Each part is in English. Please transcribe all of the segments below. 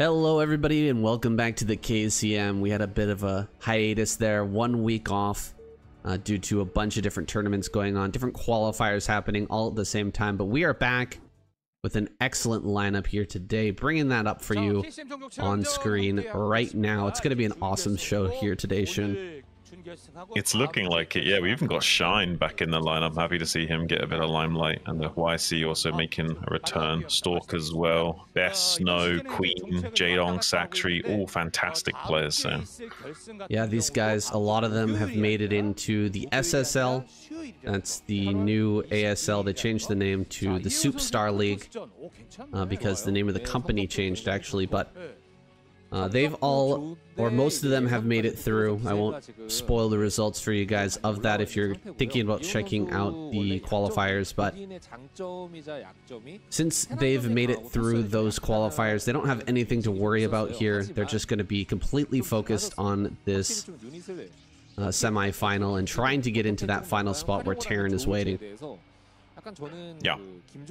Hello, everybody, and welcome back to the KCM. We had a bit of a hiatus there, one week off uh, due to a bunch of different tournaments going on, different qualifiers happening all at the same time. But we are back with an excellent lineup here today, bringing that up for you on screen right now. It's going to be an awesome show here today, Xun. It's looking like it. Yeah, we even got Shine back in the lineup. Happy to see him get a bit of limelight. And the YC also making a return. Stork as well. Best, Snow, Queen, Jaedong, Saxry, all fantastic players. So. Yeah, these guys, a lot of them have made it into the SSL. That's the new ASL. They changed the name to the Superstar League uh, because the name of the company changed actually. But uh, they've all, or most of them have made it through. I won't spoil the results for you guys of that if you're thinking about checking out the qualifiers, but since they've made it through those qualifiers, they don't have anything to worry about here. They're just going to be completely focused on this uh, semi-final and trying to get into that final spot where Terran is waiting. Yeah,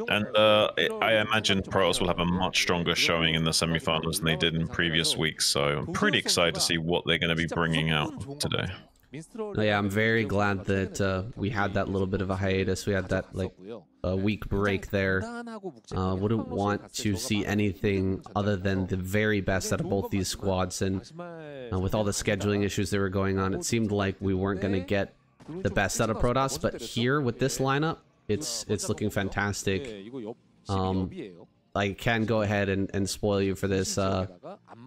and uh, I imagine Protoss will have a much stronger showing in the semifinals than they did in previous weeks, so I'm pretty excited to see what they're going to be bringing out today. Oh, yeah, I'm very glad that uh, we had that little bit of a hiatus. We had that like a week break there. Uh, wouldn't want to see anything other than the very best out of both these squads. And uh, with all the scheduling issues that were going on, it seemed like we weren't going to get the best out of Protoss. But here with this lineup, it's it's looking fantastic. Um, I can go ahead and, and spoil you for this. Uh,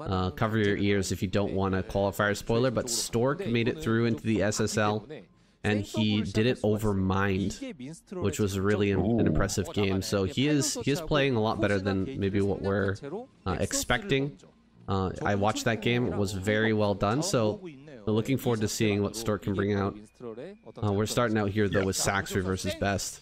uh, cover your ears if you don't want a qualifier spoiler, but Stork made it through into the SSL, and he did it over Mind, which was really an, an impressive game. So he is he is playing a lot better than maybe what we're uh, expecting. Uh, I watched that game; it was very well done. So looking forward to seeing what Stork can bring out. Uh, we're starting out here though with Saxry versus Best.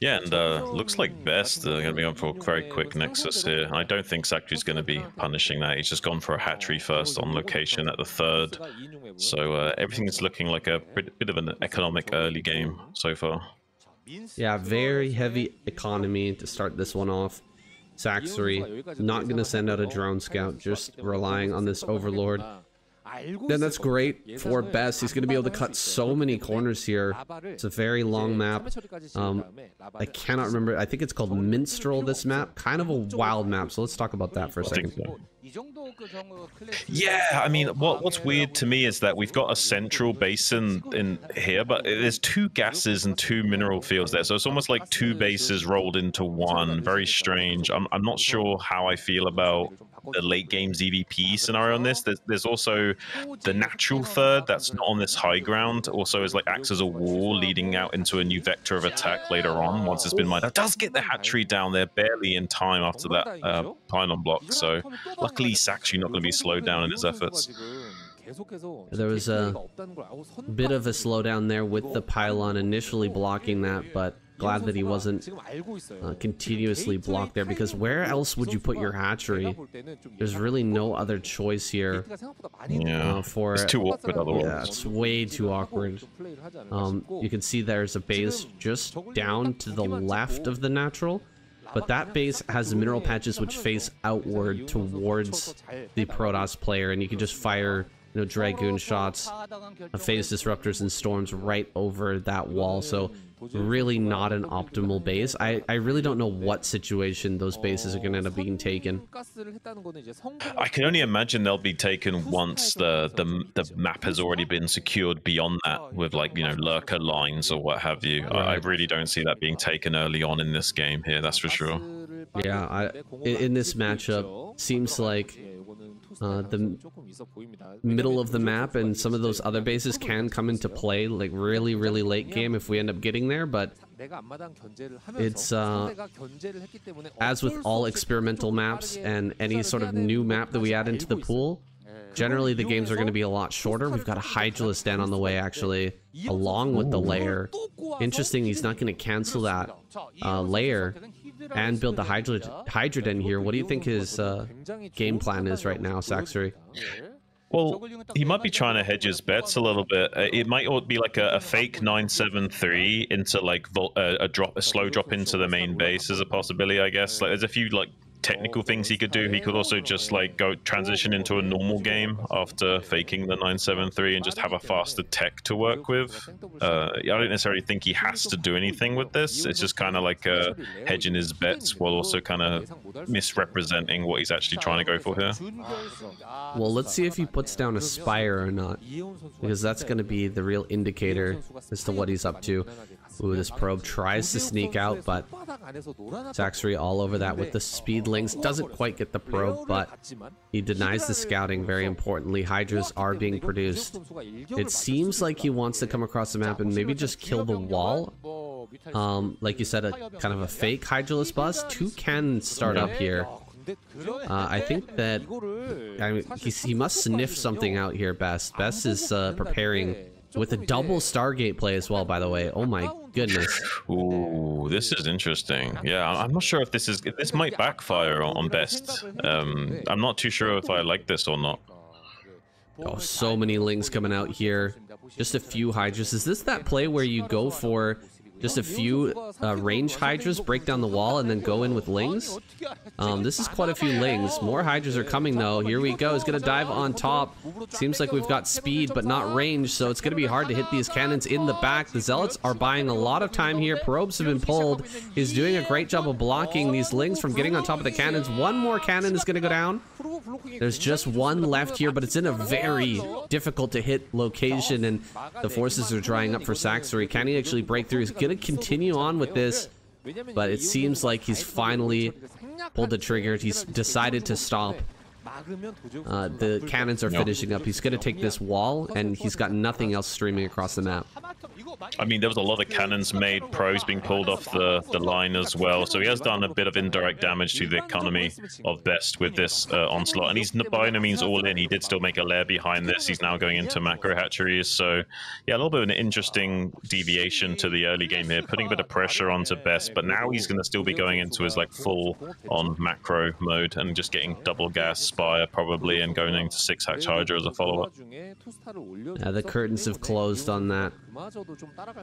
Yeah, and uh, looks like Best are going to be on for a very quick Nexus here. I don't think Saxry's going to be punishing that. He's just gone for a hatchery first on location at the third. So uh, everything is looking like a bit, bit of an economic early game so far. Yeah, very heavy economy to start this one off. Saxry not going to send out a drone scout, just relying on this Overlord. Then that's great for Best. He's going to be able to cut so many corners here. It's a very long map. Um, I cannot remember. I think it's called Minstrel, this map. Kind of a wild map, so let's talk about that for a second. Yeah, I mean, what what's weird to me is that we've got a central basin in here, but there's two gases and two mineral fields there, so it's almost like two bases rolled into one. Very strange. I'm I'm not sure how I feel about the late game ZVP scenario on this. There's, there's also the natural third that's not on this high ground. Also, is like acts as a wall leading out into a new vector of attack later on once it's been mined. That does get the hatchery down there barely in time after that uh, pylon block. So luckily, Saxry not going to be slowed down in his efforts. There was a bit of a slowdown there with the pylon initially blocking that, but glad that he wasn't uh, continuously blocked there because where else would you put your hatchery? There's really no other choice here. Yeah, uh, for it's too awkward otherwise. Yeah, it's way too awkward. Um, you can see there's a base just down to the left of the natural. But that base has mineral patches which face outward towards the Protoss player, and you can just fire you know, Dragoon shots, phase disruptors, and storms right over that wall. So really not an optimal base. I, I really don't know what situation those bases are going to end up being taken. I can only imagine they'll be taken once the, the the map has already been secured beyond that with like, you know, lurker lines or what have you. Right. I, I really don't see that being taken early on in this game here, that's for sure. Yeah, I, in this matchup, seems like uh, the middle of the map and some of those other bases can come into play like really really late game if we end up getting there but it's uh, as with all experimental maps and any sort of new map that we add into the pool generally the games are going to be a lot shorter. We've got a Hydralisk Den on the way actually along with the lair. interesting he's not going to cancel that uh, lair and build the Hydra Den here. What do you think his uh, game plan is right now, Saxry? Well, he might be trying to hedge his bets a little bit. Uh, it might be like a, a fake 973 into like uh, a drop, a slow drop into the main base as a possibility, I guess. Like there's a few like technical things he could do. He could also just like go transition into a normal game after faking the 973 and just have a faster tech to work with. Uh, I don't necessarily think he has to do anything with this. It's just kind of like uh, hedging his bets while also kind of misrepresenting what he's actually trying to go for here. Well, let's see if he puts down a Spire or not, because that's going to be the real indicator as to what he's up to. Ooh, this probe tries to sneak out, but Saxry all over that with the speedlings. Doesn't quite get the probe, but he denies the scouting very importantly. Hydras are being produced. It seems like he wants to come across the map and maybe just kill the wall. Um, like you said, a kind of a fake Hydralisk bust. Two can start up here. Uh, I think that I mean, he, he must sniff something out here, Best. Best is uh, preparing with a double Stargate play as well, by the way. Oh my goodness. Ooh, this is interesting. Yeah, I'm not sure if this is this might backfire on best. Um, I'm not too sure if I like this or not. Oh, so many lings coming out here. Just a few hydras. Is this that play where you go for just a few uh, range hydras, break down the wall, and then go in with lings. Um, this is quite a few lings. More hydras are coming, though. Here we go. He's going to dive on top. Seems like we've got speed, but not range, so it's going to be hard to hit these cannons in the back. The Zealots are buying a lot of time here. Probes have been pulled. He's doing a great job of blocking these lings from getting on top of the cannons. One more cannon is going to go down. There's just one left here, but it's in a very difficult to hit location, and the forces are drying up for Saxory. Can he actually break through? He's to continue on with this, but it seems like he's finally pulled the trigger. He's decided to stop. Uh, the cannons are finishing up. He's going to take this wall, and he's got nothing else streaming across the map. I mean, there was a lot of cannons made, pros being pulled off the, the line as well. So he has done a bit of indirect damage to the economy of Best with this uh, onslaught. And he's by no means all in. He did still make a lair behind this. He's now going into macro hatcheries. So, yeah, a little bit of an interesting deviation to the early game here, putting a bit of pressure onto Best. But now he's going to still be going into his like full on macro mode and just getting double gas Spire probably and going into six hatch Hydra as a follow up. Yeah, the curtains have closed on that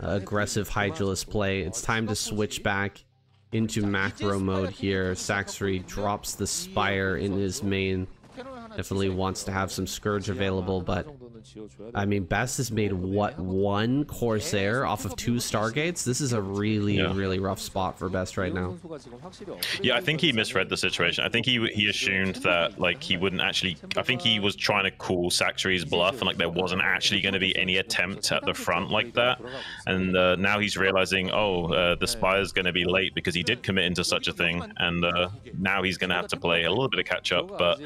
aggressive Hydralisk play. It's time to switch back into macro mode here. Saxry drops the Spire in his main. Definitely wants to have some Scourge available, but I mean, Best has made what one Corsair off of two Stargates. This is a really, yeah. really rough spot for Best right now. Yeah, I think he misread the situation. I think he he assumed that like he wouldn't actually. I think he was trying to call Saxory's bluff, and like there wasn't actually going to be any attempt at the front like that. And uh, now he's realizing, oh, uh, the is going to be late because he did commit into such a thing, and uh, now he's going to have to play a little bit of catch up. But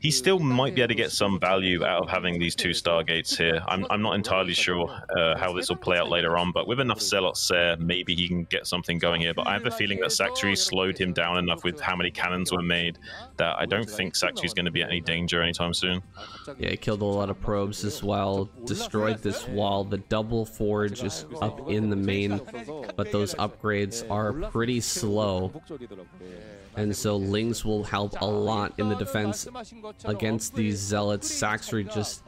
he still might be able to get some value out of having these two star Stargates here. I'm, I'm not entirely sure uh, how this will play out later on, but with enough Zealots there, maybe he can get something going here. But I have a feeling that Saxory slowed him down enough with how many cannons were made that I don't think Saxory's going to be any danger anytime soon. Yeah, he killed a lot of probes as well, destroyed this wall. The double forge is up in the main, but those upgrades are pretty slow. And so Lings will help a lot in the defense against these Zealots. Saxory just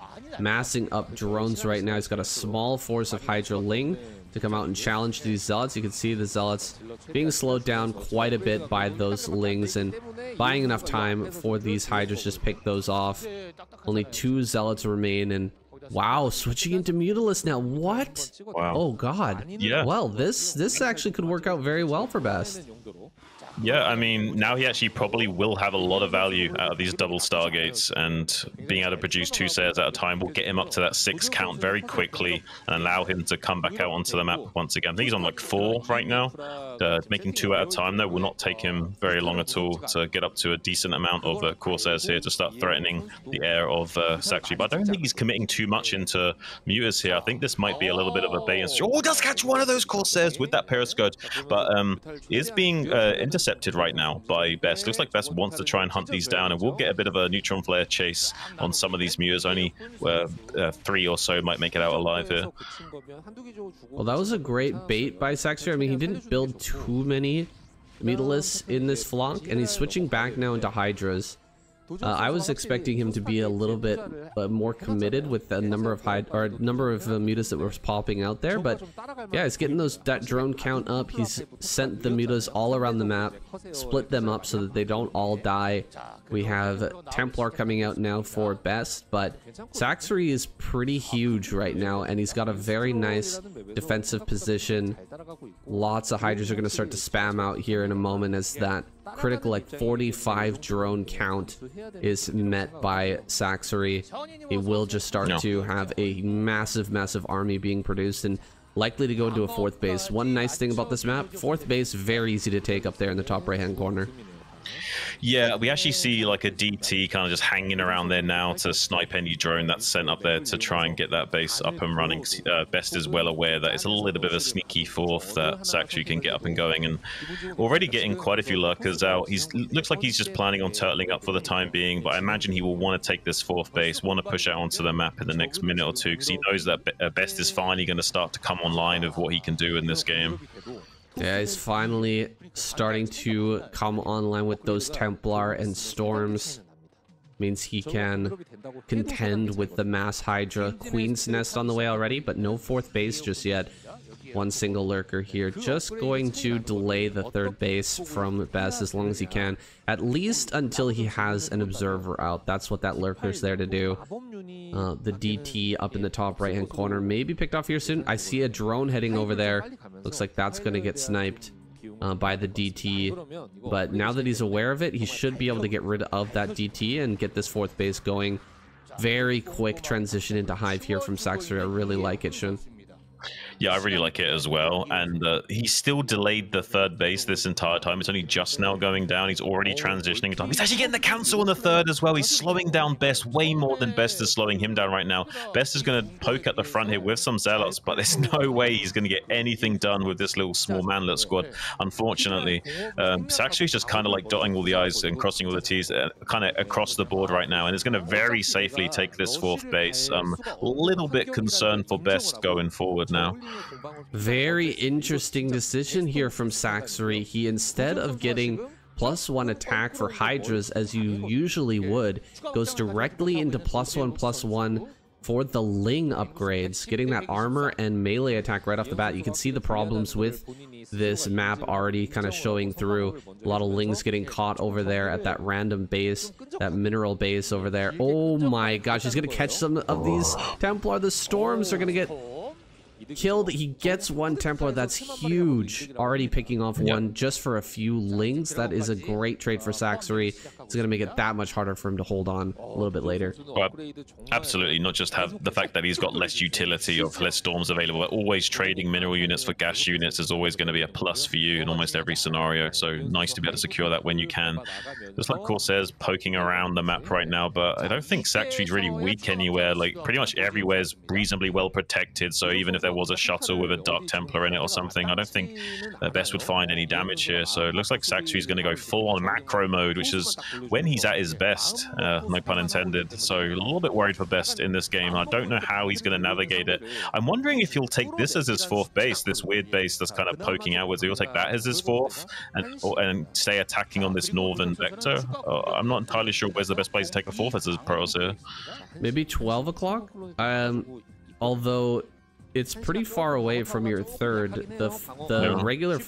up drones right now. He's got a small force of Hydra Ling to come out and challenge these Zealots. You can see the Zealots being slowed down quite a bit by those Lings and buying enough time for these Hydras just pick those off. Only two Zealots remain and Wow, switching into Mutalisk now. What? Wow. Oh god. Yeah. Well, this this actually could work out very well for Best. Yeah, I mean, now he actually probably will have a lot of value out of these double Stargates, and being able to produce two Sayers at a time will get him up to that six count very quickly and allow him to come back out onto the map once again. I think he's on like four right now. Uh, making two at a time, though, will not take him very long at all to get up to a decent amount of uh, Corsairs here to start threatening the air of uh, Saxory. But I don't think he's committing too much into Mutas here. I think this might be a little bit of a and Oh, does catch one of those Corsairs with that Periscope, but um, is being uh, intercepted intercepted right now by Best. Looks like Best wants to try and hunt these down, and we'll get a bit of a neutron flare chase on some of these Mutas. Only uh, uh, three or so might make it out alive here. Well, that was a great bait by Saxer. I mean, he didn't build too many Mutalisks in this flonk, and he's switching back now into Hydras. Uh, I was expecting him to be a little bit uh, more committed with the number of high or number of uh, mutas that were popping out there, but yeah, he's getting those that drone count up. He's sent the mutas all around the map, split them up so that they don't all die. We have Templar coming out now for best, but Saxory is pretty huge right now, and he's got a very nice defensive position. Lots of Hydras are going to start to spam out here in a moment as that critical like 45 drone count is met by Saxory. It will just start no. to have a massive, massive army being produced and likely to go into a fourth base. One nice thing about this map, fourth base, very easy to take up there in the top right hand corner. Yeah, we actually see like a DT kind of just hanging around there now to snipe any drone that's sent up there to try and get that base up and running. Uh, Best is well aware that it's a little bit of a sneaky fourth that Saxory can get up and going, and already getting quite a few lurkers out. He looks like he's just planning on turtling up for the time being, but I imagine he will want to take this fourth base, want to push out onto the map in the next minute or two because he knows that uh, Best is finally going to start to come online of what he can do in this game. Yeah, he's finally starting to come online with those Templar and Storms. Means he can contend with the Mass Hydra Queen's Nest on the way already, but no fourth base just yet one single lurker here. Just going to delay the third base from Best as long as he can, at least until he has an observer out. That's what that lurker's there to do. Uh, the DT up in the top right hand corner Maybe picked off here soon. I see a drone heading over there. Looks like that's going to get sniped. Uh, by the DT. But now that he's aware of it, he should be able to get rid of that DT and get this fourth base going. Very quick transition into Hive here from Saxory. I really like it, Xun. Yeah, I really like it as well. And uh, he still delayed the third base this entire time. It's only just now going down. He's already transitioning. He's actually getting the cancel on the third as well. He's slowing down Best way more than Best is slowing him down right now. Best is going to poke at the front here with some Zealots, but there's no way he's going to get anything done with this little small manlet squad, unfortunately. Um, Saxory's just kind of like dotting all the I's and crossing all the T's uh, kind of across the board right now, and it's going to very safely take this fourth base. I'm a little bit concerned for Best going forward now. Very interesting decision here from Saxory. He, instead of getting plus one attack for Hydras as you usually would, goes directly into plus one, plus one for the Ling upgrades, getting that armor and melee attack right off the bat. You can see the problems with this map already kind of showing through. A lot of Lings getting caught over there at that random base, that mineral base over there. Oh my gosh, he's going to catch some of these Templar. The storms are going to get killed. He gets one Templar. That's huge. Already picking off yep. one just for a few Lings. That is a great trade for Saxory. It's going to make it that much harder for him to hold on a little bit later. Well, absolutely. Not just have the fact that he's got less utility of less storms available, but always trading mineral units for gas units is always going to be a plus for you in almost every scenario. So nice to be able to secure that when you can. Just like Corsair's poking around the map right now, but I don't think Saxory's really weak anywhere. Like pretty much everywhere is reasonably well protected. So even if there was a shuttle with a Dark Templar in it or something. I don't think uh, Best would find any damage here. So it looks like Saxory's going to go full on macro mode, which is when he's at his best, uh, no pun intended. So a little bit worried for Best in this game. I don't know how he's going to navigate it. I'm wondering if he'll take this as his fourth base, this weird base that's kind of poking outwards. He'll take that as his fourth and, or, and stay attacking on this northern vector. Uh, I'm not entirely sure where's the best place to take a fourth as his pros here. Maybe 12 o'clock? Um, although it's pretty far away from your third. The the regular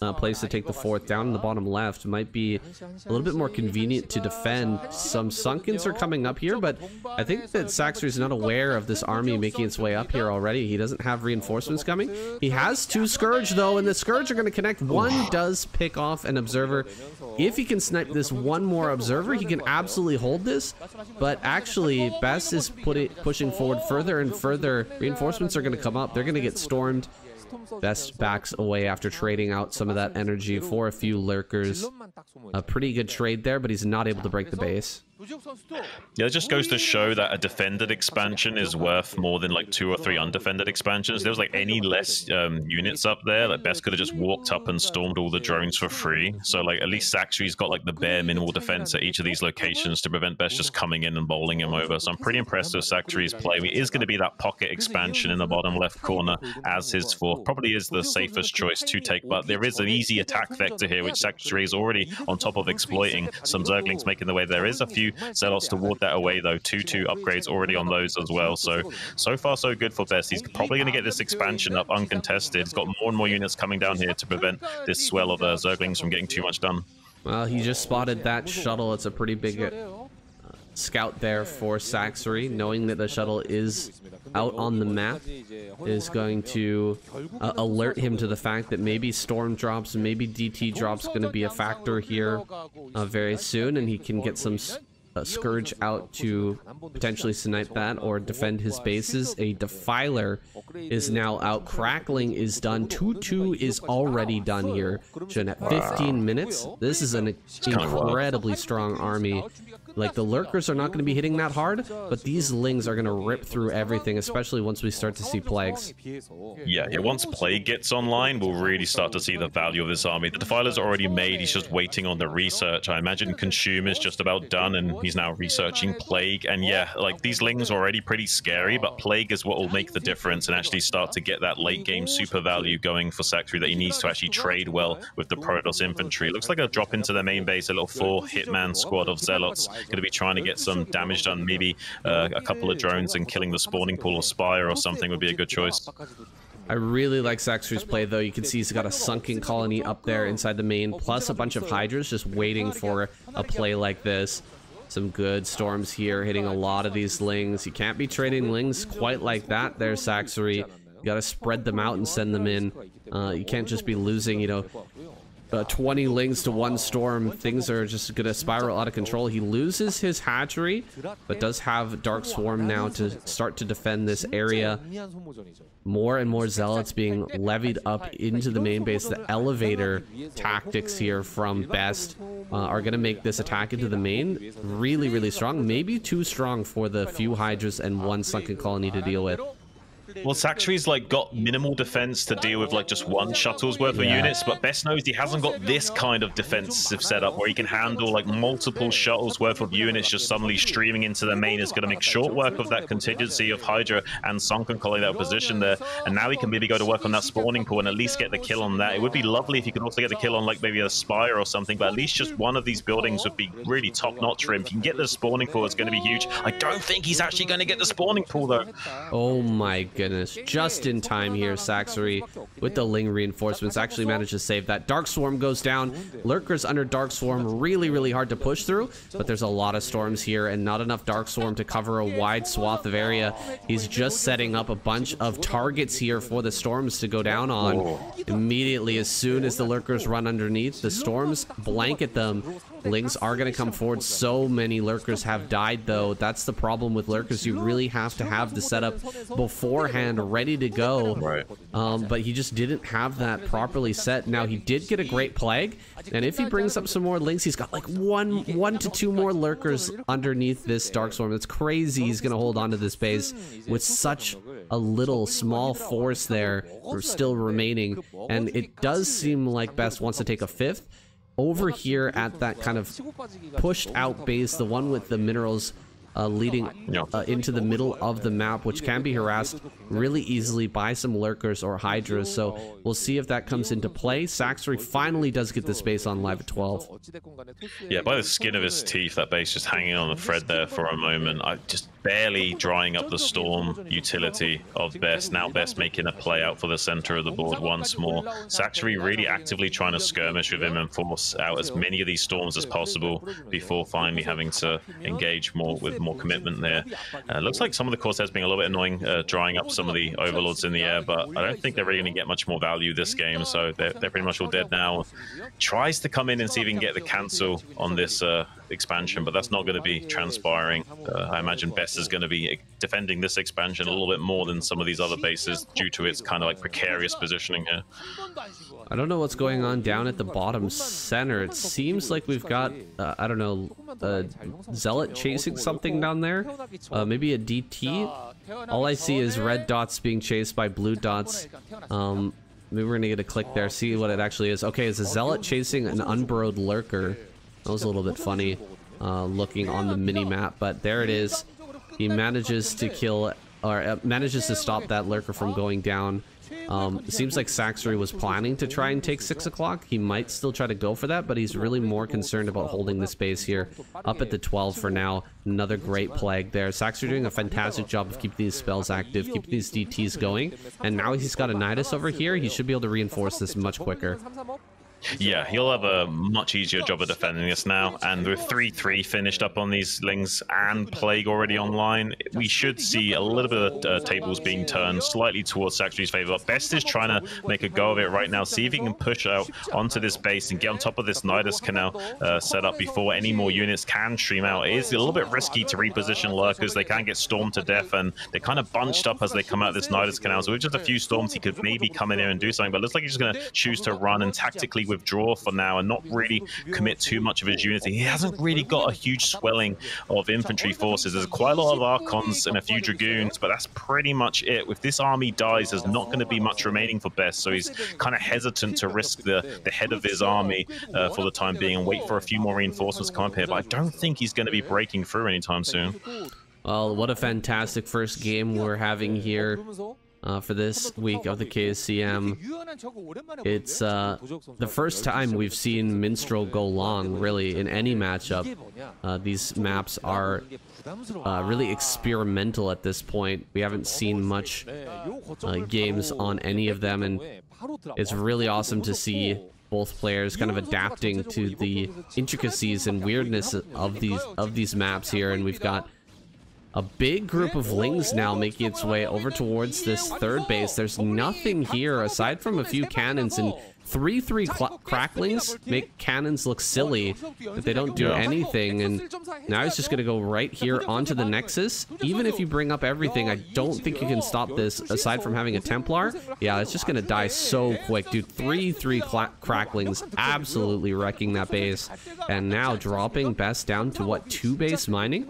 uh, place to take the fourth down in the bottom left might be a little bit more convenient to defend. Some Sunkens are coming up here, but I think that Saxory is not aware of this army making its way up here already. He doesn't have reinforcements coming. He has two Scourge though, and the Scourge are going to connect. One does pick off an Observer. If he can snipe this one more Observer, he can absolutely hold this. But actually, Best is put it, pushing forward further and further. Reinforcements are going to come up. They're going to get stormed. Best backs away after trading out some of that energy for a few lurkers. A pretty good trade there, but he's not able to break the base. Yeah, it just goes to show that a defended expansion is worth more than like two or three undefended expansions. There was like any less um, units up there, like Best could have just walked up and stormed all the drones for free. So like at least Saxory's got like the bare minimal defense at each of these locations to prevent Best just coming in and bowling him over. So I'm pretty impressed with Saxory's play. It is going to be that pocket expansion in the bottom left corner as his fourth probably is the safest choice to take, but there is an easy attack vector here, which Saxory is already on top of exploiting. Some Zerglings making the way. There is a few Zealots to ward that away, though. 2-2 upgrades already on those as well. So, so far so good for Best. He's probably going to get this expansion up uncontested. He's got more and more units coming down here to prevent this swell of uh, Zerglings from getting too much done. Well, he just spotted that shuttle. It's a pretty big uh, scout there for Saxory, knowing that the shuttle is out on the map, is going to uh, alert him to the fact that maybe storm drops and maybe DT drops going to be a factor here uh, very soon, and he can get some uh, Scourge out to potentially snipe that or defend his bases. A Defiler is now out. Crackling is done. 2-2 is already done here. at 15 minutes. This is an incredibly strong army. Like, the Lurkers are not going to be hitting that hard, but these Lings are going to rip through everything, especially once we start to see Plagues. Yeah, yeah, once Plague gets online, we'll really start to see the value of this army. The Defiler's already made, he's just waiting on the research. I imagine Consume is just about done, and he's now researching Plague. And yeah, like, these Lings are already pretty scary, but Plague is what will make the difference and actually start to get that late game super value going for Saxory that he needs to actually trade well with the Protoss infantry. Looks like a drop into their main base, a little four hitman squad of Zealots going to be trying to get some damage done. Maybe uh, a couple of drones and killing the spawning pool or Spire or something would be a good choice. I really like Saxory's play, though. You can see he's got a sunken colony up there inside the main, plus a bunch of Hydras just waiting for a play like this. Some good storms here, hitting a lot of these lings. You can't be trading lings quite like that there, Saxory. You gotta spread them out and send them in. Uh, you can't just be losing, you know, uh, 20 lings to one storm, things are just going to spiral out of control. He loses his hatchery, but does have Dark Swarm now to start to defend this area. More and more zealots being levied up into the main base. The elevator tactics here from Best uh, are going to make this attack into the main really, really strong. Maybe too strong for the few Hydras and one Sunken Colony to deal with. Well, Saxory's like got minimal defense to deal with like just one shuttle's worth of units, but Best knows he hasn't got this kind of defensive setup where he can handle like multiple shuttles worth of units just suddenly streaming into the main is going to make short work of that contingency of Hydra and Sunken calling that position there. And now he can maybe go to work on that spawning pool and at least get the kill on that. It would be lovely if he could also get the kill on like maybe a Spire or something, but at least just one of these buildings would be really top notch for him. If he can get the spawning pool, it's going to be huge. I don't think he's actually going to get the spawning pool though. Oh my goodness. Just in time here, Saxory with the Ling reinforcements actually managed to save that. Dark Swarm goes down. Lurkers under Dark Swarm, really, really hard to push through, but there's a lot of storms here and not enough Dark Swarm to cover a wide swath of area. He's just setting up a bunch of targets here for the storms to go down on. Immediately, as soon as the Lurkers run underneath, the storms blanket them Lings are going to come forward. So many lurkers have died, though. That's the problem with lurkers. You really have to have the setup beforehand ready to go. Right. Um, but he just didn't have that properly set. Now, he did get a great plague. And if he brings up some more lings, he's got like one, one to two more lurkers underneath this dark swarm. It's crazy he's going to hold on to this base with such a little small force there still remaining. And it does seem like Best wants to take a fifth over here at that kind of pushed out base, the one with the minerals uh, leading uh, into the middle of the map, which can be harassed really easily by some lurkers or hydras. So we'll see if that comes into play. Saxory finally does get the space on live at 12. Yeah, by the skin of his teeth, that base just hanging on the thread there for a moment. I just barely drying up the storm utility of Best. Now Best making a play out for the center of the board once more. Saxory really actively trying to skirmish with him and force out as many of these storms as possible before finally having to engage more with more commitment there. Uh, looks like some of the Corsairs being a little bit annoying, uh, drying up some of the Overlords in the air, but I don't think they're really going to get much more value this game, so they're, they're pretty much all dead now. Tries to come in and see if he can get the cancel on this uh, expansion, but that's not going to be transpiring. Uh, I imagine Best is going to be defending this expansion a little bit more than some of these other bases due to its kind of like precarious positioning here. I don't know what's going on down at the bottom center. It seems like we've got, uh, I don't know, a Zealot chasing something down there. Uh, maybe a DT. All I see is red dots being chased by blue dots. Um, maybe we're gonna get a click there, see what it actually is. Okay, it's a Zealot chasing an unburrowed Lurker. Was a little bit funny uh, looking on the mini map, but there it is. He manages to kill, or uh, manages to stop that Lurker from going down Um, seems like Saxory was planning to try and take 6 o'clock. He might still try to go for that, but he's really more concerned about holding this space here. Up at the 12 for now. Another great plague there. Saxory doing a fantastic job of keeping these spells active, keeping these DTs going. And now he's got a Nidus over here. He should be able to reinforce this much quicker. Yeah, he'll have a much easier job of defending us now. And with 3-3 finished up on these Lings and Plague already online, we should see a little bit of uh, tables being turned slightly towards Saxory's favor. Best is trying to make a go of it right now, see if he can push out onto this base and get on top of this Nidus Canal uh, set up before any more units can stream out. It is a little bit risky to reposition Lurkers. They can get stormed to death, and they're kind of bunched up as they come out this Nidus Canal. So with just a few storms, he could maybe come in here and do something, but looks like he's just going to choose to run and tactically withdraw for now and not really commit too much of his unity. He hasn't really got a huge swelling of infantry forces. There's quite a lot of Archons and a few Dragoons, but that's pretty much it. If this army dies, there's not going to be much remaining for Best, so he's kind of hesitant to risk the, the head of his army uh, for the time being and wait for a few more reinforcements to come up here. But I don't think he's going to be breaking through anytime soon. Well, what a fantastic first game we're having here uh, for this week of the KSCM. It's uh, the first time we've seen Minstrel go long, really, in any matchup. Uh, these maps are uh, really experimental at this point. We haven't seen much uh, games on any of them, and it's really awesome to see both players kind of adapting to the intricacies and weirdness of these of these maps here. And we've got a big group of Lings now making its way over towards this third base. There's nothing here aside from a few cannons and three three cracklings make cannons look silly but they don't do yeah. anything. And now he's just gonna go right here onto the nexus. Even if you bring up everything i don't think you can stop this aside from having a templar. Yeah it's just gonna die so quick. Dude three three cracklings absolutely wrecking that base. And now dropping best down to what two base mining?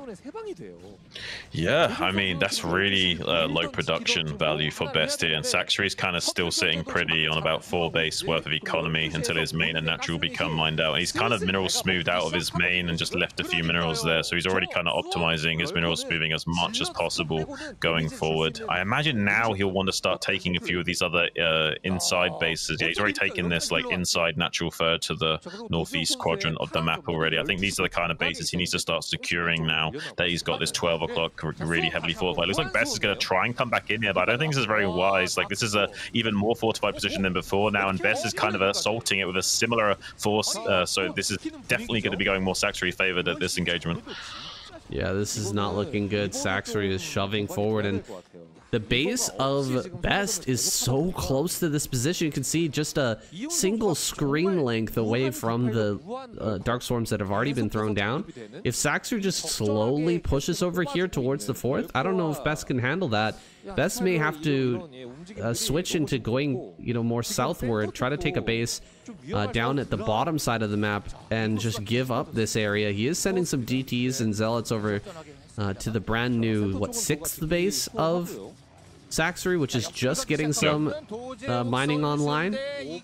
Yeah, I mean, that's really uh, low production value for Bestie, and Saxory's kind of still sitting pretty on about four base worth of economy until his main and natural become mined out. He's kind of mineral smoothed out of his main and just left a few minerals there, so he's already kind of optimizing his mineral smoothing as much as possible going forward. I imagine now he'll want to start taking a few of these other uh, inside bases. Yeah, he's already taken this like inside natural third to the northeast quadrant of the map already. I think these are the kind of bases he needs to start securing now that he's got this 12 o'clock really heavily fortified. It looks like Best is going to try and come back in here, but I don't think this is very wise. Like, this is a even more fortified position than before now, and Best is kind of assaulting it with a similar force, uh, so this is definitely going to be going more Saxory favored at this engagement. Yeah, this is not looking good. Saxory is shoving forward, and the base of Best is so close to this position. You can see just a single screen length away from the uh, Dark Swarms that have already been thrown down. If Saxer just slowly pushes over here towards the fourth, I don't know if Best can handle that. Best may have to uh, switch into going, you know, more southward, try to take a base uh, down at the bottom side of the map and just give up this area. He is sending some DTs and Zealots over uh, to the brand new, what, sixth base? of Saxory, which is just getting some uh, mining online.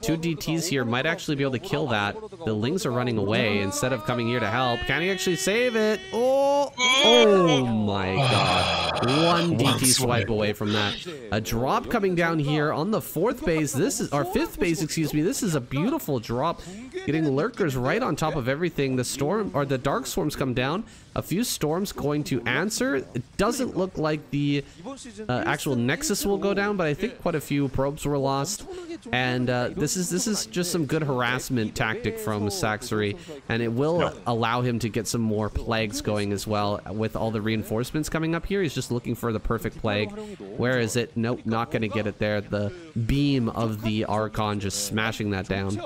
Two DTs here might actually be able to kill that. The Lings are running away instead of coming here to help. Can he actually save it? Oh, oh my god. One DT swipe away from that. A drop coming down here on the fourth base. This is, our fifth base, excuse me. This is a beautiful drop. Getting lurkers right on top of everything. The storm, or the dark swarms come down. A few storms going to answer. It doesn't look like the uh, actual Nexus will go down, but I think quite a few probes were lost. And uh, this is this is just some good harassment tactic from Saxory, and it will allow him to get some more plagues going as well. With all the reinforcements coming up here, he's just looking for the perfect plague. Where is it? Nope, not going to get it there. The beam of the Archon just smashing that down.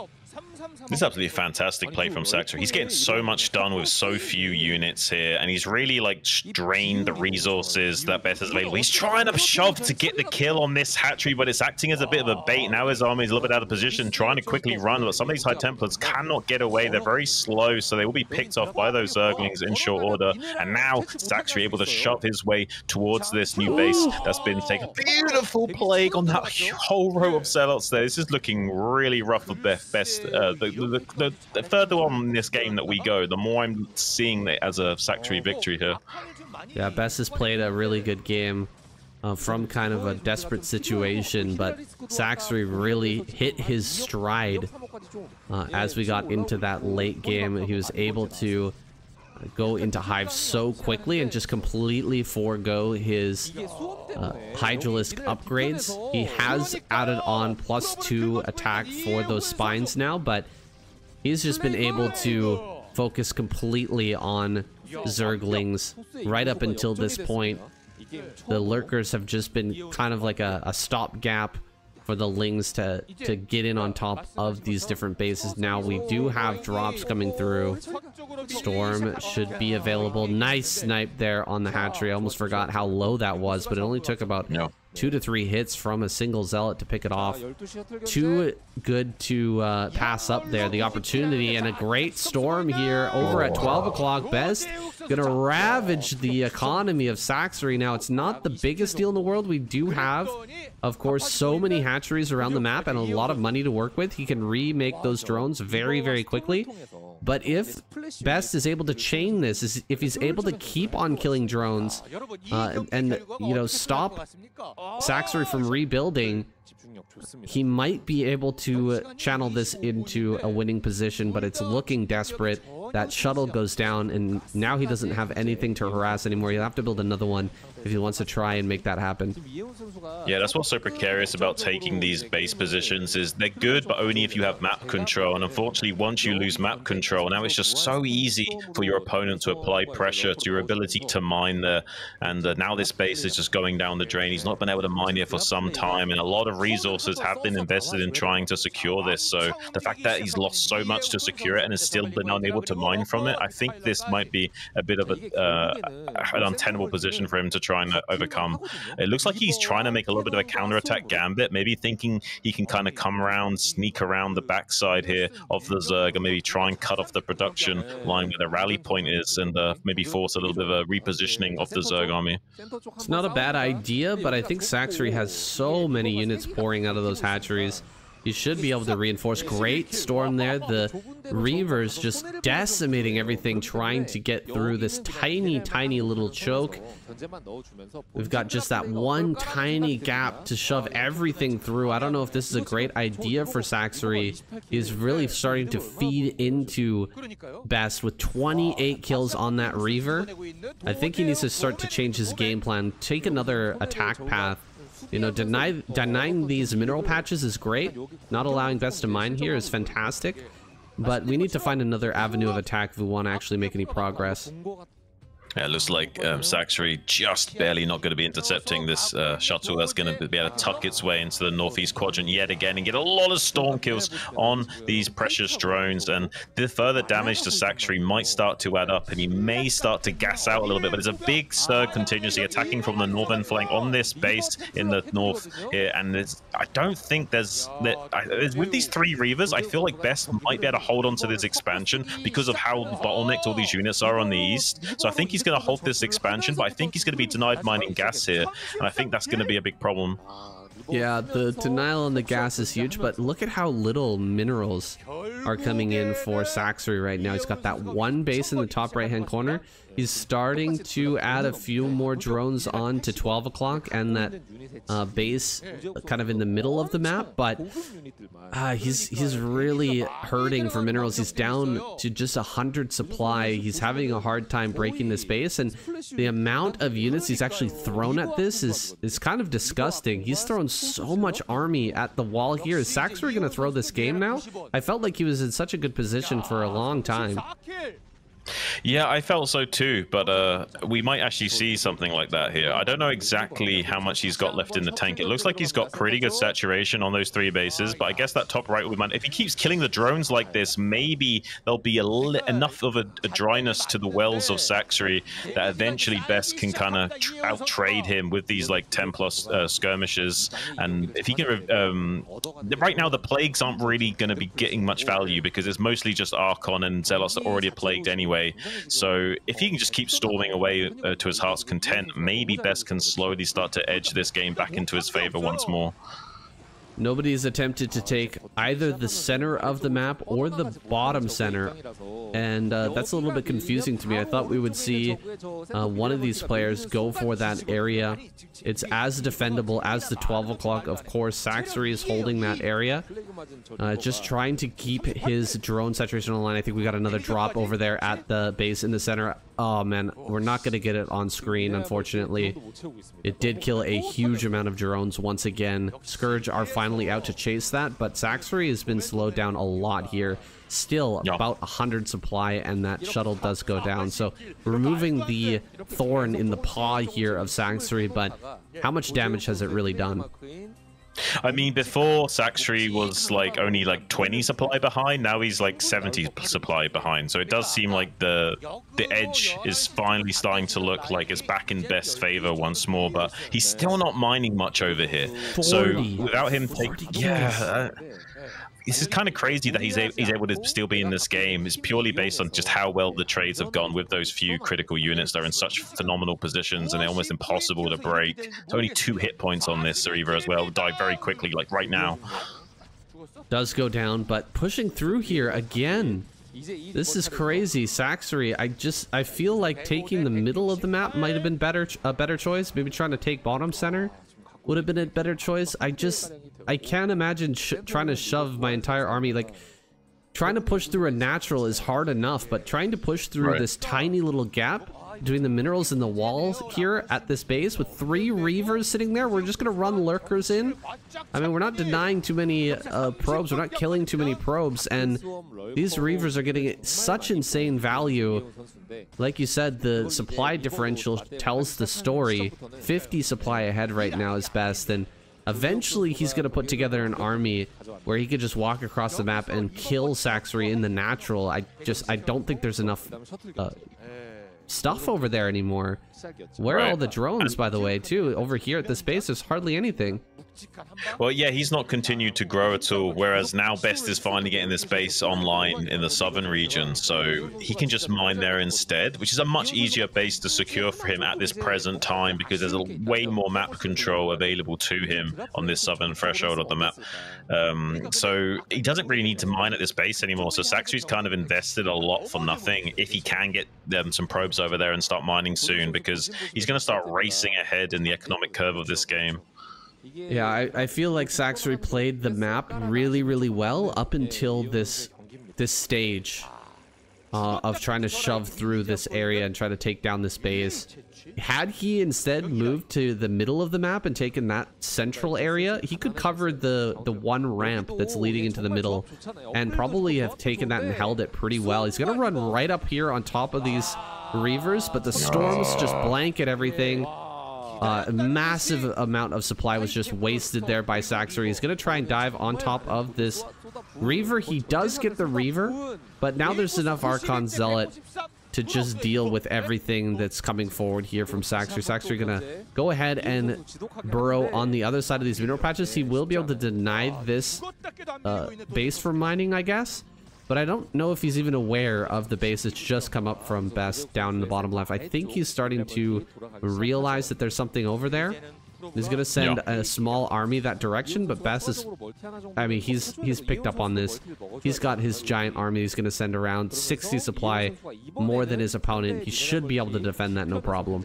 This is absolutely fantastic play from Saxory. He's getting so much done with so few units here, and he's really like drained the resources that Beth is available. He's trying to shove to get the kill on this hatchery, but it's acting as a bit of a bait. Now his army is a little bit out of position, trying to quickly run, but some of these High Templars cannot get away. They're very slow, so they will be picked off by those Zerglings in short order. And now Saxory able to shove his way towards this new base that's been taken. Beautiful plague on that whole row of zealots there. This is looking really rough for Beth. Best uh, the, the, the, the, further on in this game that we go, the more I'm seeing it as a Saxory victory here. Yeah, Best has played a really good game. uh, from kind of a desperate situation, but Saxry really hit his stride uh, as we got into that late game. He was able to go into Hive so quickly and just completely forego his uh, Hydralisk upgrades. He has added on plus two attack for those spines now, but he's just been able to focus completely on Zerglings right up until this point. The Lurkers have just been kind of like a, a stopgap for the Lings to, to get in on top of these different bases. Now we do have drops coming through. Storm should be available. Nice snipe there on the hatchery. I almost forgot how low that was, but it only took about no. Two to three hits from a single zealot to pick it off. Too good to uh, pass up there. The opportunity and a great storm here over at 12 o'clock best. Gonna ravage the economy of Saxery. Now, it's not the biggest deal in the world. We do have of course, so many hatcheries around the map and a lot of money to work with. He can remake those drones very, very quickly. But if Best is able to chain this, if he's able to keep on killing drones uh, and, you know, stop Saxery from rebuilding, he might be able to channel this into a winning position, but it's looking desperate. That shuttle goes down, and now he doesn't have anything to harass anymore. He'll have to build another one if he wants to try and make that happen. Yeah, that's what's so precarious about taking these base positions is they're good, but only if you have map control. And unfortunately, once you lose map control, now it's just so easy for your opponent to apply pressure to your ability to mine there. And uh, now this base is just going down the drain. He's not been able to mine here for some time, and a lot of resources have been invested in trying to secure this. So the fact that he's lost so much to secure it and has still been unable to mine from it, I think this might be a bit of a, uh, an untenable position for him to try and overcome. It looks like he's trying to make a little bit of a counterattack gambit, maybe thinking he can kind of come around, sneak around the backside here of the Zerg, and maybe try and cut off the production line where the rally point is, and uh, maybe force a little bit of a repositioning of the Zerg army. It's not a bad idea, but I think Saxery has so many units pouring out of those hatcheries. You should be able to reinforce. Great storm there. The Reavers just decimating everything, trying to get through this tiny, tiny little choke. We've got just that one tiny gap to shove everything through. I don't know if this is a great idea for Saxery. He's really starting to feed into Best with 28 kills on that Reaver. I think he needs to start to change his game plan, take another attack path, you know, deny, denying these mineral patches is great. Not allowing Best to mine here is fantastic. But we need to find another avenue of attack if we want to actually make any progress. Yeah, it looks like um, Saxery just barely not going to be intercepting this uh, shuttle that's going to be able to tuck its way into the northeast quadrant yet again and get a lot of storm kills on these precious drones. And the further damage to Saxery might start to add up and he may start to gas out a little bit. But there's a big Zerg contingency attacking from the northern flank on this base in the north here. And I don't think there's... With these three Reavers, I feel like Best might be able to hold on to this expansion because of how bottlenecked all these units are on the east. So I think he's he's going to hold this expansion, but I think he's going to be denied mining gas here, and I think that's going to be a big problem. Yeah, the denial on the gas is huge, but look at how little minerals are coming in for Saxery right now. He's got that one base in the top right-hand corner. He's starting to add a few more drones on to 12 o'clock and that uh, base kind of in the middle of the map, but uh, he's he's really hurting for minerals. He's down to just a hundred supply. He's having a hard time breaking this base, and the amount of units he's actually thrown at this is is kind of disgusting. He's thrown so much army at the wall here. Is Saxery going to throw this game now? I felt like he was in such a good position for a long time. Yeah, I felt so too, but uh, we might actually see something like that here. I don't know exactly how much he's got left in the tank. It looks like he's got pretty good saturation on those three bases, but I guess that top right, might, if he keeps killing the drones like this, maybe there'll be enough of a, a, dryness to the wells of Saxery that eventually Best can kind of out-trade him with these like 10 plus uh, skirmishes. And if he can, um, right now the plagues aren't really going to be getting much value because it's mostly just Archon and Zealots that already plagued anyway anyway. So if he can just keep storming away uh, to his heart's content, maybe Best can slowly start to edge this game back into his favor once more. Nobody's attempted to take either the center of the map or the bottom center, and uh, that's a little bit confusing to me. I thought we would see uh, one of these players go for that area. It's as defendable as the 12 o'clock. Of course, Saxery is holding that area, uh, just trying to keep his drone saturation on line. I think we got another drop over there at the base in the center. Oh man, we're not going to get it on screen, unfortunately. It did kill a huge amount of drones once again. Scourge are finally out to chase that, but Saxory has been slowed down a lot here. Still Yeah. about 100 supply, and that shuttle does go down. So removing the thorn in the paw here of Saxory, but how much damage has it really done? I mean, before Saxory was like only like 20 supply behind. Now he's like 70 supply behind. So it does seem like the the edge is finally starting to look like it's back in best favor once more. But he's still not mining much over here. So without him, take, yeah. Uh, this is kind of crazy that he's a, he's able to still be in this game. It's purely based on just how well the trades have gone with those few critical units. They're in such phenomenal positions and they're almost impossible to break. It's only two hit points on this Cerever as well. Die very quickly, like right now. Does go down, but pushing through here again. This is crazy, Saxory. I just I feel like taking the middle of the map might have been better a better choice. Maybe trying to take bottom center would have been a better choice. I just I can't imagine sh trying to shove my entire army like trying to push through a natural is hard enough, but trying to push through Right. this tiny little gap between the minerals and the walls here at this base with three reavers sitting there, we're just gonna run lurkers in. I mean, we're not denying too many uh, probes, we're not killing too many probes, and these reavers are getting such insane value. Like you said, the supply differential tells the story. 50 supply ahead right now is best, and eventually he's going to put together an army where he could just walk across the map and kill Saxory in the natural. I just, I don't think there's enough uh, stuff over there anymore. Where are all the drones, by the way, too? Over here at this base, there's hardly anything. Well, yeah, he's not continued to grow at all. Whereas now Best is finally getting this base online in the southern region, so he can just mine there instead, which is a much easier base to secure for him at this present time because there's a way more map control available to him on this southern threshold of the map. Um, so he doesn't really need to mine at this base anymore. So Saxory's kind of invested a lot for nothing if he can get um, some probes over there and start mining soon because he's going to start racing ahead in the economic curve of this game. Yeah, I, I feel like Saxory played the map really, really well up until this this stage uh, of trying to shove through this area and try to take down this base. Had he instead moved to the middle of the map and taken that central area, he could cover the the one ramp that's leading into the middle and probably have taken that and held it pretty well. He's gonna run right up here on top of these reavers, but the storms just blanket everything. Uh, a massive amount of supply was just wasted there by Saxory. He's going to try and dive on top of this Reaver. He does get the Reaver, but now there's enough Archon Zealot to just deal with everything that's coming forward here from. Saxory going to go ahead and burrow on the other side of these mineral patches. He will be able to deny this uh, base from mining, I guess. But I don't know if he's even aware of the base that's just come up from Best down in the bottom left. I think he's starting to realize that there's something over there. He's gonna send Yeah. a small army that direction, but Best is I mean he's he's picked up on this. He's got his giant army he's gonna send around 60 supply more than his opponent. He should be able to defend that no problem.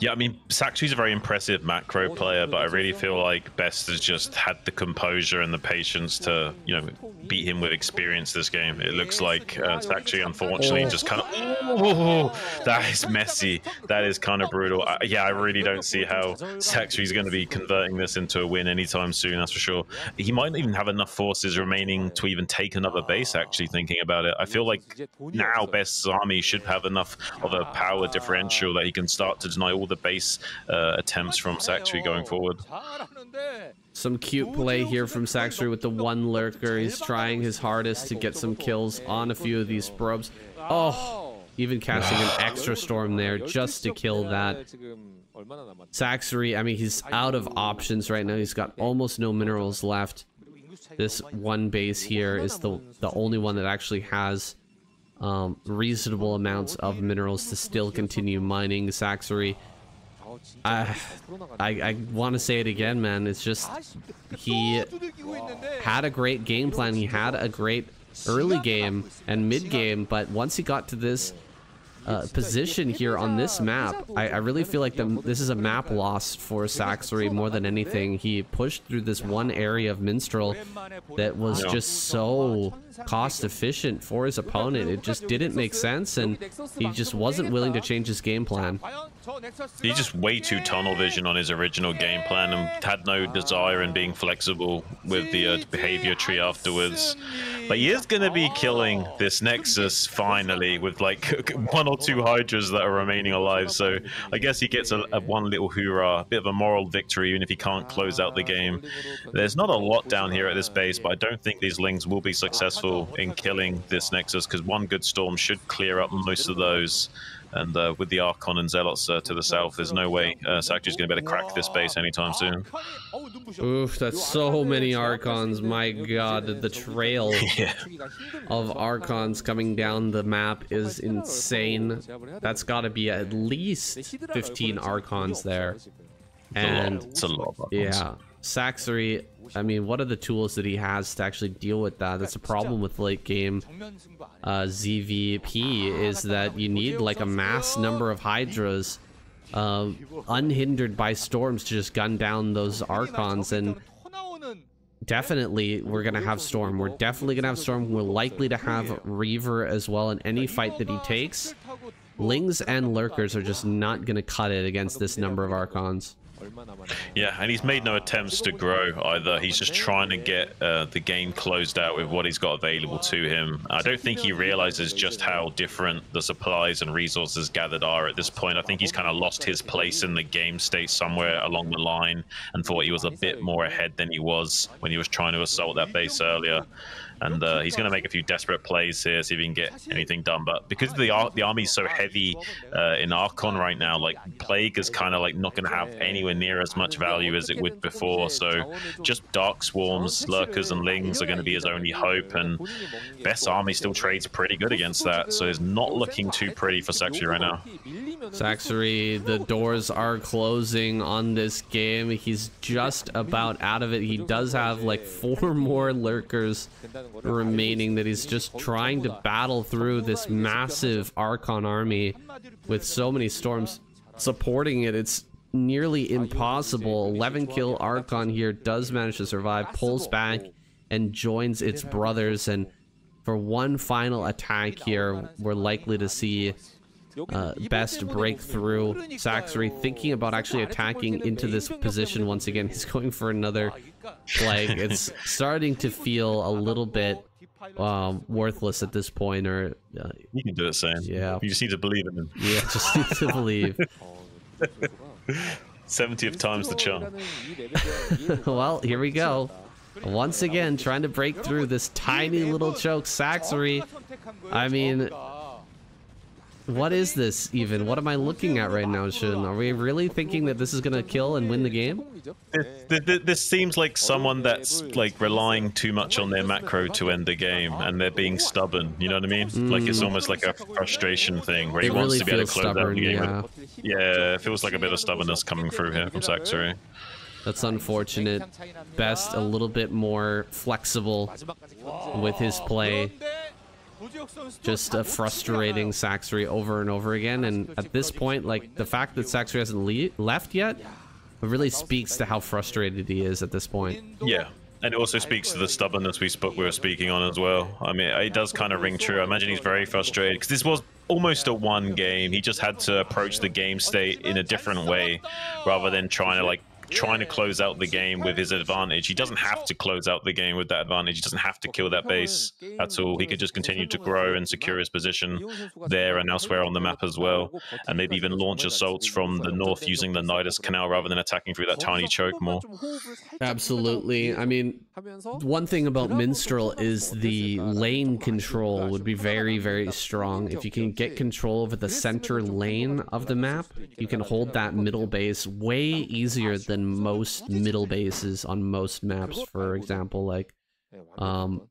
Yeah, I mean, Saxory's a very impressive macro player, but I really feel like Best has just had the composure and the patience to, you know, beat him with experience this game. It looks like uh, Saxory, unfortunately, just kind of. Oh, that is messy. That is kind of brutal. I, yeah, I really don't see how Saxory's going to be converting this into a win anytime soon, that's for sure. He might not even have enough forces remaining to even take another base, actually, thinking about it. I feel like now Best's army should have enough of a power differential that he can start to deny all the base uh, attempts from Saxory going forward. Some cute play here from Saxory with the one lurker. He's trying his hardest to get some kills on a few of these probes. Oh, even casting an extra storm there just to kill that. Saxory, I mean, he's out of options right now. He's got almost no minerals left. This one base here is the the only one that actually has um, reasonable amounts of minerals to still continue mining. Saxery I I, I want to say it again, man. It's just he had a great game plan. He had a great early game and mid game, but once he got to this uh, position here on this map, I, I really feel like the, this is a map loss for Saxory more than anything. He pushed through this one area of Minstrel that was just so cost efficient for his opponent. It just didn't make sense, and he just wasn't willing to change his game plan. He's just way too tunnel vision on his original game plan and had no desire in being flexible with the uh, behavior tree afterwards. But he is going to be killing this Nexus finally with like one or two Hydras that are remaining alive. So I guess he gets a, a one little hoorah, a bit of a moral victory, even if he can't close out the game. There's not a lot down here at this base, but I don't think these Lings will be successful in killing this Nexus because one good storm should clear up most of those. And uh, with the Archon and Zealots uh, to the south, there's no way uh, Sanctuary's going to be able to crack this base anytime soon. Oof, that's so many Archons. My god, the trail Yeah. of Archons coming down the map is insane. That's got to be at least 15 Archons there. And it's a lot. Yeah, Saxory, I mean, what are the tools that he has to actually deal with that? That's a problem with late game uh, ZVP is that you need like a mass number of Hydras uh, unhindered by storms to just gun down those Archons. And definitely we're gonna have storm. We're definitely gonna have storm. We're likely to have reaver as well in any fight that he takes. lings and lurkers are just not gonna cut it against this number of archons Yeah, and he's made no attempts to grow either. He's just trying to get uh, the game closed out with what he's got available to him. I don't think he realizes just how different the supplies and resources gathered are at this point. I think he's kind of lost his place in the game state somewhere along the line and thought he was a bit more ahead than he was when he was trying to assault that base earlier. And uh, he's going to make a few desperate plays here, see if he can get anything done. But because the ar- the army's so heavy uh, in Archon right now, like Plague is kind of like not going to have anywhere near as much value as it would before. So just Dark Swarms, Lurkers, and Lings are going to be his only hope. And Best Army still trades pretty good against that. So it's not looking too pretty for Saxory right now. Saxory, the doors are closing on this game. He's just about out of it. He does have like four more lurkers remaining that he's just trying to battle through this massive Archon army with so many storms supporting it. It's nearly impossible. 11 kill Archon here does manage to survive, pulls back and joins its brothers. And for one final attack here, we're likely to see uh, best breakthrough. Saxory thinking about actually attacking into this position once again. He's going for another plague. It's starting to feel a little bit um, worthless at this point, or uh, You can do it, Sam. Yeah. You just need to believe in him. yeah, just need to believe. 70th time's the charm. well, here we go. Once again, trying to break through this tiny little choke. Saxory. I mean, what is this even? What am I looking at right now, Xun? Are we really thinking that this is gonna kill and win the game? Th- th- This seems like someone that's like relying too much on their macro to end the game, and they're being stubborn. You know what I mean? Like it's almost like a frustration thing where he It wants really to be able to close out the game. yeah. with- yeah, it feels like a bit of stubbornness coming through here from Saxory. That's unfortunate. Best a little bit more flexible with his play. Just a frustrating Saxory over and over again. And at this point, like the fact that Saxory hasn't le left yet, it really speaks to how frustrated he is at this point. Yeah. And it also speaks to the stubbornness we spoke we were speaking on as well. I mean, it does kind of ring true. I imagine he's very frustrated because this was almost a one game. He just had to approach the game state in a different way, rather than trying to like trying to close out the game with his advantage. He doesn't have to close out the game with that advantage. He doesn't have to kill that base at all. He could just continue to grow and secure his position there and elsewhere on the map as well, and maybe even launch assaults from the north using the Nydus Canal rather than attacking through that tiny choke more. Absolutely. I mean, one thing about Minstrel is the lane control would be very, very strong. If you can get control over the center lane of the map, you can hold that middle base way easier than most middle bases on most maps, for example, like um,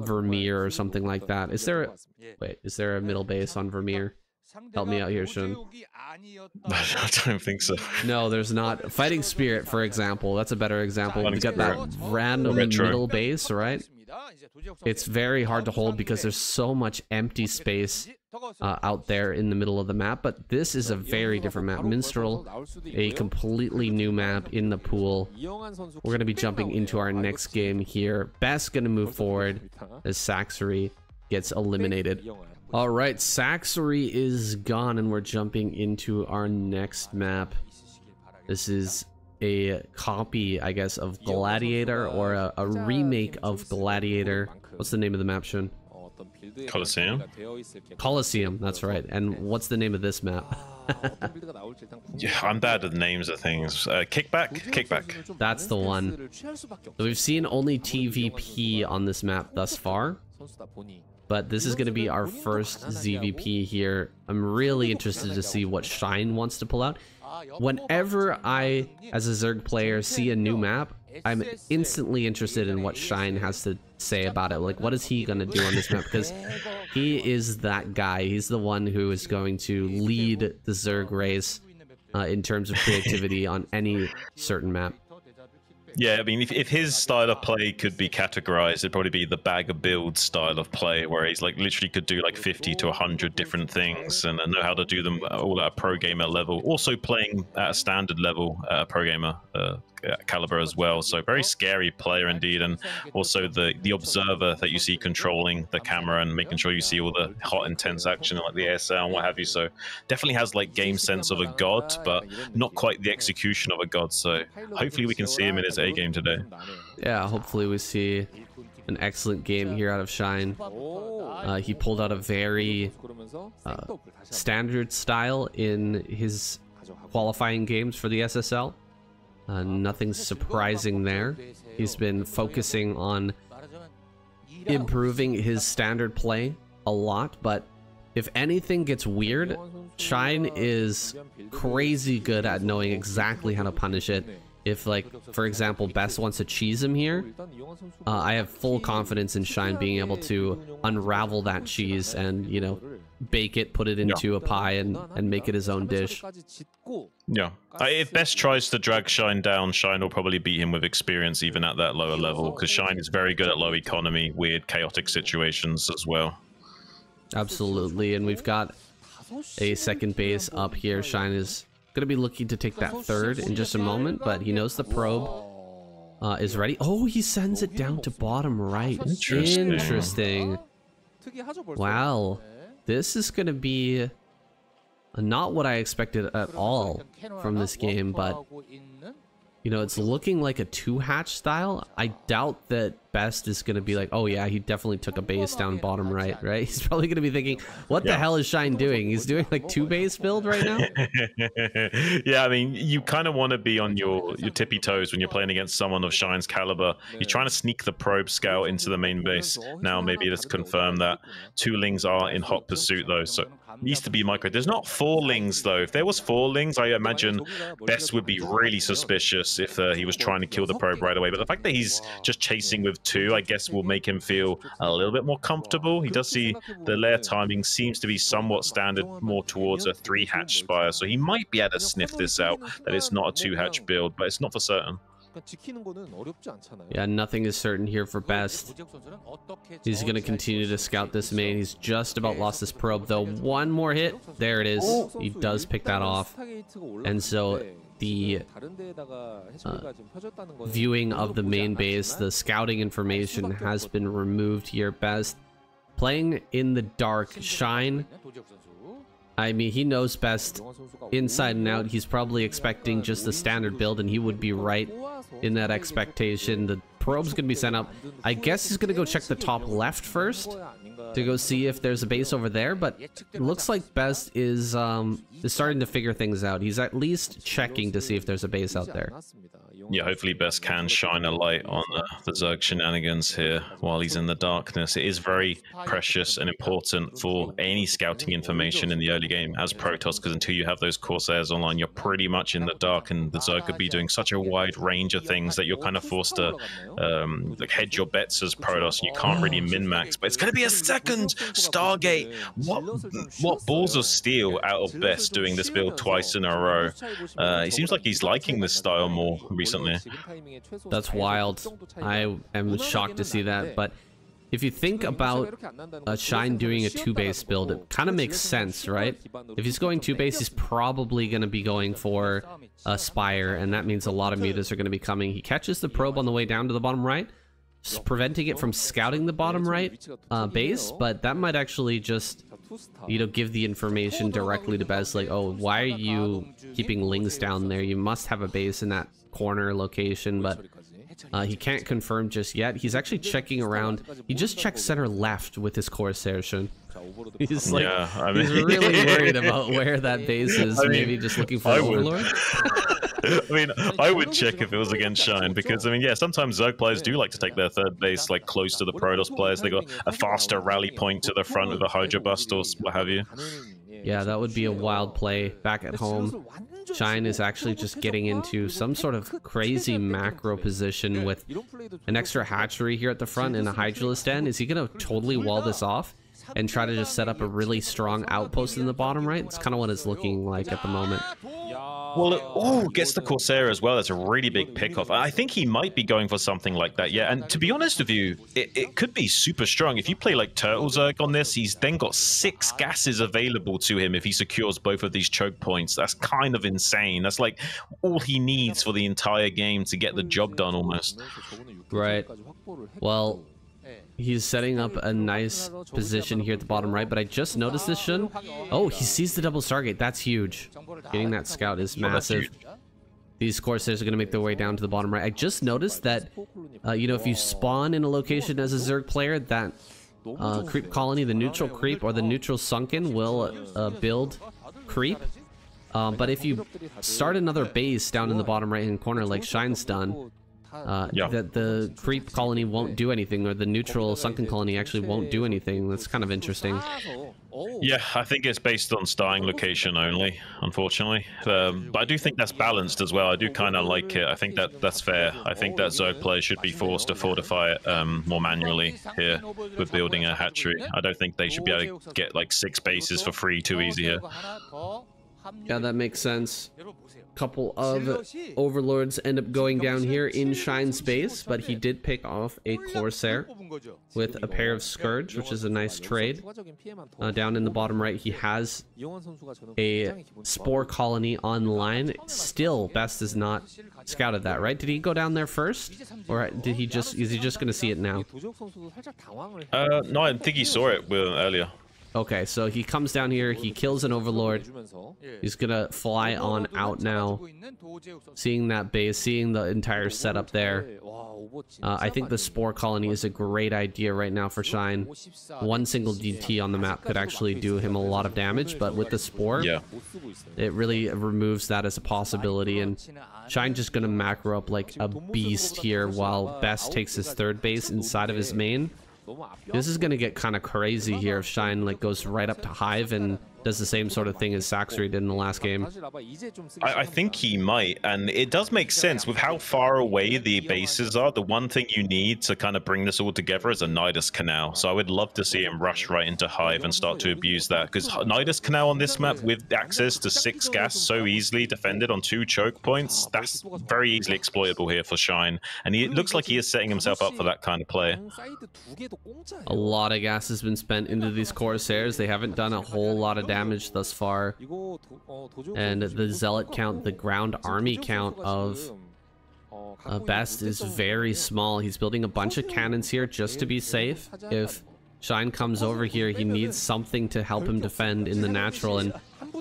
Vermeer or something like that. Is there a, wait, is there a middle base on Vermeer? Help me out here, Xun. I don't think so. No, there's not. Fighting Spirit, for example, that's a better example. We got that random Retro. middle base, right? It's very hard to hold because there's so much empty space uh, out there in the middle of the map, but this is a very different map. Minstrel, a completely new map in the pool. We're going to be jumping into our next game here. Best going to move forward as Saxory gets eliminated. All right, Saxory is gone, and we're jumping into our next map. This is a copy, I guess, of Gladiator or a, a remake of Gladiator. What's the name of the map, Xun? Colosseum? Colosseum, that's right. And what's the name of this map? Yeah, I'm bad at names of things. Uh, kickback? Kickback. That's the one. So we've seen only TVP on this map thus far, but this is going to be our first ZVP here. I'm really interested to see what Shine wants to pull out. Whenever I, as a Zerg player, see a new map, I'm instantly interested in what Shine has to say about it. Like, what is he going to do on this map? Because he is that guy. He's the one who is going to lead the Zerg race uh, in terms of creativity on any certain map. Yeah, I mean, if, if his style of play could be categorized, it'd probably be the bag of build style of play, where he's like literally could do like 50 to 100 different things and, know how to do them all at a pro gamer level. Also playing at a standard level, a pro gamer uh, caliber as well. So very scary player indeed, and also the the observer that you see controlling the camera and making sure you see all the hot intense action like the ASL and what have you. So definitely has like game sense of a god, but not quite the execution of a god. So hopefully we can see him in his A game today. Yeah, hopefully we see an excellent game here out of Shine. Uh, he pulled out a very uh, standard style in his qualifying games for the SSL. Uh, nothing surprising there. He's been focusing on improving his standard play a lot, but if anything gets weird, Shine is crazy good at knowing exactly how to punish it. If, like, for example, Best wants to cheese him here, uh, I have full confidence in Shine being able to unravel that cheese and, you know, bake it, put it into a pie, and, and make it his own dish. Yeah. Uh, if Best tries to drag Shine down, Shine will probably beat him with experience even at that lower level, because Shine is very good at low economy, weird, chaotic situations as well. Absolutely, and we've got a second base up here. Shine is going to be looking to take that third in just a moment, but he knows the probe uh, is ready. Oh, he sends it down to bottom right. Interesting. Interesting. Wow. This is going to be not what I expected at all from this game, but you know, it's looking like a two hatch style. I doubt that Best is going to be like, oh yeah, he definitely took a base down bottom right, right? He's probably going to be thinking, what the hell is Shine doing? He's doing like two base build right now? yeah, I mean, you kind of want to be on your, your tippy toes when you're playing against someone of Shine's caliber. You're trying to sneak the probe scout into the main base. Now, maybe let's confirm that two lings are in hot pursuit, though. So needs to be micro. There's not four lings, though. If there was four lings, I imagine Best would be really suspicious if uh, he was trying to kill the probe right away. But the fact that he's just chasing with two, I guess, will make him feel a little bit more comfortable. He does see the lair timing seems to be somewhat standard, more towards a three hatch spire. So he might be able to sniff this out that it's not a two hatch build, but it's not for certain. Yeah, nothing is certain here for Best. He's going to continue to scout this main. He's just about lost this probe, though. One more hit. There it is. He does pick that off. And so the uh, viewing of the main base, the scouting information has been removed here. Best playing in the dark. Shine. I mean, he knows best inside and out. He's probably expecting just the standard build, and he would be right in that expectation. The probe's gonna be sent up. I guess he's gonna go check the top left first to go see if there's a base over there. But looks like Best is um is starting to figure things out. He's at least checking to see if there's a base out there. Yeah, hopefully Best can shine a light on the, Zerg shenanigans here while he's in the darkness. It is very precious and important for any scouting information in the early game as Protoss, because until you have those Corsairs online, you're pretty much in the dark, and the Zerg could be doing such a wide range of things that you're kind of forced to um, like hedge your bets as Protoss, and you can't really min-max. But it's going to be a second Stargate. What what balls of steel out of Best doing this build twice in a row? Uh, he seems like he's liking this style more recently. That's wild. I am shocked to see that, but if you think about uh, Shine doing a two base build, it kind of makes sense, right? If he's going two base, he's probably going to be going for a Spire, and that means a lot of mutas are going to be coming. He catches the probe on the way down to the bottom right, preventing it from scouting the bottom right uh, base, but that might actually just, you know, give the information directly to Best, like, oh, why are you keeping Lings down there? You must have a base in that corner location, but uh, he can't confirm just yet. He's actually checking around. He just checked center left with his Corsair Xun. He's like, yeah, I mean... he's really worried about where that base is. I mean, maybe just looking for Overlord. I mean, I would check if it was against Shine because I mean, yeah, sometimes Zerg players do like to take their third base like close to the Protoss players. They got a faster rally point to the front of the Hydra Bust or what have you. Yeah, that would be a wild play back at home. Shine is actually just getting into some sort of crazy macro position with an extra hatchery here at the front and a Hydralisk Den. Is he going to totally wall this off and try to just set up a really strong outpost in the bottom right? It's kind of what it's looking like at the moment. Well, oh, gets the Corsair as well. That's a really big pickoff. I think he might be going for something like that, yeah. And to be honest with you, it, it could be super strong. If you play like Turtle Zerg on this, he's then got six gases available to him if he secures both of these choke points. That's kind of insane. That's like all he needs for the entire game to get the job done almost. Right. Well, He's setting up a nice position here at the bottom right, but I just noticed this, Xun. Oh, he sees the double Stargate. That's huge. Getting that scout is massive. These Corsairs are going to make their way down to the bottom right. I just noticed that, uh, you know, if you spawn in a location as a Zerg player, that uh, creep colony, the neutral creep or the neutral sunken will uh, build creep. Um, but if you start another base down in the bottom right hand corner like Shine's done, uh, yeah. that the creep colony won't do anything, or the neutral sunken colony actually won't do anything. That's kind of interesting. Yeah, I think it's based on starting location only, unfortunately. Um, but I do think that's balanced as well. I do kind of like it. I think that that's fair. I think that Zerg players should be forced to fortify it um, more manually here with building a hatchery. I don't think they should be able to get like six bases for free too easy here. Yeah, that makes sense couple of overlords end up going down here in Shine Space, but he did pick off a Corsair with a pair of Scourge, which is a nice trade. Uh, down in the bottom right, he has a Spore Colony online. Still, Best is not scouted that, right? Did he go down there first? Or did he just, is he just going to see it now? Uh, no, I think he saw it earlier. Okay, so he comes down here, he kills an overlord. He's gonna fly on out now. Seeing that base, seeing the entire setup there. Uh, I think the spore colony is a great idea right now for Shine. One single DT on the map could actually do him a lot of damage, but with the spore, yeah. it really removes that as a possibility. And Shine just gonna macro up like a beast here while Best takes his third base inside of his main. This is gonna get kind of crazy here if Shine like goes right up to Hive and does the same sort of thing as Saxory did in the last game. I, I, think he might, and it does make sense with how far away the bases are. The one thing you need to kind of bring this all together is a Nydus Canal. So I would love to see him rush right into Hive and start to abuse that, because Nydus Canal on this map with access to six gas so easily defended on two choke points, that's very easily exploitable here for Shine. And he, it looks like he is setting himself up for that kind of play. A lot of gas has been spent into these Corsairs. They haven't done a whole lot of damage thus far. And the Zealot count, the ground army count of uh, Best is very small. He's building a bunch of cannons here just to be safe. If Shine comes over here, he needs something to help him defend in the natural, and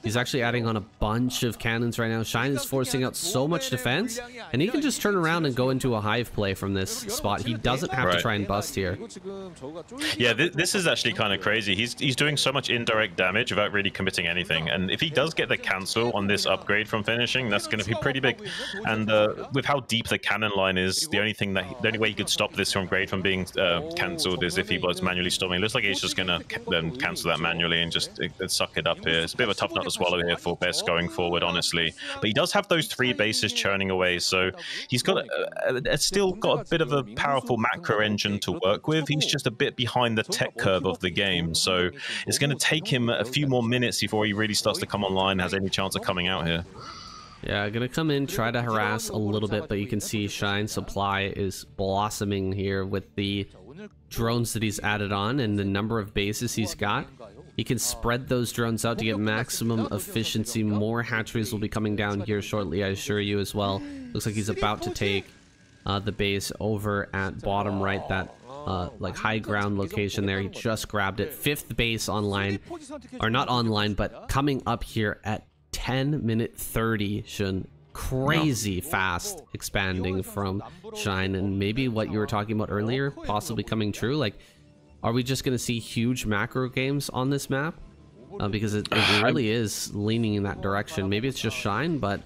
He's actually adding on a bunch of cannons right now. Shine is forcing out so much defense, and he can just turn around and go into a hive play from this spot. He doesn't have Right. to try and bust here. Yeah, th this is actually kind of crazy. He's he's doing so much indirect damage without really committing anything. And if he does get the cancel on this upgrade from finishing, that's going to be pretty big. And uh, with how deep the cannon line is, the only thing that he, the only way he could stop this from grade from being uh, cancelled is if he was manually storming. It looks like he's just going to um, cancel that manually and just uh, suck it up here. It's a bit of a tough nut swallow here for Best going forward, honestly. But he does have those three bases churning away, so he's got a, a, a- still got a bit of a powerful macro engine to work with. He's just a bit behind the tech curve of the game, so it's going to take him a few more minutes before he really starts to come online, has any chance of coming out here. Yeah, gonna come in, try to harass a little bit, but you can see Shine Supply is blossoming here with the drones that he's added on and the number of bases he's got. He can spread those drones out to get maximum efficiency. More hatcheries will be coming down here shortly, I assure you as well. Looks like he's about to take uh, the base over at bottom right, that uh, like high ground location there. He just grabbed it. Fifth base online, or not online, but coming up here at 10 minute 30, Xun. Crazy fast expanding from Shine, and maybe what you were talking about earlier possibly coming true. Like, are we just going to see huge macro games on this map? Uh, because it, it really is leaning in that direction. Maybe it's just Shine, but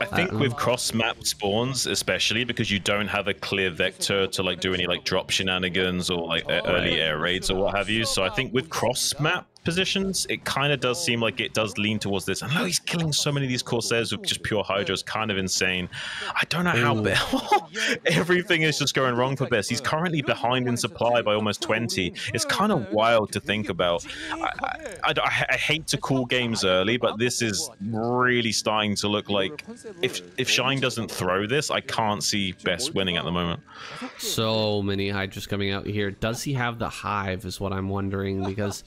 I think with cross map spawns, especially because you don't have a clear vector to like do any like drop shenanigans or like uh, early air raids or what have you. So I think with cross map positions, it kind of does seem like it does lean towards this. I know he's killing so many of these Corsairs with just pure Hydra. It's kind of insane. I don't know how Ooh. everything is just going wrong for Best. He's currently behind in supply by almost 20. It's kind of wild to think about. I, I, I, I hate to call games early, but this is really starting to look like if if Shine doesn't throw this, I can't see Best winning at the moment. so many Hydras coming out here. Does he have the Hive is what I'm wondering, because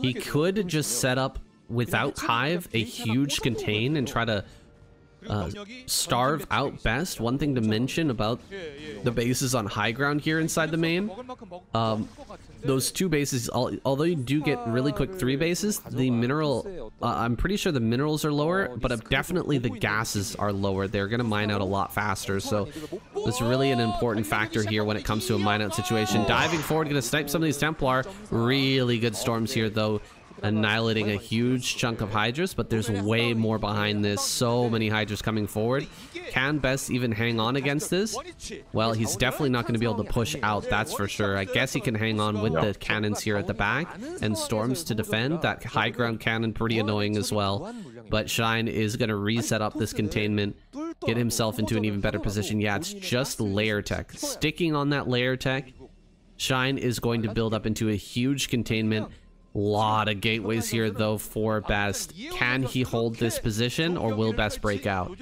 he could just set up without Hive a huge contain and try to uh, starve out best. One thing to mention about the bases on high ground here inside the main, um, those two bases, al- although you do get really quick three bases, the mineral, uh, I'm pretty sure the minerals are lower, but definitely the gases are lower. They're going to mine out a lot faster, so it's really an important factor here when it comes to a mine out situation. Diving forward, going to snipe some of these Templar. Really good storms here, though annihilating a huge chunk of Hydras, but there's way more behind this. So many Hydras coming forward. Can Best even hang on against this? Well, he's definitely not going to be able to push out, that's for sure. I guess he can hang on with the cannons here at the back and Storms to defend. That high ground cannon pretty annoying as well. But Shine is going to reset up this containment, get himself into an even better position. Yeah, it's just lair tech. Sticking on that lair tech, Shine is going to build up into a huge containment. Lot of gateways here though for Best. Can he hold this position or will Best break out?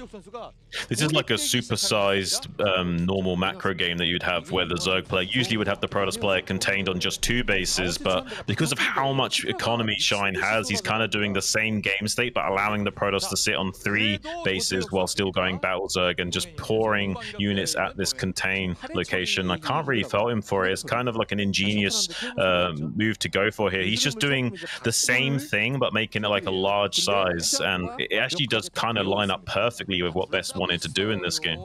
This is like a supersized um, normal macro game that you'd have where the Zerg player usually would have the Protoss player contained on just two bases, but because of how much economy Shine has, he's kind of doing the same game state, but allowing the Protoss to sit on three bases while still going Battle Zerg and just pouring units at this contain location. I can't really fault him for it. It's kind of like an ingenious um, move to go for here. He's just doing the same thing, but making it like a large size, and it actually does kind of line up perfectly with what Best wanted to do in this game.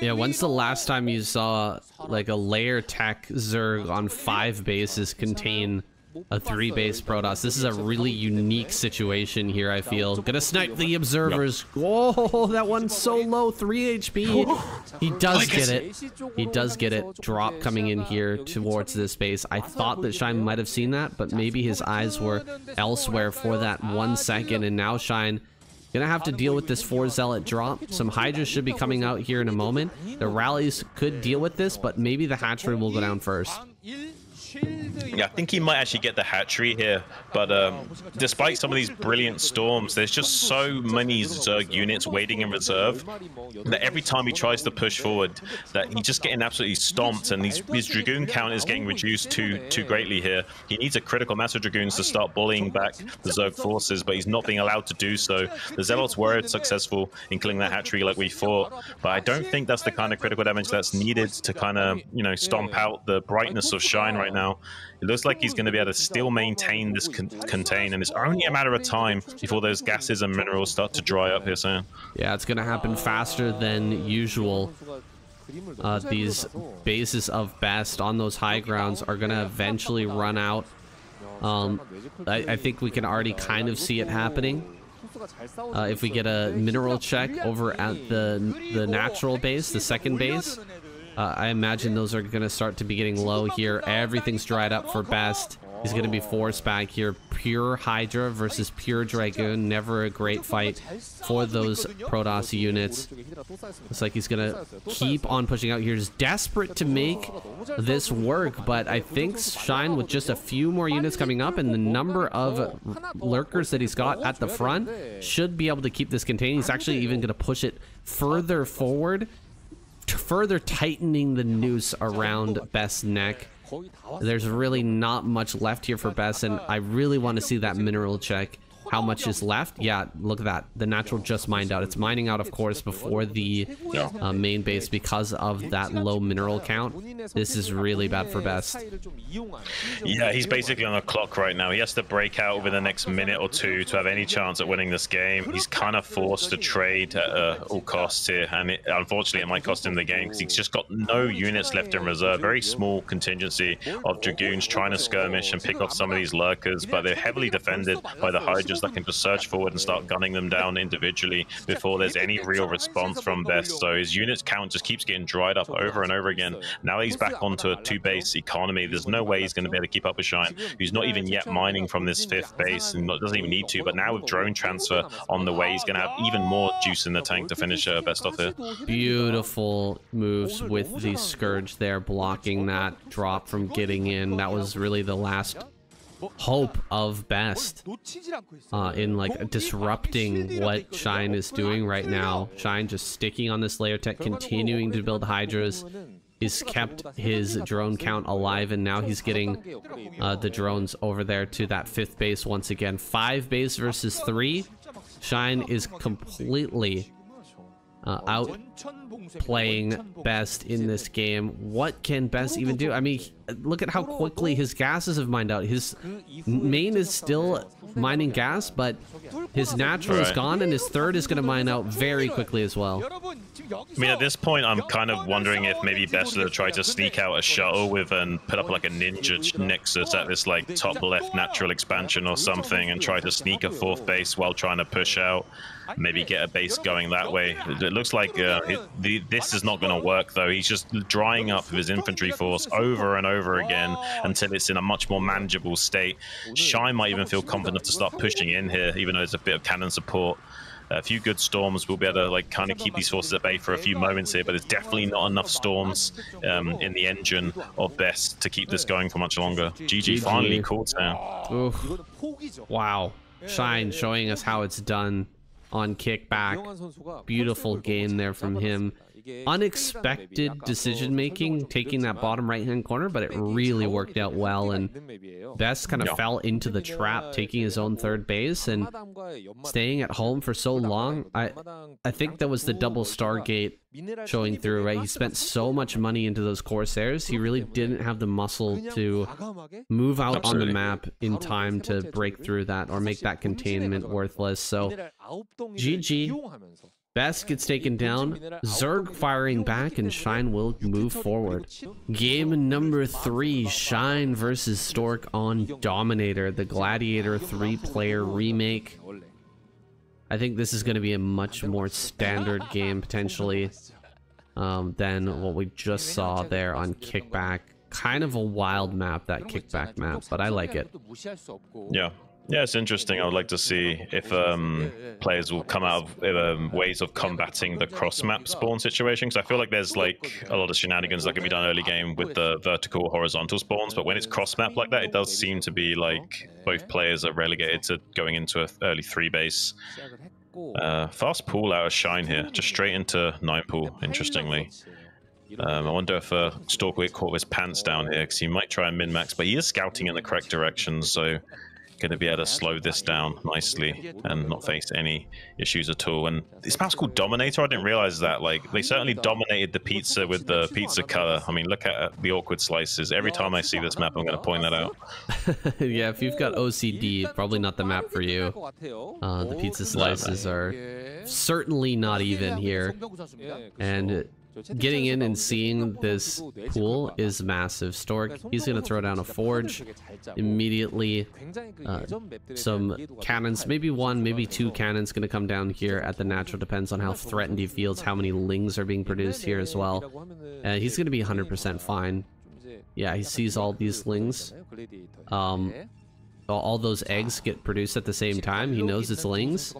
Yeah, when's the last time you saw like a lair tech Zerg on five bases contain a three base Protoss? This is a really unique situation here, I feel. Gonna snipe the observers. Whoa, that one's so low, 3 HP. He does get it. He does get it. Drop coming in here towards this base. I thought that Shine might have seen that, but maybe his eyes were elsewhere for that one second, and now Shine Gonna have to deal with this four zealot drop. Some hydras should be coming out here in a moment. The rallies could deal with this, but maybe the hatchery will go down first. Yeah, I think he might actually get the hatchery here, but um, despite some of these brilliant storms, there's just so many Zerg units waiting in reserve that every time he tries to push forward, that he's just getting absolutely stomped, and his, his Dragoon count is getting reduced too too greatly here. He needs a critical mass of Dragoons to start bullying back the Zerg forces, but he's not being allowed to do so. The Zealots were successful in killing that hatchery like we thought, but I don't think that's the kind of critical damage that's needed to kind of, you know, stomp out the brightness of Shine right now. It It looks like he's going to be able to still maintain this con contain, and it's only a matter of time before those gases and minerals start to dry up here soon. Yeah, it's going to happen faster than usual. Uh, these bases of best on those high grounds are going to eventually run out. Um, I, I think we can already kind of see it happening. Uh, if we get a mineral check over at the the natural base, the second base, uh, I imagine those are going to start to be getting low here. Everything's dried up for best. He's going to be forced back here. Pure Hydra versus Pure Dragoon. Never a great fight for those Protoss units. Looks like he's going to keep on pushing out here. He's desperate to make this work, but I think Shine with just a few more units coming up and the number of lurkers that he's got at the front should be able to keep this contained. He's actually even going to push it further forward, further tightening the noose around Best's neck. There's really not much left here for Best, and I really want to see that mineral check how much is left. Yeah, look at that. The natural just mined out. It's mining out, of course, before the uh, main base because of that low mineral count. This is really bad for Best. Yeah, he's basically on a clock right now. He has to break out within the next minute or two to have any chance at winning this game. He's kind of forced to trade at uh, all costs here, and it, unfortunately, it might cost him the game because he's just got no units left in reserve. Very small contingency of Dragoons trying to skirmish and pick off some of these lurkers, but they're heavily defended by the Hydras that can just surge forward and start gunning them down individually before there's any real response from Best. So his units count just keeps getting dried up over and over again. Now he's back onto a two-base economy. There's no way he's going to be able to keep up with Shine, who's not even yet mining from this fifth base and doesn't even need to. But now with drone transfer on the way, he's going to have even more juice in the tank to finish uh, Best off here. Beautiful moves with the Scourge there, blocking that drop from getting in. That was really the last hope of best uh, in like disrupting what Shine is doing right now. Shine just sticking on this lair tech, continuing to build Hydras. He's kept his drone count alive, and now he's getting uh, the drones over there to that fifth base once again. Five base versus three. Shine is completely uh, out playing best in this game. What can best even do? I mean, look at how quickly his gases have mined out. His main is still mining gas, but his natural right. is gone, and his third is going to mine out very quickly as well. I mean, at this point, I'm kind of wondering if maybe best to try to sneak out a shuttle with and put up like a ninja nexus at this like top left natural expansion or something, and try to sneak a fourth base while trying to push out maybe get a base going that way. It looks like uh, it, the, this is not going to work, though. He's just drying up his infantry force over and over again until it's in a much more manageable state. Shine might even feel confident to start pushing in here, even though there's a bit of cannon support. A few good storms will be able to like kind of keep these forces at bay for a few moments here, but there's definitely not enough storms um, in the engine of Best to keep this going for much longer. GG, finally caught down. Wow. Shine showing us how it's done on kickback. Beautiful game there from him. Unexpected decision making, taking that bottom right hand corner, but it really worked out well. And Best kind of yeah. fell into the trap, taking his own third base and staying at home for so long. I I think that was the double Stargate showing through, right? He spent so much money into those Corsairs, he really didn't have the muscle to move out on the map in time to break through that or make that containment worthless. So, GG. Best gets taken down, Zerg firing back, and Shine will move forward. Game number three, Shine versus Stork on Dominator, the Gladiator three-player remake. I think this is going to be a much more standard game, potentially, um, than what we just saw there on Kickback. Kind of a wild map, that Kickback map, but I like it. Yeah, yeah, it's interesting. I would like to see if um, players will come out of um, ways of combating the cross-map spawn situation. Because I feel like there's like a lot of shenanigans that can be done early game with the vertical horizontal spawns. But when it's cross-map like that, it does seem to be like both players are relegated to going into an early three base. Uh, fast pull out of Shine here, just straight into nine pool. Interestingly. Um, I wonder if uh, will caught his pants down here because he might try and min-max, but he is scouting in the correct direction, so going to be able to slow this down nicely and not face any issues at all. And this map's called Dominator. I didn't realize that. Like they certainly dominated the pizza with the pizza cutter. I mean, look at the awkward slices. Every time I see this map, I'm going to point that out. yeah, if you've got OCD, probably not the map for you. Uh, the pizza slices are certainly not even here, and getting in and seeing this pool is massive. Stork, he's going to throw down a forge immediately. Uh, some cannons, maybe one, maybe two cannons going to come down here at the natural. Depends on how threatened he feels, how many lings are being produced here as well. And he's going to be 100% fine. Yeah, he sees all these lings. Um, all those eggs get produced at the same time. He knows it's lings.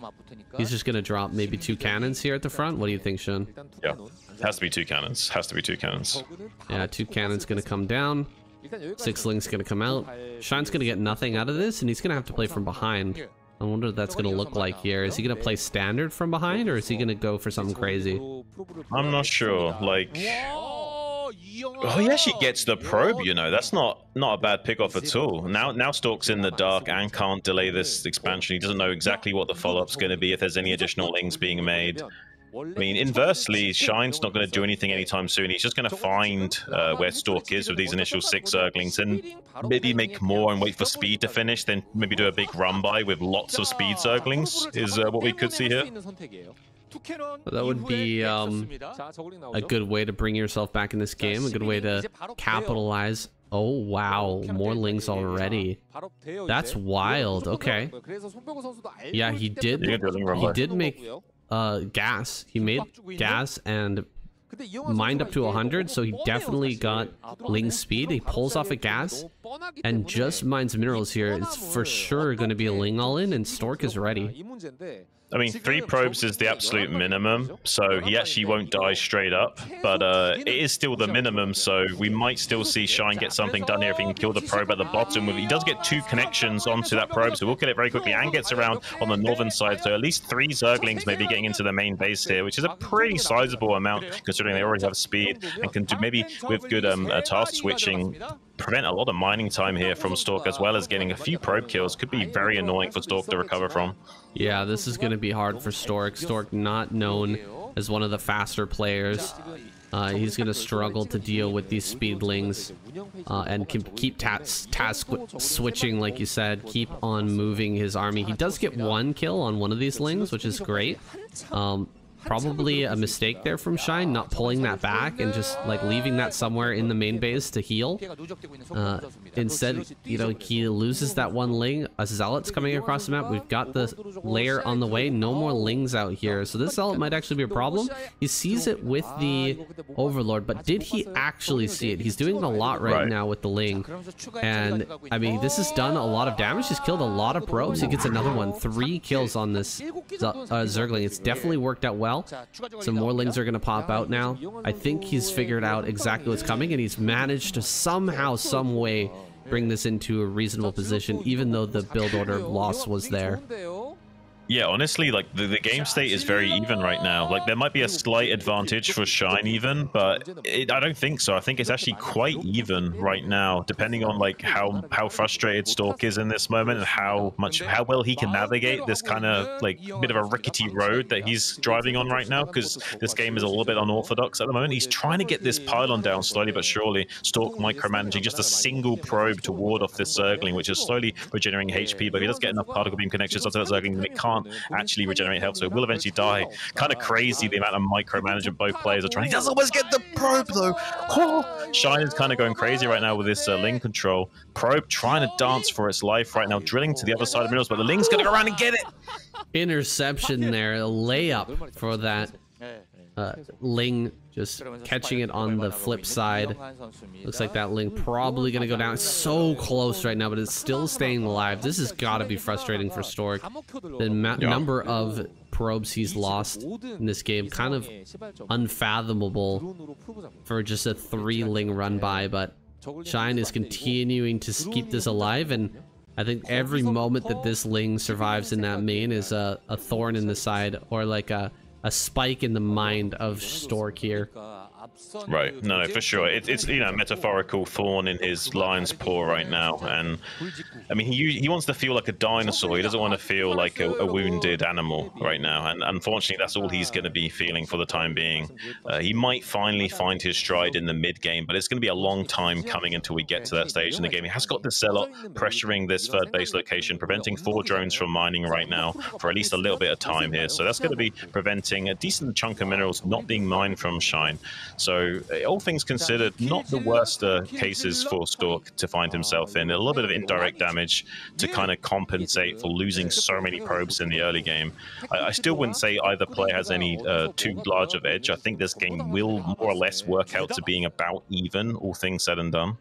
He's just going to drop maybe two cannons here at the front. What do you think, Xun? Yeah. Has to be two cannons. Has to be two cannons. Yeah, two cannons gonna come down. Six Ling's gonna come out. Shine's gonna get nothing out of this, and he's gonna have to play from behind. I wonder what that's gonna look like here. Is he gonna play standard from behind, or is he gonna go for something crazy? I'm not sure. Like, oh, he actually gets the probe. You know, that's not not a bad pick off at all. Now, now Stork's in the dark and can't delay this expansion. He doesn't know exactly what the follow up's going to be if there's any additional lings being made. I mean, inversely, Shine's not going to do anything anytime soon. He's just going to find uh, where Stork is with these initial six Zerglings and maybe make more and wait for speed to finish, then maybe do a big run by with lots of speed Zerglings is uh, what we could see here. that would be um, a good way to bring yourself back in this game, a good way to capitalize. Oh, wow. More lings already. That's wild. Okay. Yeah, he did. He did make uh, gas. He made gas and mined up to 100, so he definitely got Ling speed. He pulls off a gas and just mines minerals here. It's for sure going to be a Ling all in, and Stork is ready. I mean, three probes is the absolute minimum, so he actually won't die straight up, but uh, it is still the minimum, so we might still see Shine get something done here if he can kill the probe at the bottom. He does get two connections onto that probe, so we'll kill it very quickly, and gets around on the northern side, so at least three Zerglings may be getting into the main base here, which is a pretty sizable amount, considering they already have speed, and can do maybe with good um, uh, task switching, prevent a lot of mining time here from Stork, as well as getting a few probe kills. Could be very annoying for Stork to recover from. Yeah, this is going to be hard for Stork. Stork not known as one of the faster players. Uh, he's going to struggle to deal with these speedlings uh, and keep task, task switching, like you said, keep on moving his army. He does get one kill on one of these lings, which is great. Um, probably a mistake there from Shine, not pulling that back and just like leaving that somewhere in the main base to heal. Uh, instead, you know, he loses that one Ling. A Zealot's coming across the map. We've got the lair on the way. No more Lings out here. So this Zealot might actually be a problem. He sees it with the Overlord, but did he actually see it? He's doing a lot right, right. now with the Ling. And, I mean, this has done a lot of damage. He's killed a lot of probes. He gets another one. Three kills on this uh, Zergling. It's definitely worked out well well. Some more lings are going to pop out now. I think he's figured out exactly what's coming, and he's managed to somehow, some way, bring this into a reasonable position, even though the build order loss was there. Yeah, honestly, like the, the game state is very even right now. Like there might be a slight advantage for Shine even, but it, I don't think so. I think it's actually quite even right now, depending on like how how frustrated Stork is in this moment and how much how well he can navigate this kind of like bit of a rickety road that he's driving on right now. Because this game is a little bit unorthodox at the moment. He's trying to get this pylon down slowly but surely. Stork micromanaging just a single probe to ward off this Zergling, which is slowly regenerating HP. But if he does get enough particle beam connections onto that Zergling, it can't can't actually regenerate health, so it will eventually die. Kind of crazy the amount of micromanagement both players are trying. He does almost get the probe though. Oh, Shine is kind of going crazy right now with this uh, Ling control. Probe trying to dance for its life right now, drilling to the other side of minerals, but the Ling's going to go around and get it. Interception there, a layup for that uh, Ling just catching it on the flip side. Looks like that Ling probably going to go down. It's so close right now, but it's still staying alive. This has got to be frustrating for Stork. The number of probes he's lost in this game, kind of unfathomable for just a three Ling run by, but Shine is continuing to keep this alive, and I think every moment that this Ling survives in that main is a, a thorn in the side, or like a a spike in the mind of Stork here. Right. No, no, for sure. It, it's you know metaphorical thorn in his lion's paw right now, and I mean he he wants to feel like a dinosaur. He doesn't want to feel like a, a wounded animal right now, and unfortunately that's all he's going to be feeling for the time being. Uh, he might finally find his stride in the mid game, but it's going to be a long time coming until we get to that stage in the game. He has got the Zealot pressuring this third base location, preventing four drones from mining right now for at least a little bit of time here. So that's going to be preventing a decent chunk of minerals not being mined from Shine. So uh, all things considered, not the worst uh, cases for Stork to find himself in. A little bit of indirect damage to kind of compensate for losing so many probes in the early game. I, I still wouldn't say either player has any uh, too large of edge. I think this game will more or less work out to being about even, all things said and done.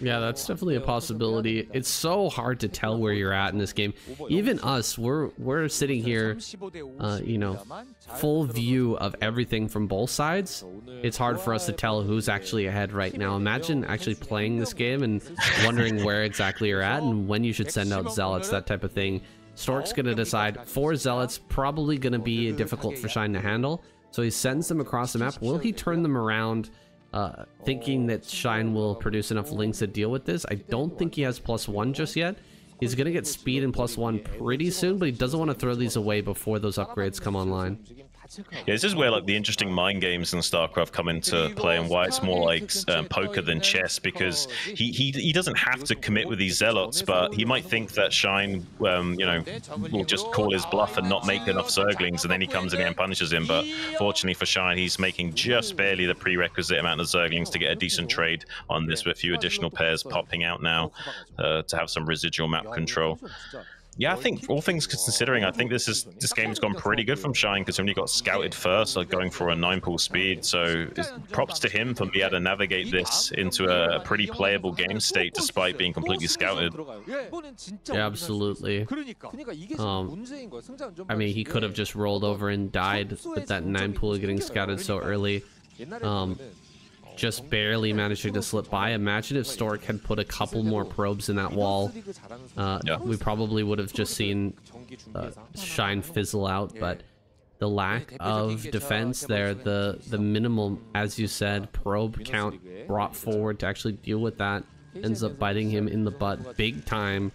Yeah, that's definitely a possibility. It's so hard to tell where you're at in this game. Even us, we're we're sitting here, uh, you know, full view of everything from both sides. It's hard for us to tell who's actually ahead right now. Imagine actually playing this game and wondering where exactly you're at and when you should send out zealots, that type of thing. Stork's gonna decide four zealots probably gonna be difficult for Shine to handle. So he sends them across the map. Will he turn them around? Uh, thinking that Shine will produce enough lings to deal with this. I don't think he has plus one just yet. He's going to get speed and plus one pretty soon, but he doesn't want to throw these away before those upgrades come online. Yeah, this is where like the interesting mind games in StarCraft come into play, and why it's more like um, poker than chess. Because he, he he doesn't have to commit with these zealots, but he might think that Shine, um, you know, will just call his bluff and not make enough Zerglings, and then he comes in and punishes him. But fortunately for Shine, he's making just barely the prerequisite amount of Zerglings to get a decent trade on this, with a few additional pairs popping out now uh, to have some residual map control. Yeah, I think all things considering, I think this is this game's gone pretty good from Shine because he got scouted first, like going for a nine pull speed. So props to him for being able to navigate this into a pretty playable game state despite being completely scouted. Yeah, absolutely. Um, I mean, he could have just rolled over and died with that nine pull getting scouted so early. Um, just barely managing to slip by. Imagine if Stork had put a couple more probes in that wall. Uh, yeah. We probably would have just seen uh, Shine fizzle out, but the lack of defense there, the, the minimal, as you said, probe count brought forward to actually deal with that ends up biting him in the butt big time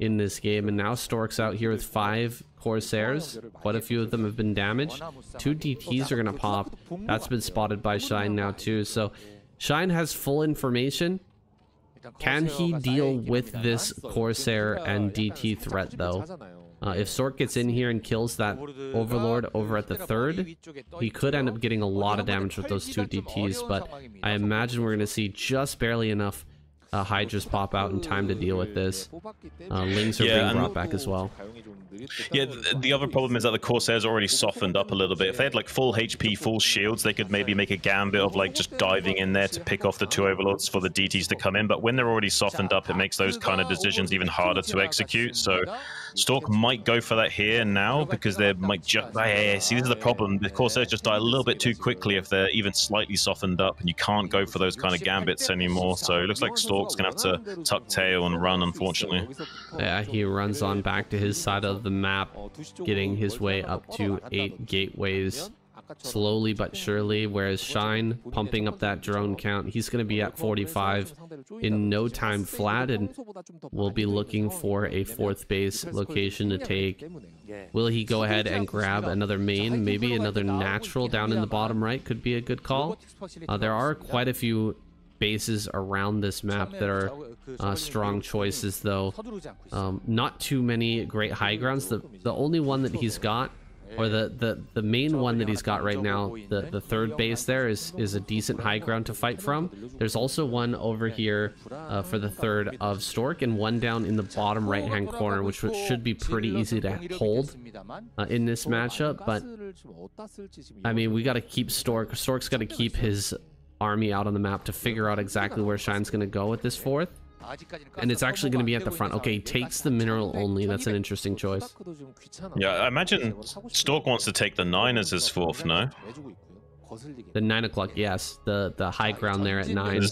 in this game. And now Stork's out here with five Corsairs. Quite a few of them have been damaged. Two DTs are going to pop. That's been spotted by Shine now too. So Shine has full information. Can he deal with this Corsair and DT threat though? Uh, if Stork gets in here and kills that Overlord over at the third, he could end up getting a lot of damage with those two DTs, but I imagine we're going to see just barely enough uh, Hydras pop out in time to deal with this. Uh, Lings are yeah, being brought back as well. Yeah, the, the, other problem is that the Corsairs already softened up a little bit. If they had like full HP, full shields, they could maybe make a gambit of like just diving in there to pick off the two Overlords for the DTs to come in. But when they're already softened up, it makes those kind of decisions even harder to execute. So Stork might go for that here now because they might just... Hey, see, this is the problem. The Corsairs just die a little bit too quickly if they're even slightly softened up, and you can't go for those kind of gambits anymore. So it looks like Stork's going to have to tuck tail and run, unfortunately. Yeah, he runs on back to his side of the map, getting his way up to eight gateways slowly but surely, whereas Shine pumping up that drone count, he's going to be at 45 in no time flat, and we'll be looking for a fourth base location to take. Will he go ahead and grab another main? Maybe another natural down in the bottom right could be a good call. Uh, there are quite a few bases around this map that are uh, strong choices though. Um, not too many great high grounds. The the only one that he's got or the, the, the main one that he's got right now, the, the third base there is, is a decent high ground to fight from. There's also one over here uh, for the third of Stork and one down in the bottom right hand corner, which should be pretty easy to hold uh, in this matchup. But I mean, we got to keep Stork. Stork's got to keep his army out on the map to figure out exactly where Shine's going to go with this fourth. And it's actually going to be at the front. Okay, takes the mineral only. That's an interesting choice. Yeah, I imagine Stork wants to take the nine as his fourth, no? The nine o'clock, yes. The the high ground there at nine.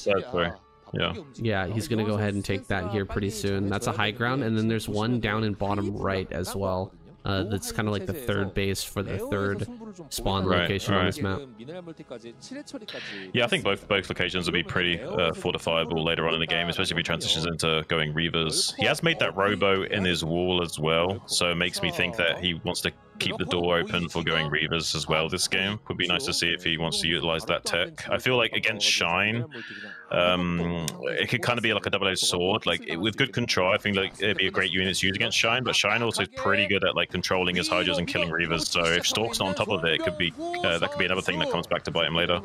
Yeah. Yeah, he's going to go ahead and take that here pretty soon. That's a high ground. And then there's one down in bottom right as well. Uh, that's kind of like the third base for the third spawn Right, location on this map. Yeah, I think both both locations will be pretty uh, fortifiable later on in the game, especially if he transitions into going Reavers. He has made that Robo in his wall as well, so it makes me think that he wants to keep the door open for going Reavers as well this game. Would be nice to see if he wants to utilize that tech. I feel like against Shine, um, it could kind of be like a double-edged sword. Like it, with good control, I think like it'd be a great unit to use against Shine, but Shine also is pretty good at like controlling his Hydras and killing Reavers. So if Stork's not on top of it, it could be uh, that could be another thing that comes back to bite him later.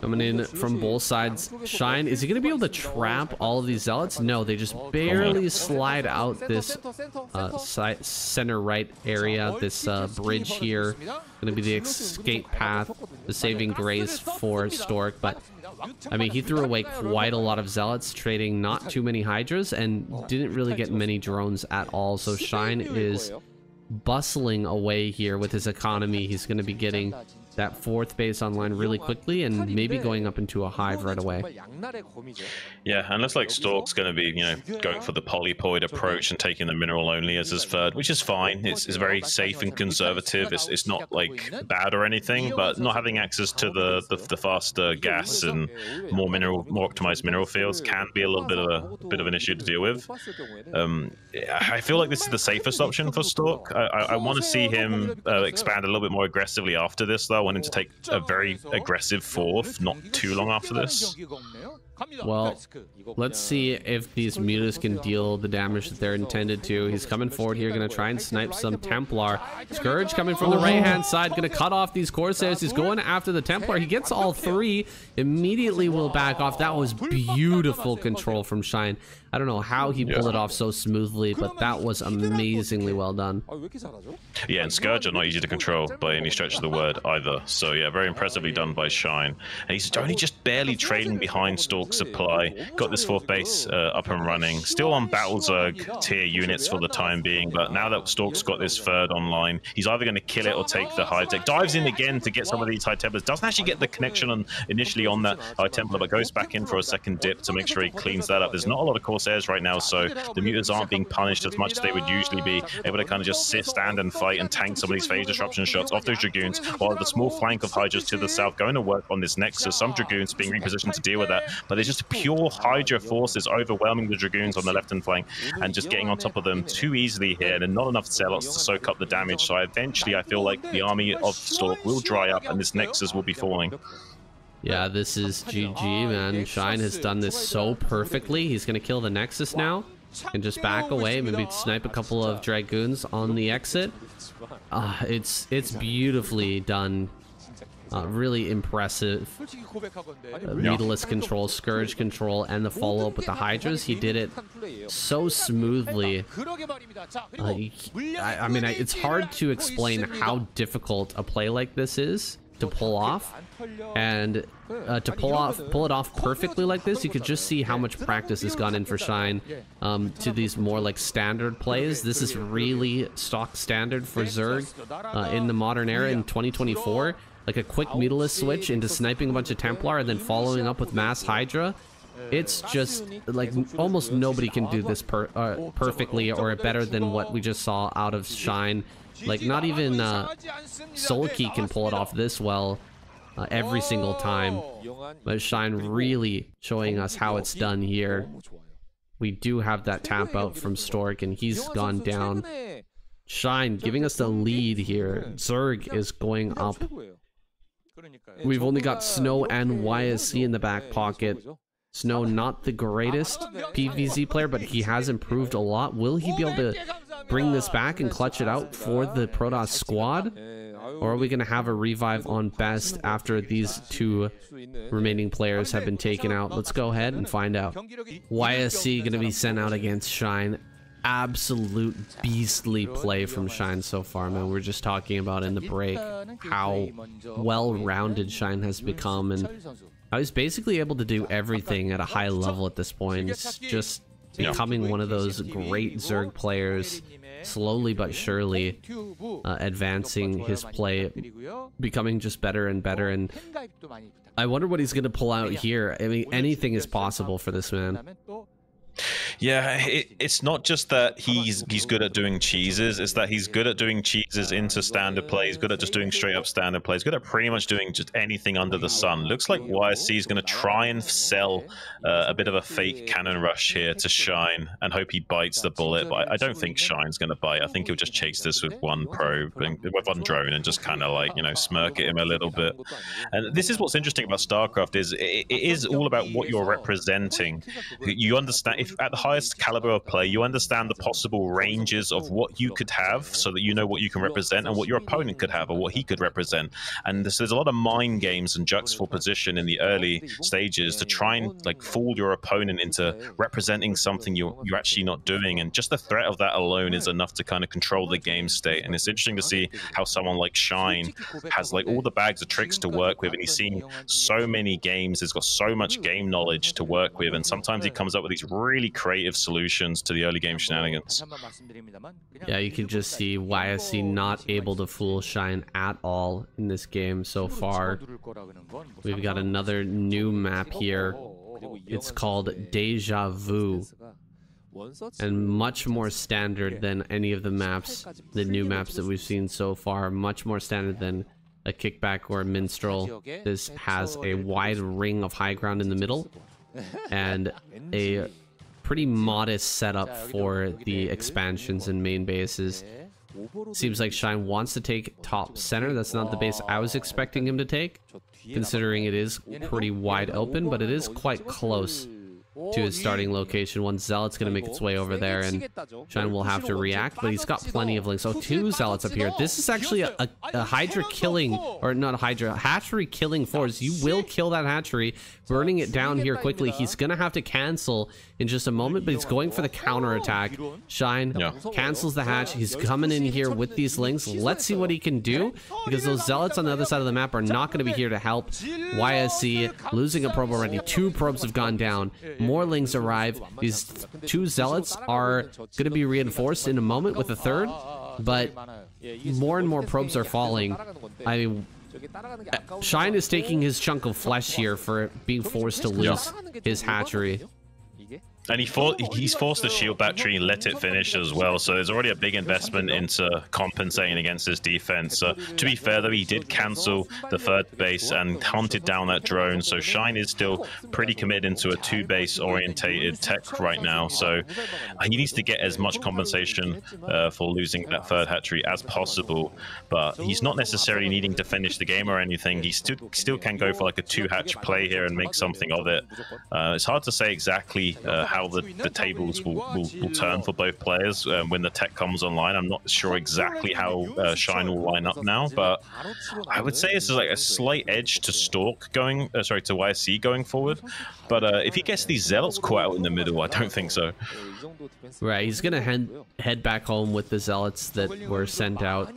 Coming in from both sides. Shine, is he going to be able to trap all of these zealots? No, they just barely slide out this uh, center right area, this uh, bridge here. Going to be the escape path, the saving grace for Stork. But, I mean, he threw away quite a lot of zealots, trading not too many Hydras, and didn't really get many drones at all. So Shine is bustling away here with his economy. He's going to be getting that fourth base online really quickly and maybe going up into a hive right away. Yeah, and looks like Stork's going to be, you know, going for the polypoid approach and taking the mineral only as his third, which is fine. It's, it's very safe and conservative. It's, it's not like bad or anything, but not having access to the, the, the faster gas and more mineral, more optimized mineral fields can be a little bit of a bit of an issue to deal with. Um, I feel like this is the safest option for Stork. I, I, I want to see him uh, expand a little bit more aggressively after this, though. I want to take a very aggressive fourth, not too long after this. Well, let's see if these mutas can deal the damage that they're intended to. He's coming forward here, gonna try and snipe some Templar. Scourge coming from the right-hand side, gonna cut off these Corsairs. He's going after the Templar. He gets all three, immediately will back off. That was beautiful control from Shine. I don't know how he pulled Yeah. it off so smoothly, but that was amazingly well done. Yeah, and Scourge are not easy to control by any stretch of the word either. So yeah, very impressively done by Shine. And he's only just barely trailing behind Supply. Got this fourth base uh, up and running. Still on Battlezerg tier units for the time being, but now that Stork's got this third online, he's either going to kill it or take the Hive Tech. Dives in again to get some of these High Templars. Doesn't actually get the connection on initially on that High Templar, but goes back in for a second dip to make sure he cleans that up. There's not a lot of Corsairs right now, so the mutants aren't being punished as much as they would usually be, able to kind of just sit, stand and fight and tank some of these phase disruption shots off those Dragoons, while the small flank of Hydras to the south going to work on this Nexus. Some Dragoons being repositioned to deal with that, but there's just pure Hydra forces overwhelming the Dragoons on the left-hand flank and just getting on top of them too easily here, and not enough Zealots to soak up the damage, so eventually I feel like the army of Stork will dry up and this Nexus will be falling. Yeah, this is GG, man. Shine has done this so perfectly. He's gonna kill the Nexus now. And just back away, maybe snipe a couple of Dragoons on the exit. Uh, it's it's beautifully done. Uh, really impressive. Uh, needless control, Scourge control, and the follow-up with the Hydras. He did it so smoothly. Uh, he- I, I mean, I, it's hard to explain how difficult a play like this is to pull off and uh, to pull off pull it off perfectly like this you could just see how much practice has gone in for shine um, to these more like standard plays this is really stock standard for zerg uh, in the modern era in 2024 like a quick Mutalisk switch into sniping a bunch of templar and then following up with mass hydra it's just like almost nobody can do this per uh, perfectly or better than what we just saw out of shine like not even uh, Soulkey can pull it off this well uh, every single time. But Shine really showing us how it's done here. We do have that tap out from Stork and he's gone down. Shine giving us the lead here. Zerg is going up. We've only got Snow and YSC in the back pocket. Snow not the greatest PVZ player, but he has improved a lot. Will he be able to bring this back and clutch it out for the Protoss squad? Or are we going to have a revive on Best after these two remaining players have been taken out? Let's go ahead and find out. YSC going to be sent out against Shine. Absolute beastly play from Shine so far, man. We are just talking about in the break how well-rounded Shine has become and I was basically able to do everything at a high level at this point. It's just becoming one of those great Zerg players, slowly but surely uh, advancing his play, becoming just better and better. And I wonder what he's going to pull out here. I mean, anything is possible for this man. Yeah, it, it's not just that he's he's good at doing cheeses; it's that he's good at doing cheeses into standard play. He's good at just doing straight up standard play. He's good at pretty much doing just anything under the sun. Looks like YSC is going to try and sell uh, a bit of a fake cannon rush here to Shine and hope he bites the bullet. But I don't think Shine's going to bite. I think he'll just chase this with one probe and with one drone and just kind of like you know smirk at him a little bit. And this is what's interesting about StarCraft is it, it is all about what you're representing. You understand if at the highest caliber of play, you understand the possible ranges of what you could have so that you know what you can represent and what your opponent could have or what he could represent. And there's, there's a lot of mind games and juxtaposition in the early stages to try and like fool your opponent into representing something you're, you're actually not doing. And just the threat of that alone is enough to kind of control the game state. And it's interesting to see how someone like Shine has like all the bags of tricks to work with and he's seen so many games, he's got so much game knowledge to work with. And sometimes he comes up with these really creative solutions to the early game shenanigans. Yeah, you can just see YSC not able to fool Shine at all in this game so far. We've got another new map here. It's called Deja Vu. And much more standard than any of the maps, the new maps that we've seen so far. Much more standard than a kickback or a minstrel. This has a wide ring of high ground in the middle and a pretty modest setup for the expansions and main bases. Seems like Shine wants to take top center. That's not the base I was expecting him to take, considering it is pretty wide open, but it is quite close to his starting location. One Zealot's going to make its way over there, and Shine will have to react, but he's got plenty of lings. Oh, two Zealots up here. This is actually a, a, a Hydra killing, or not a Hydra, hatchery killing force. You will kill that hatchery, burning it down here quickly. He's going to have to cancel in just a moment, but he's going for the counter attack. Shine yeah. cancels the hatch. He's coming in here with these lings. Let's see what he can do, because those Zealots on the other side of the map are not going to be here to help. YSC losing a probe already. Two probes have gone down more lings arrive. These two zealots are going to be reinforced in a moment with a third, but more and more probes are falling. I mean, Shine is taking his chunk of flesh here for being forced to lose his hatchery. And he for, he's forced the shield battery and let it finish as well. So there's already a big investment into compensating against his defense. So to be fair, though, he did cancel the third base and hunted down that drone. So Shine is still pretty committed into a two base orientated tech right now. So he needs to get as much compensation uh, for losing that third hatchery as possible. But he's not necessarily needing to finish the game or anything. He still still can go for like a two hatch play here and make something of it. Uh, it's hard to say exactly uh, how how the, the tables will, will, will turn for both players um, when the tech comes online. I'm not sure exactly how uh, Shine will line up now, but I would say this is like a slight edge to Stork going, uh, sorry, to YSC going forward. But uh, if he gets these Zealots caught out in the middle, I don't think so. Right, he's gonna head head back home with the Zealots that were sent out.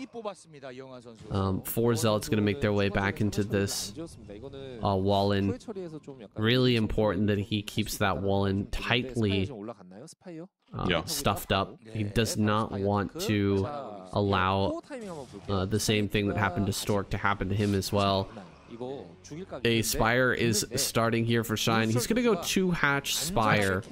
Um, four Zealots gonna make their way back into this uh, wall-in. Really important that he keeps that wall-in tightly uh, yeah. stuffed up. He does not want to allow uh, the same thing that happened to Stork to happen to him as well. A Spire is starting here for Shine. He's going to go two hatch Spire.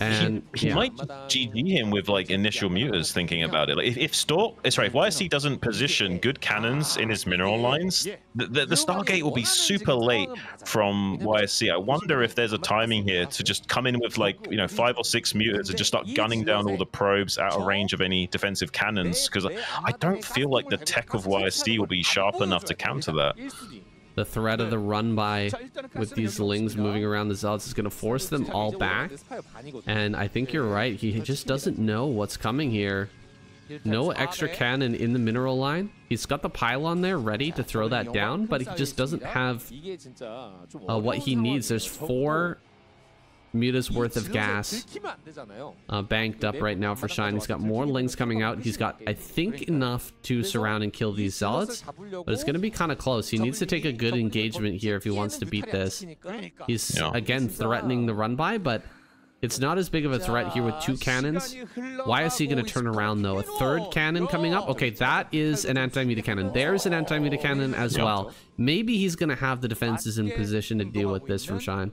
And he, he yeah. might GG him with like initial mutas thinking about it. Like if, if Stork, eh, sorry, if YSC doesn't position good cannons in his mineral lines, the, the, the, Stargate will be super late from YSC. I wonder if there's a timing here to just come in with like, you know, five or six mutas and just start gunning down all the probes out of range of any defensive cannons. Because I don't feel like the tech of YSC will be sharp enough to counter that the threat of the run by with these lings moving around the zealots is going to force them all back. And I think you're right. He just doesn't know what's coming here. No extra cannon in the mineral line. He's got the pylon there ready to throw that down, but he just doesn't have uh, what he needs. There's four Muta's worth of gas uh, banked up right now for Shine. He's got more lings coming out. He's got, I think, enough to surround and kill these zealots, but it's going to be kind of close. He needs to take a good engagement here if he wants to beat this. He's, yeah. again, threatening the run by, but it's not as big of a threat here with two cannons. Why is he going to turn around, though? A third cannon coming up? Okay, that is an anti-muta cannon. There's an anti-muta cannon as well. Maybe he's going to have the defenses in position to deal with this from Shine.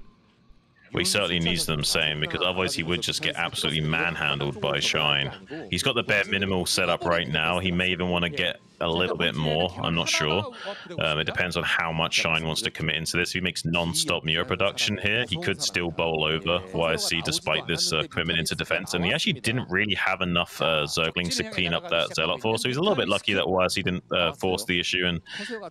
He certainly needs them same because otherwise he would just get absolutely manhandled by Shine. He's got the bare minimal set up right now. He may even want to get a little bit more. I'm not sure. Um, it depends on how much Shine wants to commit into this. If he makes non-stop Mio production here, he could still bowl over YSC despite this uh, commitment into defense. And he actually didn't really have enough uh, Zerglings to clean up that Zealot force. So he's a little bit lucky that YSC didn't uh, force the issue and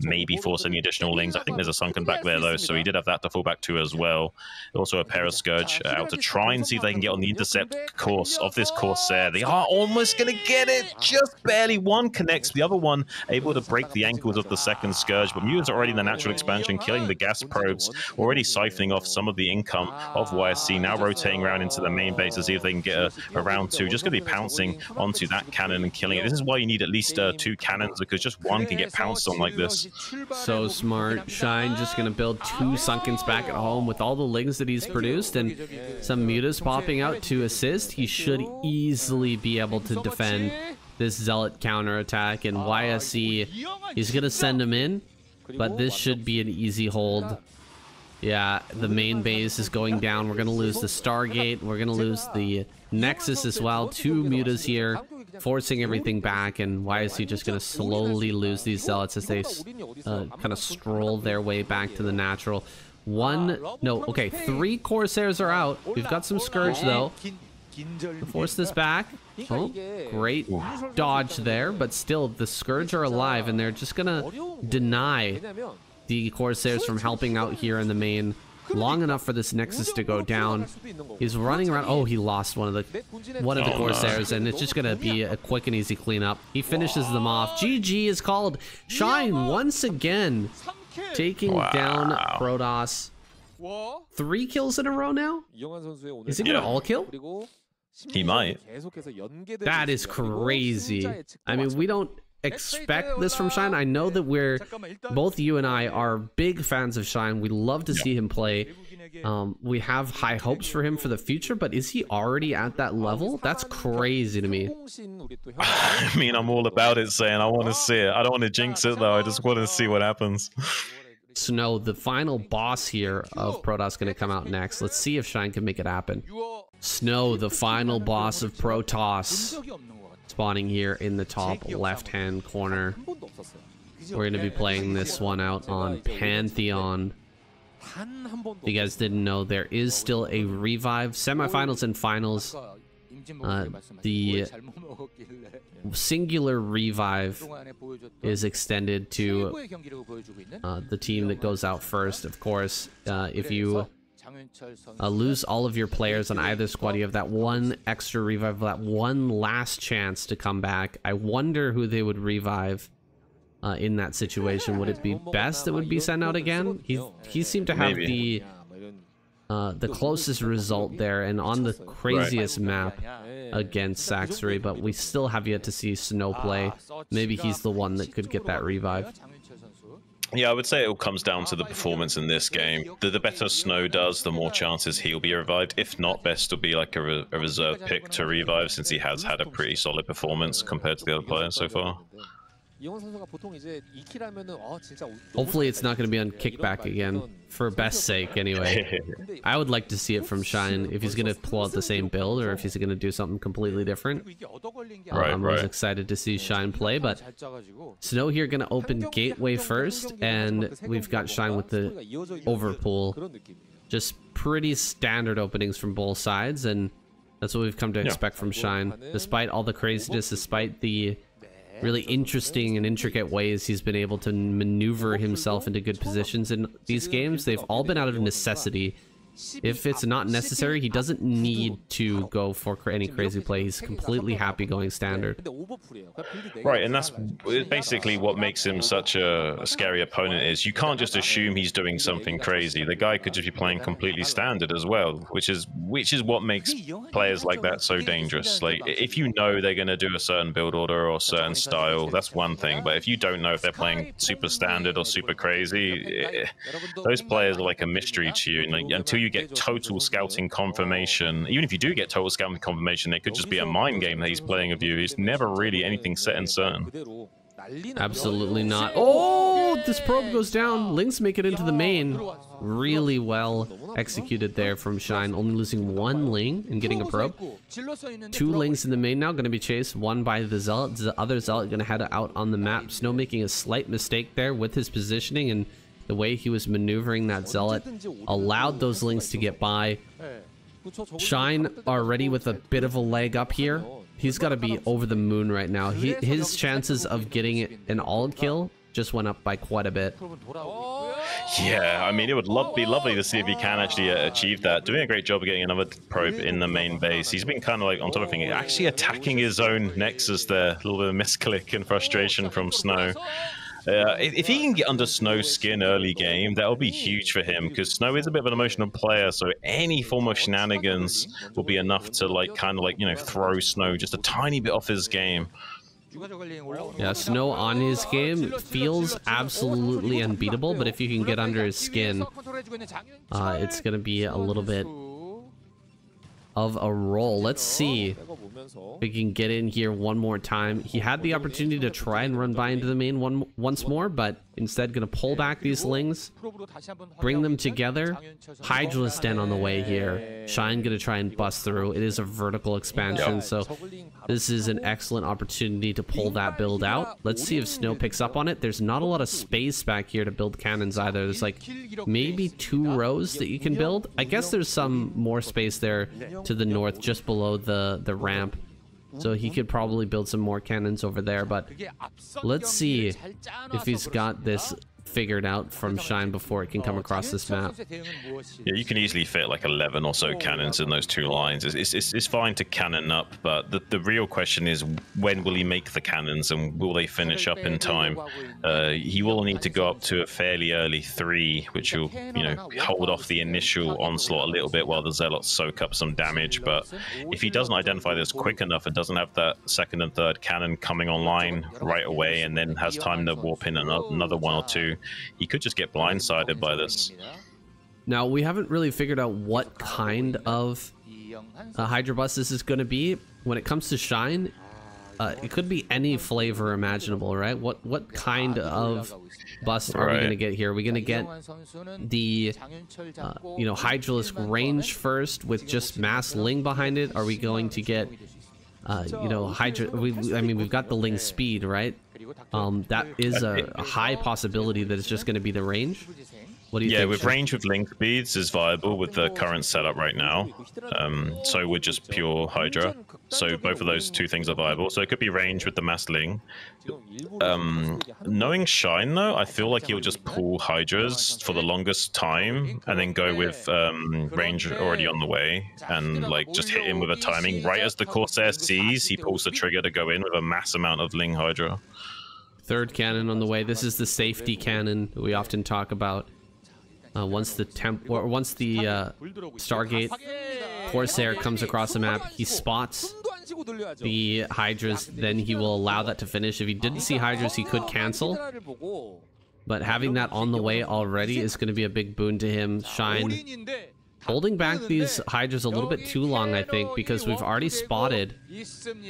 maybe force any additional lings. I think there's a Sunken back there though, so he did have that to fall back to as well. Also a pair of Scourge out to try and see if they can get on the intercept course of this Corsair. They are almost going to get it, just barely. One connects, the other one able to break the ankles of the second Scourge, but are already in the natural expansion, killing the gas probes, already siphoning off some of the income of YSC, now rotating around into the main base to see if they can get a, a round two. Just going to be pouncing onto that cannon and killing it. This is why you need at least uh, two cannons, because just one can get pounced on like this. So smart. Shine just going to build two Sunkens back at home with all the lings that he's produced and some mutas popping out to assist. He should easily be able to defend this Zealot counterattack, and YSC is going to send him in, but this should be an easy hold. Yeah, the main base is going down. We're going to lose the Stargate. We're going to lose the Nexus as well. Two mutas here, forcing everything back, and YSC just going to slowly lose these Zealots as they uh, kind of stroll their way back to the natural. One, no, okay, three Corsairs are out. We've got some Scourge, though. Force this back. Oh, great dodge there, but still, the Scourge are alive, and they're just gonna deny the Corsairs from helping out here in the main long enough for this Nexus to go down. He's running around. Oh, he lost one of the one of the oh, Corsairs, and it's just gonna be a quick and easy cleanup. He finishes them off. GG is called. Shine once again, taking wow. down Protoss. Three kills in a row now? Is he gonna yeah. all kill? He might. That is crazy. I mean, we don't expect this from Shine. I know that we're both you and I are big fans of Shine. We love to see him play. Um, we have high hopes for him for the future, but is he already at that level? That's crazy to me. I mean, I'm all about it, saying I want to see it. I don't want to jinx it though. I just want to see what happens. Snow, the final boss here of Protoss, going to come out next. Let's see if Shine can make it happen. Snow, the final boss of Protoss, spawning here in the top left-hand corner. We're going to be playing this one out on Pantheon. If you guys didn't know, there is still a revive. Semifinals and finals. Uh, the singular revive is extended to uh, the team that goes out first. Of course, uh, if you uh, lose all of your players on either squad. You have that one extra revive, that one last chance to come back. I wonder who they would revive uh, in that situation. Would it be Best that would be sent out again? He he seemed to have Maybe. the uh, the closest result there and on the craziest right. map against Saxory, but we still have yet to see Snow play. Maybe he's the one that could get that revive. Yeah, I would say it all comes down to the performance in this game. The, the better Snow does, the more chances he'll be revived. If not, Best will be like a, re a reserve pick to revive since he has had a pretty solid performance compared to the other players so far. Hopefully it's not going to be on kickback again, for Best sake anyway. I would like to see it from Shine if he's going to pull out the same build or if he's going to do something completely different. Right, I'm right. always excited to see Shine play, but Snow here going to open Gateway first, and we've got Shine with the Overpool. Just pretty standard openings from both sides, and that's what we've come to expect yeah. from Shine. Despite all the craziness, despite the really interesting and intricate ways he's been able to maneuver himself into good positions in these games. They've all been out of necessity if it's not necessary, he doesn't need to go for any crazy play. He's completely happy going standard. Right, and that's basically what makes him such a, scary opponent is you can't just assume he's doing something crazy. The guy could just be playing completely standard as well, which is which is what makes players like that so dangerous. Like if you know they're going to do a certain build order or certain style, that's one thing. But if you don't know if they're playing super standard or super crazy, eh, those players are like a mystery to you. And like, until you you get total scouting confirmation, even if you do get total scouting confirmation, it could just be a mind game that he's playing of you. It's never really anything set in certain. Absolutely not. Oh, this probe goes down. Lings make it into the main. Really well executed there from Shine. Only losing one Ling and getting a probe. Two Lings in the main now. Going to be chased. One by the Zealot. The other Zealot going to head out on the map. Snow making a slight mistake there with his positioning and the way he was maneuvering that Zealot allowed those Lings to get by. Shine already with a bit of a leg up here. He's got to be over the moon right now. He, his chances of getting an all kill just went up by quite a bit. Yeah, I mean, it would be lovely to see if he can actually uh, achieve that. Doing a great job of getting another probe in the main base. He's been kind of like on top of things, actually attacking his own Nexus there. A little bit of misclick and frustration from Snow. Uh, if, he can get under Snow's skin early game, that'll be huge for him because Snow is a bit of an emotional player. So any form of shenanigans will be enough to like kind of like you know throw Snow just a tiny bit off his game. Yeah, Snow on his game feels absolutely unbeatable, but if you can get under his skin, uh, it's going to be a little bit of a roll. Let's see if we can get in here one more time. He had the opportunity to try and run by into the main one once more, but instead going to pull back these lings, bring them together. Hydralisk Den on the way here. Shine going to try and bust through. It is a vertical expansion, so this is an excellent opportunity to pull that build out. Let's see if Snow picks up on it. There's not a lot of space back here to build cannons either. There's like maybe two rows that you can build. I guess there's some more space there to the north just below the, the ramp. So he could probably build some more cannons over there, but let's see if he's got this figured out from Shine before it can come across this map. Yeah, you can easily fit like 11 or so cannons in those two lines. It's, it's, it's fine to cannon up, but the, the real question is when will he make the cannons and will they finish up in time? Uh, he will need to go up to a fairly early three, which will, you know, hold off the initial onslaught a little bit while the Zealots soak up some damage. But if he doesn't identify this quick enough and doesn't have that second and third cannon coming online right away and then has time to warp in another one or two, he could just get blindsided by this. Now, we haven't really figured out what kind of uh, Hydra bust this is going to be. When it comes to Shine, uh, it could be any flavor imaginable, right? What what kind of bust are right. we going to get here? Are we going to get the, uh, you know, Hydralisk range first with just mass Ling behind it? Are we going to get, uh, you know, Hydra... We, I mean, we've got the Ling speed, right? Um, that is a, a high possibility that it's just going to be the range. What do you yeah, think? with range with ling speed is viable with the current setup right now. Um, so we're just pure Hydra. So both of those two things are viable. So it could be range with the mass ling. Um, knowing Shine though, I feel like he'll just pull Hydras for the longest time and then go with um, range already on the way and like just hit him with a timing. Right as the Corsair sees, he pulls the trigger to go in with a mass amount of ling Hydra. Third cannon on the way. This is the safety cannon we often talk about. Uh, once the temp or once the uh, Stargate Corsair comes across the map, he spots the Hydras, then he will allow that to finish. If he didn't see Hydras, he could cancel. But having that on the way already is going to be a big boon to him. Shine holding back these Hydras a little bit too long, I think, because we've already spotted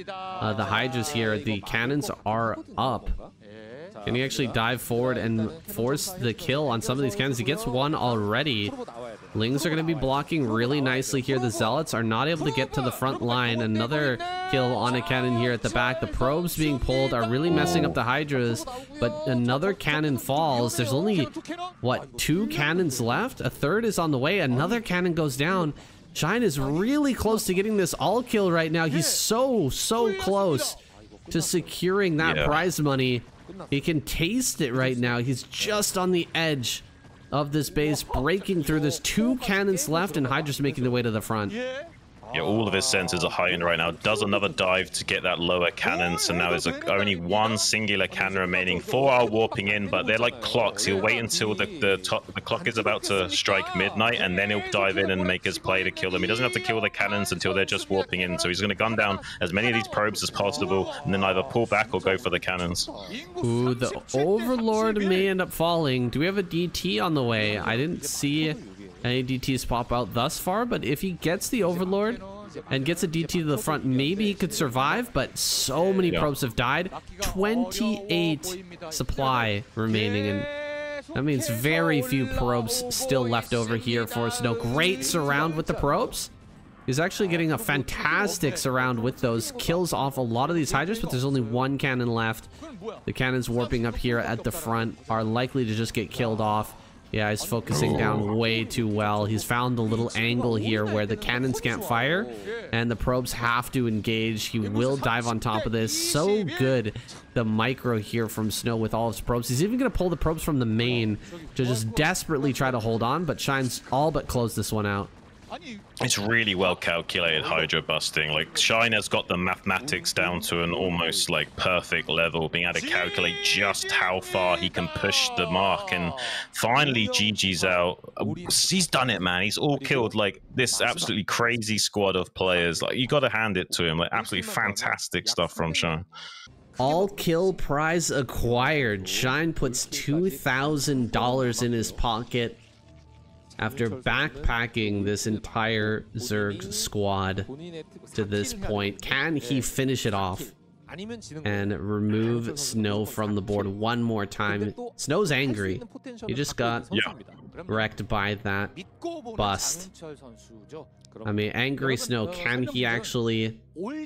uh, the Hydras here. The cannons are up. Can he actually dive forward and force the kill on some of these cannons? He gets one already. Lings are going to be blocking really nicely here. The Zealots are not able to get to the front line. Another kill on a cannon here at the back. The probes being pulled are really messing up the Hydras, but another cannon falls. There's only, what, two cannons left? A third is on the way. Another cannon goes down. Shine is really close to getting this all kill right now. He's so, so close to securing that yeah. prize money. He can taste it right now. He's just on the edge of this base, breaking through. There's two cannons left, and Hydra's making the way to the front. Yeah, all of his senses are heightened right now. Does another dive to get that lower cannon, so now there's a, only one singular cannon remaining. Four are warping in, but they're like clocks. He'll wait until the the, top, the clock is about to strike midnight, and then he'll dive in and make his play to kill them. He doesn't have to kill the cannons until they're just warping in, so he's going to gun down as many of these probes as possible, and then either pull back or go for the cannons. Ooh, the Overlord may end up falling. Do we have a DT on the way? I didn't see any DTs pop out thus far, but if he gets the Overlord, and gets a DT to the front. Maybe he could survive, but so many Yeah. probes have died. 28 supply remaining, and that means very few probes still left over here for Snow. Great surround with the probes. He's actually getting a fantastic surround with those. Kills off a lot of these Hydras, but there's only one cannon left. The cannons warping up here at the front are likely to just get killed off. Yeah, he's focusing down way too well. He's found the little angle here where the cannons can't fire and the probes have to engage. He will dive on top of this. So good, the micro here from Snow with all his probes. He's even going to pull the probes from the main to just desperately try to hold on, but Shine's all but closed this one out. It's really well calculated Hydra busting. Like Shine has got the mathematics down to an almost like perfect level, being able to calculate just how far he can push the mark. And finally, GG's out. He's done it, man. He's all killed like this absolutely crazy squad of players. Like you got to hand it to him. Like absolutely fantastic stuff from Shine. All kill prize acquired. Shine puts $2,000 in his pocket after backpacking this entire Zerg squad to this point. Can he finish it off and remove Snow from the board one more time? Snow's angry. He just got Yeah. wrecked by that bust. I mean, angry Snow, can he actually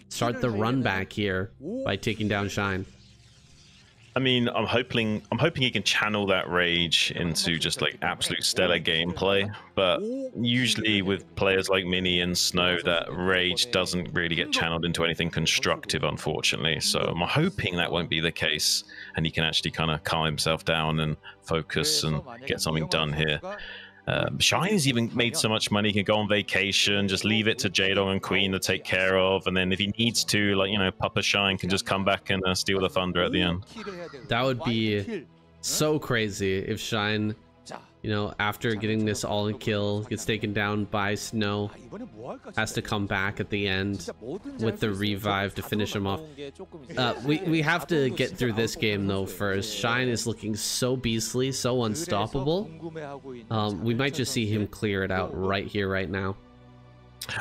start the run back here by taking down Shine? I mean, I'm hoping I'm hoping he can channel that rage into just like absolute stellar gameplay. But usually with players like Mini and Snow, that rage doesn't really get channeled into anything constructive, unfortunately. So I'm hoping that won't be the case, and he can actually kind of calm himself down and focus and get something done here. Um, Shine has even made so much money, he can go on vacation, just leave it to Jaedong and Queen to take care of, and then if he needs to, like you know, Papa Shine can just come back and uh, steal the thunder at the end. That would be so crazy if Shine, you know, after getting this all in kill, gets taken down by Snow, has to come back at the end with the revive to finish him off. Uh, we, we have to get through this game though first. Shine is looking so beastly, so unstoppable. Um, we might just see him clear it out right here, right now.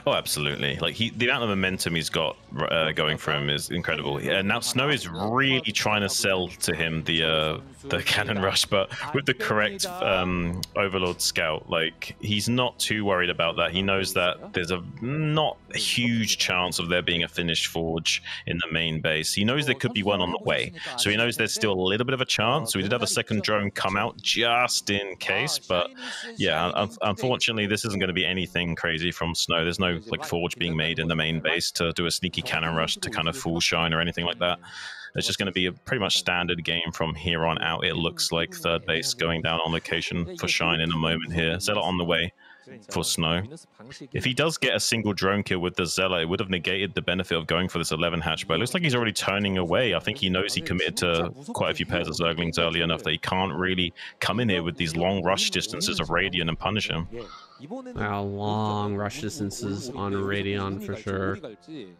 Oh, absolutely! Like he, the amount of momentum he's got uh, going for him is incredible. And now Snow is really trying to sell to him the uh, the cannon rush, but with the correct um, Overlord scout. Like he's not too worried about that. He knows that there's a not a huge chance of there being a finished forge in the main base. He knows there could be one on the way, so he knows there's still a little bit of a chance. So we did have a second drone come out just in case, but yeah, un- unfortunately, this isn't going to be anything crazy from Snow. There's no like forge being made in the main base to do a sneaky cannon rush to kind of fool shine or anything like that. It's just going to be a pretty much standard game from here on out. It looks like third base going down on location for Shine in a moment here. Zealot on the way for Snow. If he does get a single drone kill with the Zealot, it would have negated the benefit of going for this 11 hatch, but it looks like he's already turning away. I think he knows he committed to quite a few pairs of Zerglings early enough that he can't really come in here with these long rush distances of Radiant and punish him. Wow, long rush distances on Radion for sure.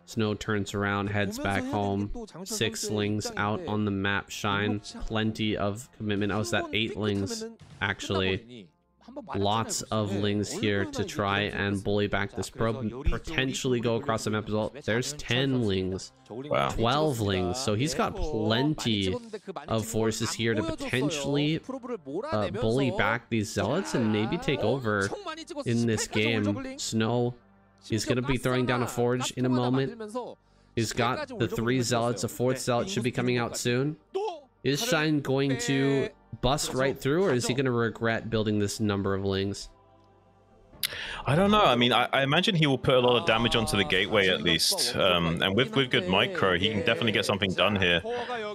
Snow turns around, heads back home. Six lings out on the map. Shine, plenty of commitment. Oh, is that eight lings? Actually, lots of lings here to try and bully back this probe. Potentially go across the map as well. There's 10 lings, Wow. 12 lings. So he's got plenty of forces here to potentially uh, bully back these zealots and maybe take over in this game. Snow is going to be throwing down a forge in a moment. He's got the three zealots. A fourth zealot should be coming out soon. Is Shine going to bust right through, or is he going to regret building this number of lings? I don't know. I mean, I, I imagine he will put a lot of damage onto the gateway at least. Um, and with, with good micro, he can definitely get something done here.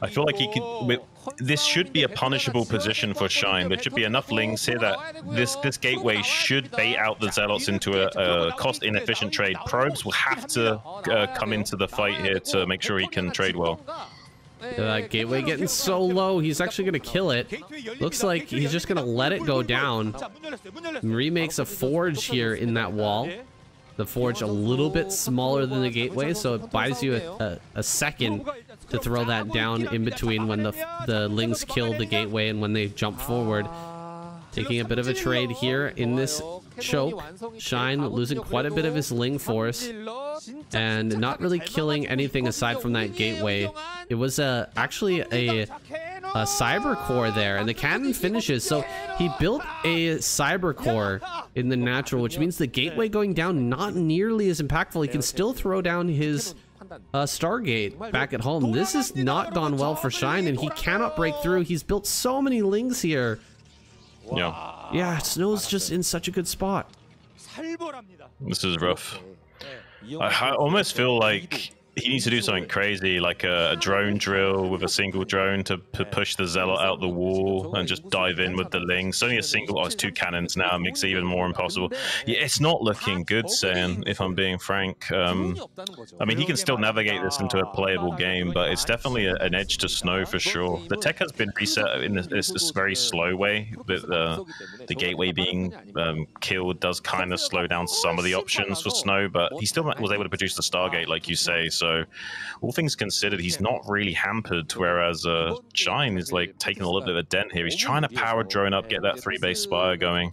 I feel like he could. With, this should be a punishable position for Shine. There should be enough lings here that this this gateway should bait out the zealots into a, a cost inefficient trade. Probes will have to uh, come into the fight here to make sure he can trade well. Uh, gateway getting so low, he's actually going to kill it. Looks like he's just going to let it go down. Remakes a forge here in that wall. The forge a little bit smaller than the gateway, so it buys you a, a, a second to throw that down in between when the, the lings kill the gateway and when they jump forward. Taking a bit of a trade here in this choke. Shine losing quite a bit of his ling force. and not really killing anything aside from that gateway. It was a actually a a cyber core there and the cannon finishes so he built a cyber core in the natural which means the gateway going down not nearly as impactful he can still throw down his uh, Stargate back at home. This has not gone well for Shine, and he cannot break through. He's built so many lings here. Yeah. Yeah, Snow's just in such a good spot. This is rough. I, I almost feel like he needs to do something crazy, like a, a drone drill with a single drone to push the zealot out the wall and just dive in with the lings. It's only a single, oh, it's two cannons now, makes it even more impossible. Yeah, it's not looking good, Saiyan, if I'm being frank. Um, I mean, he can still navigate this into a playable game, but it's definitely a, an edge to Snow for sure. The tech has been reset in this, this very slow way. But the, the gateway being um, killed does kind of slow down some of the options for Snow, but he still was able to produce the Stargate, like you say. So so, all things considered, he's not really hampered. Whereas uh, Shine is like taking a little bit of a dent here. He's trying to power drone up, get that three base spire going.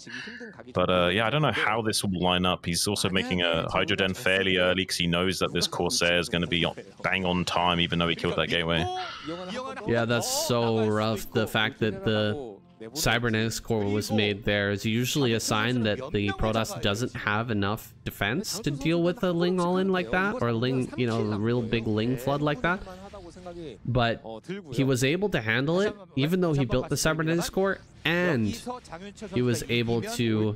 But uh, yeah, I don't know how this will line up. He's also making a Hydra Den fairly early because he knows that this Corsair is going to be bang on time, even though he killed that gateway. Yeah, that's so rough. The fact that the cybernetics core was made there is usually a sign that the Protoss doesn't have enough defense to deal with a Ling all-in like that, or a Ling, you know, a real big Ling flood like that. But he was able to handle it, even though he built the cybernetics core, and he was able to,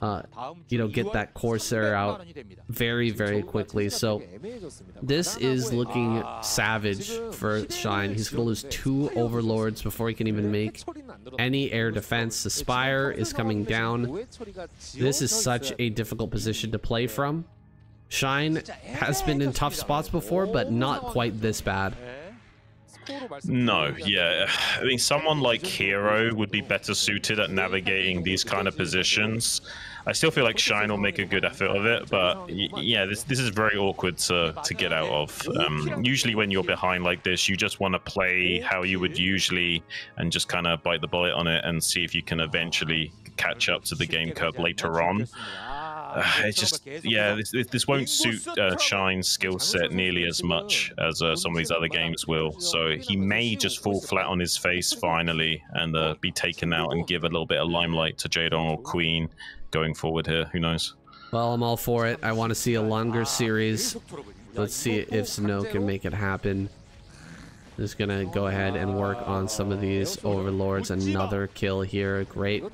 uh, you know, get that Corsair out very, very quickly. So this is looking savage for Shine. He's going to lose two Overlords before he can even make any air defense. The Spire is coming down. This is such a difficult position to play from. Shine has been in tough spots before, but not quite this bad. No, yeah. I mean, someone like Hero would be better suited at navigating these kind of positions. I still feel like Shine will make a good effort of it, but yeah, this this is very awkward to to get out of. Um, usually, when you're behind like this, you just want to play how you would usually, and just kind of bite the bullet on it and see if you can eventually catch up to the game curve later on. Uh, it's just yeah, this, this won't suit uh, Shine's skill set nearly as much as uh, some of these other games will. So he may just fall flat on his face finally and uh, be taken out and give a little bit of limelight to Jaedong or Queen going forward here. Who knows? Well, I'm all for it. I want to see a longer series. Let's see if Snow can make it happen. Just gonna go ahead and work on some of these overlords. Another kill here. Great.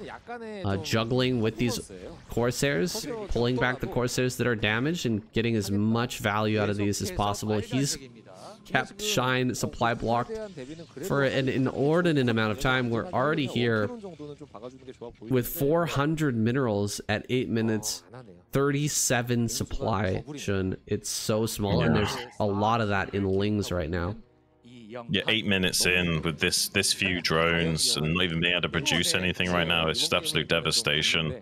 Uh, juggling with these corsairs, pulling back the corsairs that are damaged and getting as much value out of these as possible. He's kept Shine supply blocked for an inordinate amount of time. We're already here with 400 minerals at 8 minutes, 37 supply. It's so small, and there's a lot of that in Lings right now. Yeah, eight minutes in with this this few drones and not even being able to produce anything right now, it's just absolute devastation.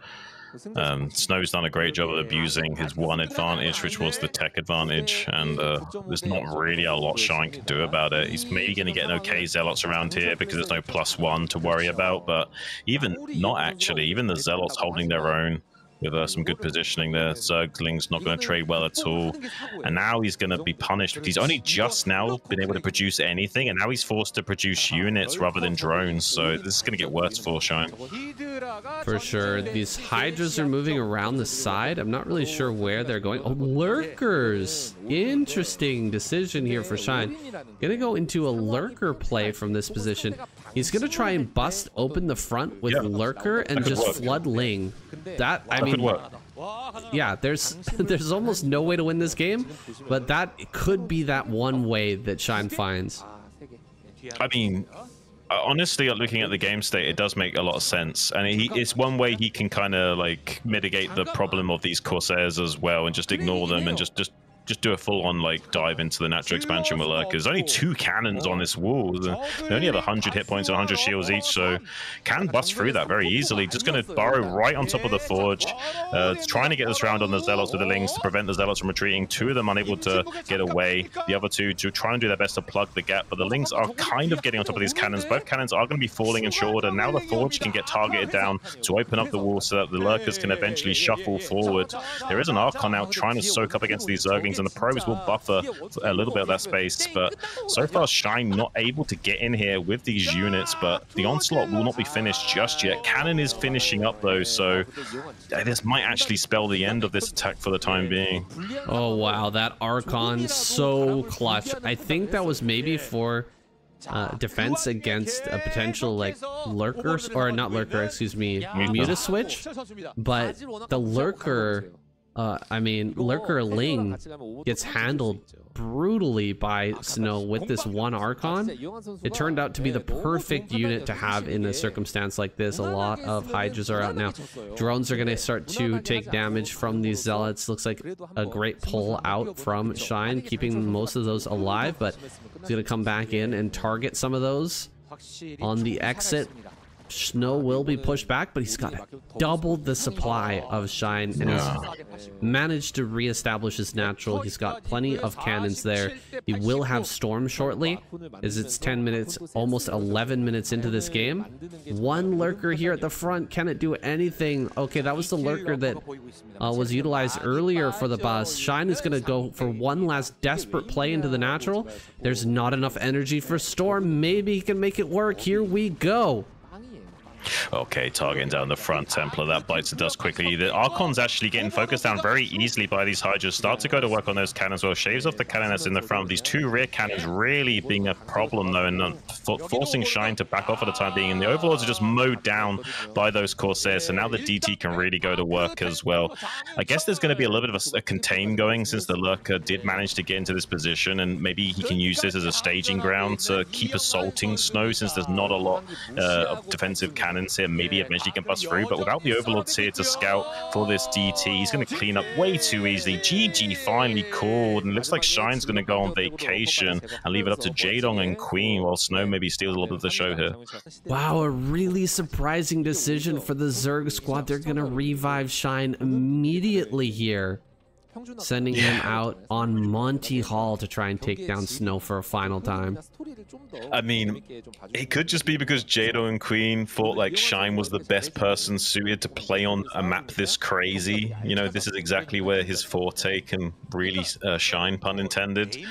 Um, Snow's done a great job of abusing his one advantage, which was the tech advantage, and uh, there's not really a lot Shine can do about it. He's maybe going to get an okay Zealots around here because there's no plus one to worry about, but even not actually, even the Zealots holding their own with uh, some good positioning there. Zergling's not going to trade well at all. And now he's going to be punished. He's only just now been able to produce anything, and now he's forced to produce units rather than drones. So this is going to get worse for Shine. For sure. These Hydras are moving around the side. I'm not really sure where they're going. Oh, Lurkers! Interesting decision here for Shine. Gonna go into a Lurker play from this position. He's gonna try and bust open the front with yeah. Lurker and just work. flood Ling. That I mean, yeah. There's there's almost no way to win this game, but that could be that one way that Shine finds. I mean, uh, honestly, looking at the game state, it does make a lot of sense, and he, it's one way he can kind of like mitigate the problem of these Corsairs as well, and just ignore them and just just just do a full-on like dive into the natural expansion with Lurkers. There's only two cannons on this wall. They only have 100 hit points and 100 shields each, so can bust through that very easily. Just going to burrow right on top of the Forge, uh, trying to get this round on the Zealots with the Lings to prevent the Zealots from retreating. Two of them unable to get away. The other two to try and do their best to plug the gap, but the Lings are kind of getting on top of these cannons. Both cannons are going to be falling in short order. Now the Forge can get targeted down to open up the wall so that the Lurkers can eventually shuffle forward. There is an Archon now trying to soak up against these Zerglings, and the probes will buffer a little bit of that space. But so far, Shine not able to get in here with these units, but the onslaught will not be finished just yet. Cannon is finishing up though, so this might actually spell the end of this attack for the time being. Oh wow, that Archon so clutch. I think that was maybe for uh, defense against a potential like lurkers or not lurker, excuse me, muta switch. But the lurker uh, I mean, Lurker Ling gets handled brutally by Snow with this one Archon. It turned out to be the perfect unit to have in a circumstance like this. A lot of Hydras are out now. Drones are going to start to take damage from these Zealots. Looks like a great pull out from Shine, keeping most of those alive, but he's going to come back in and target some of those on the exit. Snow will be pushed back, but he's got doubled the supply of Shine and he's managed to reestablish his natural. He's got plenty of cannons there. He will have Storm shortly, as it's 10 minutes, almost 11 minutes into this game. One Lurker here at the front. Can it do anything? Okay, that was the Lurker that uh, was utilized earlier for the boss. Shine is going to go for one last desperate play into the natural. There's not enough energy for Storm. Maybe he can make it work. Here we go. Okay, targeting down the front Templar. That bites the dust quickly. The Archon's actually getting focused down very easily by these Hydras. Start to go to work on those cannons well. Shaves off the cannon that's in the front. These two rear cannons really being a problem, though, and forcing Shine to back off for the time being. And the Overlords are just mowed down by those Corsairs. So now the DT can really go to work as well. I guess there's going to be a little bit of a, a contain going since the Lurker did manage to get into this position. And maybe he can use this as a staging ground to keep assaulting Snow since there's not a lot uh, of defensive cannons cannons here. Maybe eventually can bust through, but without the Overlords here to scout for this DT, he's going to clean up way too easily. GG finally called, and looks like Shine's going to go on vacation and leave it up to Jaedong and Queen, while Snow maybe steals a little bit of the show here. Wow, a really surprising decision for the Zerg squad. They're going to revive Shine immediately here sending him out on Monty Hall to try and take down Snow for a final time. I mean, it could just be because Jaedong and Queen thought like Shine was the best person suited to play on a map this crazy. You know, this is exactly where his forte can really uh, shine, pun intended.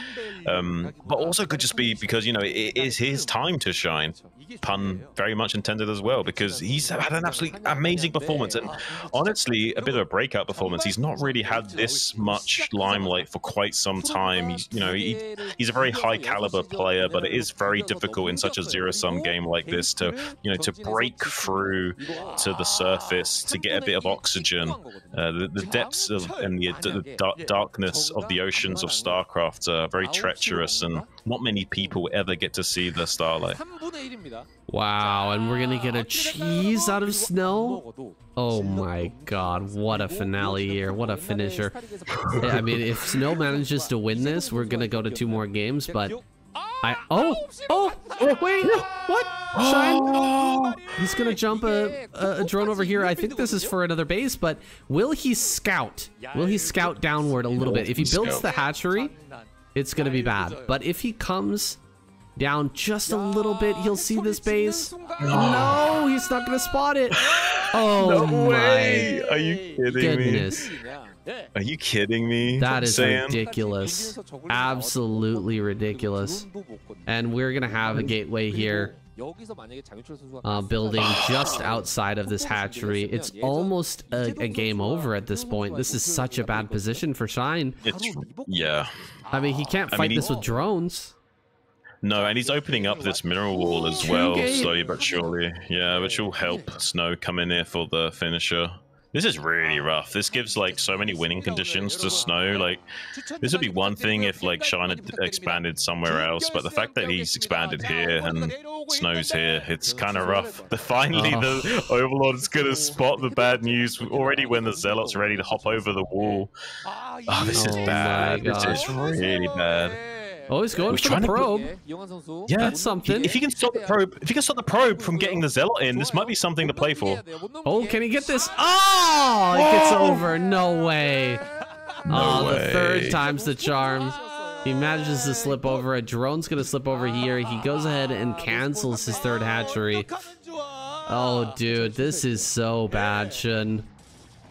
Um, but also could just be because, you know, it is his time to shine pun very much intended as well, because he's had an absolutely amazing performance. And honestly, a bit of a breakout performance. He's not really had this much limelight for quite some time. He's, you know, he, he's a very high caliber player, but it is very difficult in such a zero sum game like this to, you know, to break through to the surface, to get a bit of oxygen. Uh, the, the, depths of, and the, the darkness of the oceans of StarCraft are very treacherous, and not many people ever get to see the starlight. Wow, and we're gonna get a cheese out of snow? Oh my god, what a finale here. What a finisher. I mean, if Snow manages to win this, we're gonna go to two more games, but I oh oh wait what Shine he's gonna jump a, a drone over here I think this is for another base but will he scout will he scout downward a little bit if he builds the hatchery it's gonna be bad but if he comes down just a little bit. He'll see this base. No, he's not going to spot it. Oh, no way. Are you kidding goodness. me? Are you kidding me? That is Sam? ridiculous. Absolutely ridiculous. And we're going to have a gateway here. Uh, building just outside of this hatchery. It's almost a, a, game over at this point. This is such a bad position for Shine. It's, yeah. I mean, he can't fight I mean, this with drones. No, and he's opening up this mineral wall as well, slowly but surely. Yeah, which will help Snow come in here for the finisher. This is really rough. This gives like so many winning conditions to Snow. Like this would be one thing if like Shine had expanded somewhere else, but the fact that he's expanded here and Snow's here, it's kind of rough. The, finally, Oh. the Overlord's gonna spot the bad news already when the Zealot's ready to hop over the wall. Oh, this is bad. This is really bad. Oh, he's going He's for trying the to- probe. Yeah, That's something. If he can stop the probe, if he can stop the probe from getting the Zealot in, this might be something to play for. Oh, can he get this? Oh, it gets oh! over. No way. No oh, the third time's the charm. He manages to slip over. A drone's gonna slip over here. He goes ahead and cancels his third hatchery. Oh, dude, this is so bad, Xun.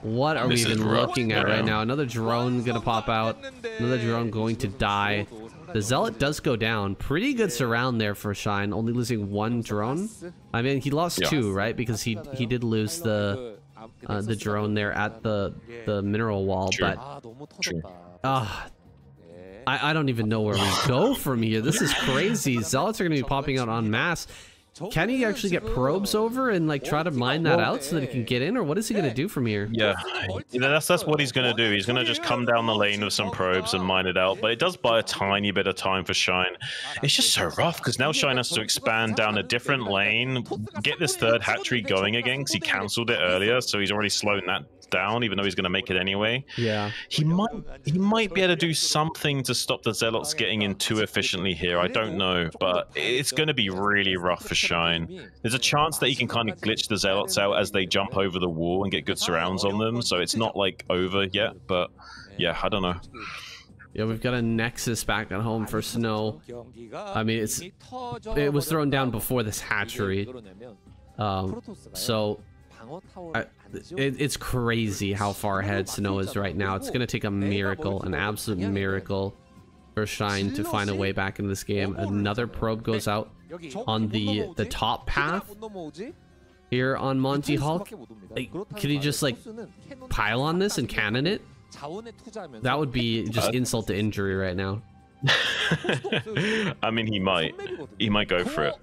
What are This we even looking at right now? Another drone gonna pop out. Another drone going to die. The Zealot does go down. Pretty good surround there for Shine, only losing one drone. I mean, he lost Yeah. two, right? Because he he did lose the uh, the drone there at the the mineral wall, True. but ah, I I don't even know where we go from here. This is crazy. Zealots are gonna be popping out en masse. Can he actually get probes over and like try to mine that out so that he can get in, or what is he gonna do from here? Yeah, Yeah, that's that's what he's gonna do. He's gonna just come down the lane with some probes and mine it out. But it does buy a tiny bit of time for Shine. It's just so rough because now Shine has to expand down a different lane, get this third hatchery going again because he cancelled it earlier, so he's already slowing that down, even though he's gonna make it anyway. Yeah. He might he might be able to do something to stop the zealots getting in too efficiently here. I don't know, but it's going to be really rough for Shine. There's a chance that he can kind of glitch the zealots out as they jump over the wall and get good surrounds on them, so it's not like over yet. But yeah, I don't know. Yeah, we've got a Nexus back at home for Snow. I mean, it's it was thrown down before this hatchery. Um, so I, it, it's crazy how far ahead Snow is right now. It's gonna take a miracle, an absolute miracle, for Shine to find a way back into this game. Another probe goes out on the the top path here on Monty Hall. Like, can he just like pile on this and cannon it? That would be just insult to injury right now. I mean, he might. He might go for it.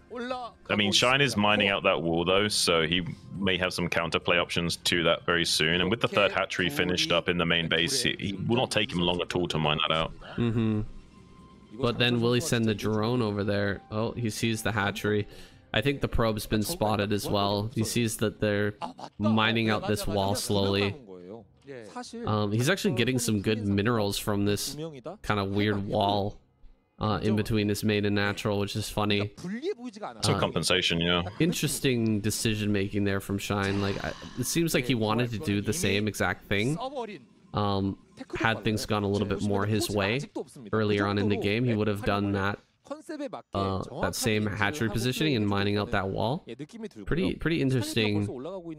I mean, Shine is mining out that wall though, so he may have some counterplay options to that very soon. And with the third hatchery finished up in the main base, it, it will not take him long at all to mine that out. Mm-hmm. But then will he send the drone over there? Oh, he sees the hatchery. I think the probe's been spotted as well. He sees that they're mining out this wall slowly. Um, he's actually getting some good minerals from this kind of weird wall uh, in between his main and natural, which is funny. Some Uh, compensation, yeah. Interesting decision making there from Shine. Like, I, it seems like he wanted to do the same exact thing. Um, had things gone a little bit more his way earlier on in the game, he would have done that uh, that same hatchery positioning and mining out that wall. Pretty pretty interesting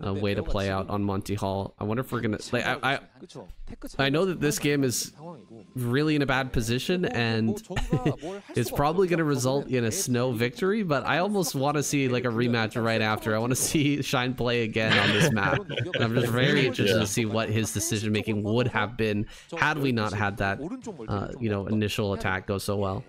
uh, way to play out on Monty Hall. I wonder if we're gonna like I I, I know that this game is really in a bad position and it's probably gonna result in a snow victory, but I almost want to see like a rematch right after. I want to see Shine play again on this map. And I'm just very interested Yeah. to see what his decision making would have been had we not had that uh, you know initial attack go so well.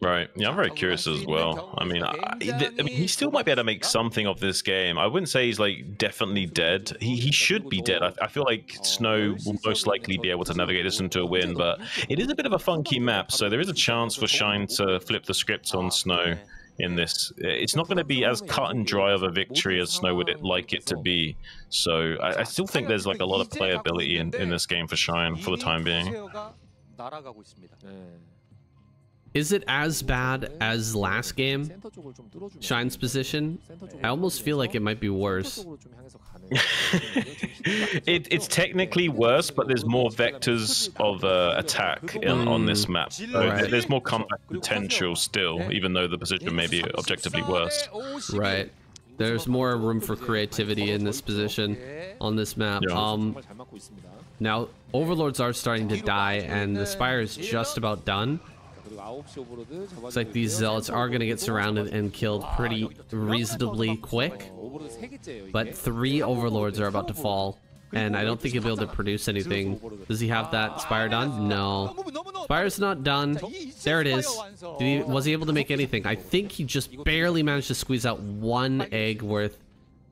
Right. Yeah, I'm very curious as well. I mean, I, I I mean, he still might be able to make something of this game. I wouldn't say he's like definitely dead. He, he should be dead. I, I feel like Snow will most likely be able to navigate this into a win, but it is a bit of a funky map, so there is a chance for Shine to flip the script on Snow in this. It's not going to be as cut and dry of a victory as Snow would it like it to be. So I, I still think there's like a lot of playability in, in this game for Shine for the time being. Is it as bad as last game? Shine's position? I almost feel like it might be worse. it, it's technically worse, but there's more vectors of uh, attack in, on this map. So Right. There's more combat potential still, even though the position may be objectively worse. Right. There's more room for creativity in this position on this map. Yeah. Um, now, overlords are starting to die, and the spire is just about done. Looks like these zealots are going to get surrounded and killed pretty reasonably quick. But three overlords are about to fall, and I don't think he'll be able to produce anything. Does he have that spire done? No. Spire's not done. There it is. Did he, was he able to make anything? I think he just barely managed to squeeze out one egg worth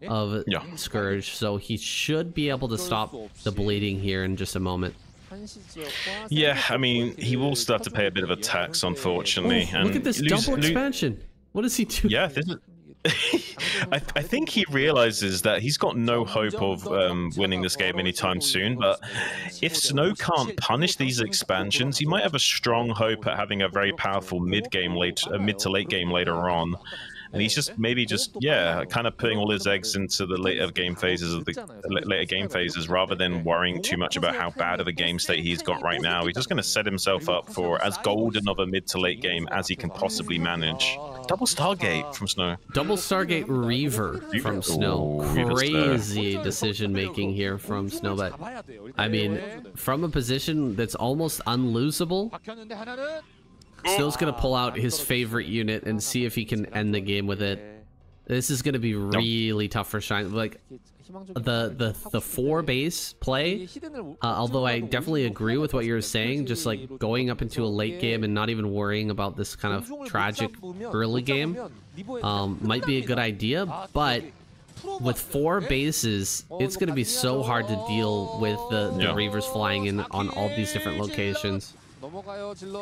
of Yeah. Scourge, so he should be able to stop the bleeding here in just a moment. Yeah, I mean, he will still have to pay a bit of a tax, unfortunately. Oh, look at this lose- double expansion. What does he do? Yeah, this is. I, I think he realizes that he's got no hope of um, winning this game anytime soon. But if Snow can't punish these expansions, he might have a strong hope at having a very powerful mid game late, uh, mid to late game later on. And he's just maybe just yeah, kind of putting all his eggs into the later game phases of the later game phases, rather than worrying too much about how bad of a game state he's got right now. He's just going to set himself up for as golden of a mid to late game as he can possibly manage. Double Stargate from Snow. Double Stargate Reaver from Snow. Ooh, Crazy decision making here from Snow, but I mean, from a position that's almost unlosable, Snow's gonna pull out his favorite unit and see if he can end the game with it. This is gonna be really tough for Shine. Like the the the four base play. Uh, although I definitely agree with what you're saying, just like going up into a late game and not even worrying about this kind of tragic early game, um, might be a good idea. But with four bases, it's going to be so hard to deal with the, the Yeah. Reavers flying in on all these different locations.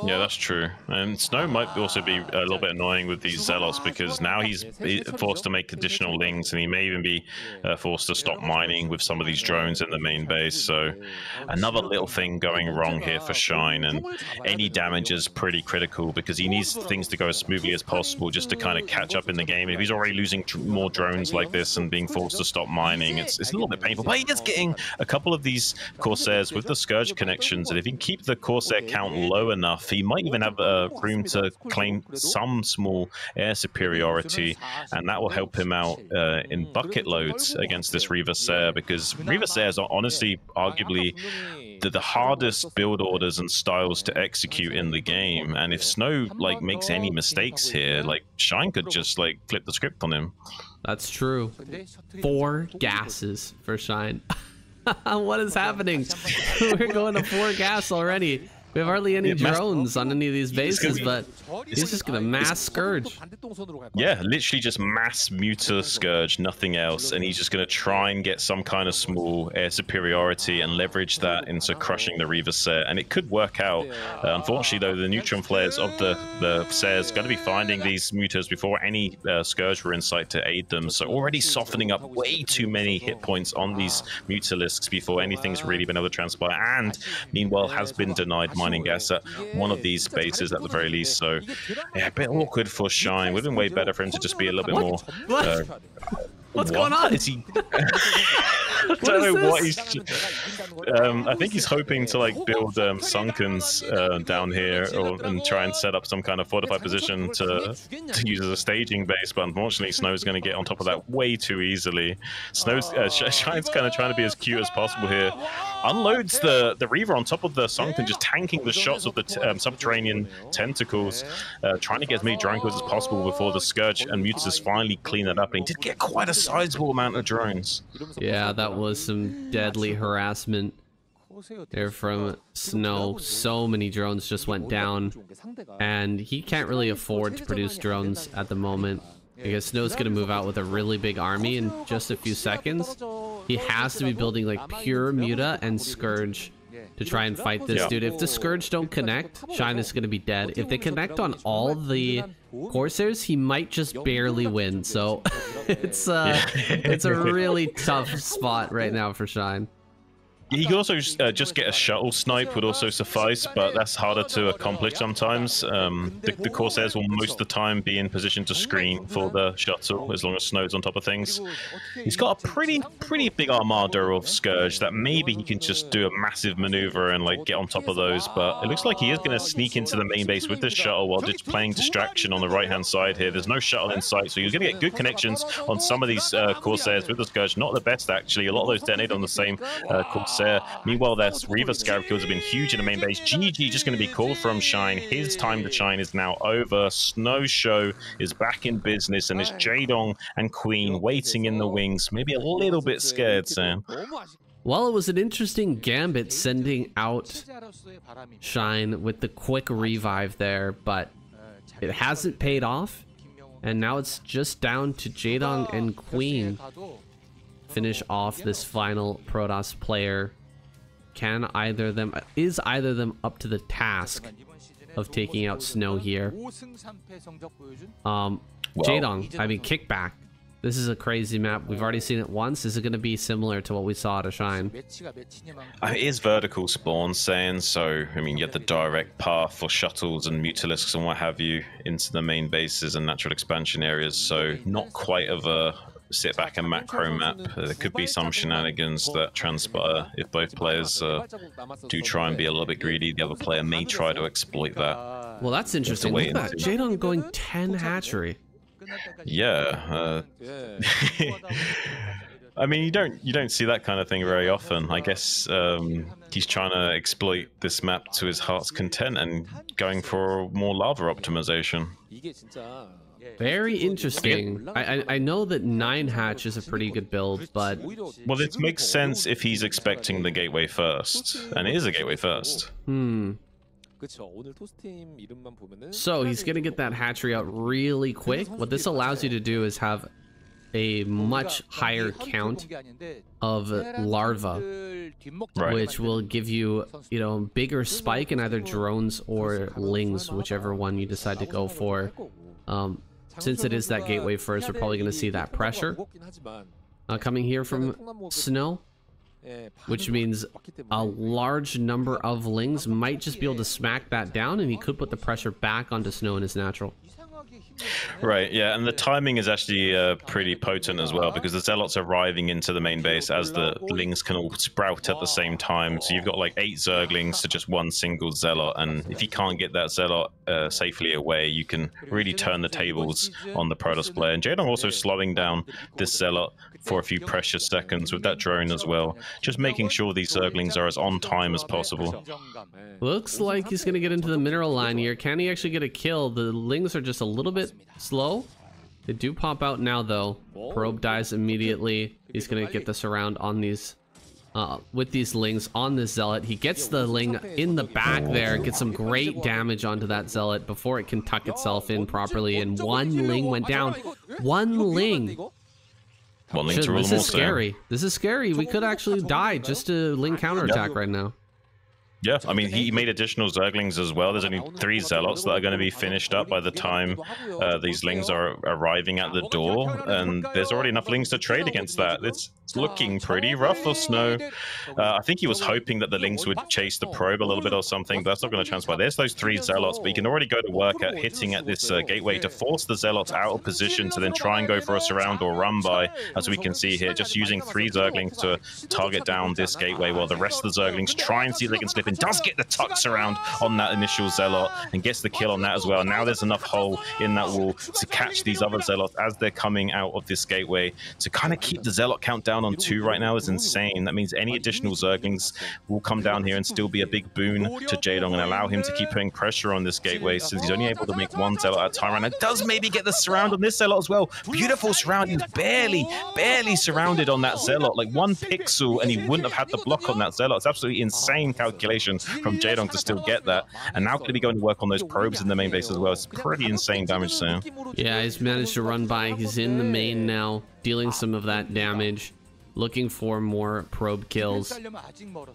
Yeah, that's true. And Snow might also be a little bit annoying with these Zealots because now he's forced to make additional lings and he may even be uh, forced to stop mining with some of these drones in the main base. So another little thing going wrong here for Shine and any damage is pretty critical because he needs things to go as smoothly as possible just to kind of catch up in the game. If he's already losing more drones like this and being forced to stop mining, it's, it's a little bit painful. But he is getting a couple of these Corsairs with the Scourge connections. and if he can keep the Corsair count low enough, he might even have uh, room to claim some small air superiority, and that will help him out uh, in bucket loads against this Reaver Sair because Reaver Sairs are honestly, arguably, the, the hardest build orders and styles to execute in the game. And if Snow like makes any mistakes here, like Shine could just like flip the script on him. That's true. Four gases for Shine. what is happening? We're going to four gas already. We have hardly any Yeah, drones on any of these bases, but he's just gonna mass scourge. Yeah, literally just mass muta scourge, nothing else, and he's just going to try and get some kind of small air superiority and leverage that into crushing the Reaver Sair, and it could work out. Uh, unfortunately, though, the neutron flares of the the Sair's going to be finding these mutas before any uh, scourge were in sight to aid them, so already softening up way too many hit points on these mutalisks before anything's really been able to transpire, and meanwhile has been denied mining gas at one of these bases at the very least. So yeah, a bit awkward for Shine. Would have been way better for him to just be a little bit more. What? Uh, What's what going on? Is he? I don't is know what he's. Um, I think he's hoping to like build um, sunkens uh, down here, or and try and set up some kind of fortified position to to use as a staging base. But unfortunately, Snow's going to get on top of that way too easily. Snow's uh, Shine's kind of trying to be as cute as possible here. Unloads the the Reaver on top of the sunken, just tanking the shots of the um, subterranean tentacles, uh, trying to get as many Drancos as possible before the Scourge and Mutas finally clean that up. And he did get quite a sizable amount of drones. Yeah, that was some deadly harassment there from Snow. So many drones just went down, and he can't really afford to produce drones at the moment. Because Snow's gonna move out with a really big army in just a few seconds. He has to be building like pure Muta and Scourge to try and fight this Yeah. dude. If the Scourge don't connect, Shine is gonna be dead. If they connect on all the Corsairs, he might just barely win. So it's uh it's a really tough spot right now for Shine. He could also uh, just get a shuttle snipe would also suffice, but that's harder to accomplish sometimes. Um, the, the Corsairs will most of the time be in position to screen for the shuttle as long as Snow's on top of things. He's got a pretty pretty big armada of Scourge that maybe he can just do a massive maneuver and like get on top of those, but it looks like he is going to sneak into the main base with this shuttle while just playing distraction on the right hand side here. There's no shuttle in sight, so you're going to get good connections on some of these uh, Corsairs with the Scourge. Not the best actually. A lot of those detonate on the same uh, Corsair. Meanwhile, their Reaver Scarab kills have been huge in the main base. GG just going to be called from Shine. His time to shine is now over. Snow Show is back in business, and it's Jaedong and Queen waiting in the wings. Maybe a little bit scared, Sam. Well, it was an interesting gambit sending out Shine with the quick revive there, but it hasn't paid off. And now it's just down to Jaedong and Queen finish off this final Protoss player. Can either of them is either of them up to the task of taking out Snow here? Um, Well- Jaedong, I mean kickback. This is a crazy map. We've already seen it once. Is it going to be similar to what we saw at Ashine? Uh, It is vertical spawn saying so. I mean, you have the direct path for shuttles and mutalisks and what have you into the main bases and natural expansion areas. So not quite of a sit back and macro map. There could be some shenanigans that transpire if both players uh, do try and be a little bit greedy. The other player may try to exploit that. Well, that's interesting. wait Look at and that. see. Jaedong going 10 hatchery. Yeah. Uh, I mean, you don't you don't see that kind of thing very often. I guess um, he's trying to exploit this map to his heart's content and going for more larva optimization. Very interesting. I, I I know that 9 hatch is a pretty good build, but Well, it makes sense if he's expecting the gateway first, and it is a gateway first. hmm. So he's going to get that hatchery out really quick. What this allows you to do is have a much higher count of larva, Right. which will give you, you know, bigger spike in either drones or lings, whichever one you decide to go for. Um, since it is that gateway first, we're probably going to see that pressure uh, coming here from Snow, which means a large number of lings might just be able to smack that down, and he could put the pressure back onto Snow in his natural. Right, yeah, and the timing is actually uh, pretty potent as well because the zealots are arriving into the main base as the lings can all sprout at the same time. So you've got like eight zerglings to just one single zealot, and if you can't get that zealot uh, safely away, you can really turn the tables on the Protoss player. And Jaedong also slowing down this zealot for a few precious seconds with that drone as well, just making sure these zerglings are as on time as possible. Looks like he's going to get into the mineral line here. Can he actually get a kill? The lings are just a little bit slow. They do pop out now, though. Probe dies immediately. He's going to get this around on these... Uh, with these lings on this zealot. He gets the ling in the back there, gets some great damage onto that zealot before it can tuck itself in properly, and one ling went down. One ling! One ling Shit, this is scary. This is scary. We could actually die just to ling counterattack right now. Yeah, I mean, he made additional Zerglings as well. There's only three Zealots that are going to be finished up by the time uh, these Lings are arriving at the door, and there's already enough Lings to trade against that. It's, it's looking pretty rough for Snow. Uh, I think he was hoping that the Lings would chase the probe a little bit or something, but that's not going to transpire. There's those three Zealots, but he can already go to work at hitting at this uh, gateway to force the Zealots out of position to then try and go for a surround or run by, as we can see here, just using three Zerglings to target down this gateway while the rest of the Zerglings try and see if they can slip in. Does get the tucks around on that initial Zealot and gets the kill on that as well. Now there's enough hole in that wall to catch these other Zealots as they're coming out of this gateway. To kind of keep the Zealot count down on two right now is insane. That means any additional Zerglings will come down here and still be a big boon to Jaedong and allow him to keep putting pressure on this gateway since he's only able to make one Zealot at a time And now. Does maybe get the surround on this Zealot as well. Beautiful surround. He's barely, barely surrounded on that Zealot. Like one pixel and he wouldn't have had the block on that Zealot. It's absolutely insane calculation from Jaedong to still get that. And now going to be going to work on those probes in the main base as well. It's pretty insane damage, Sam. Yeah, he's managed to run by. He's in the main now, dealing some of that damage, looking for more probe kills.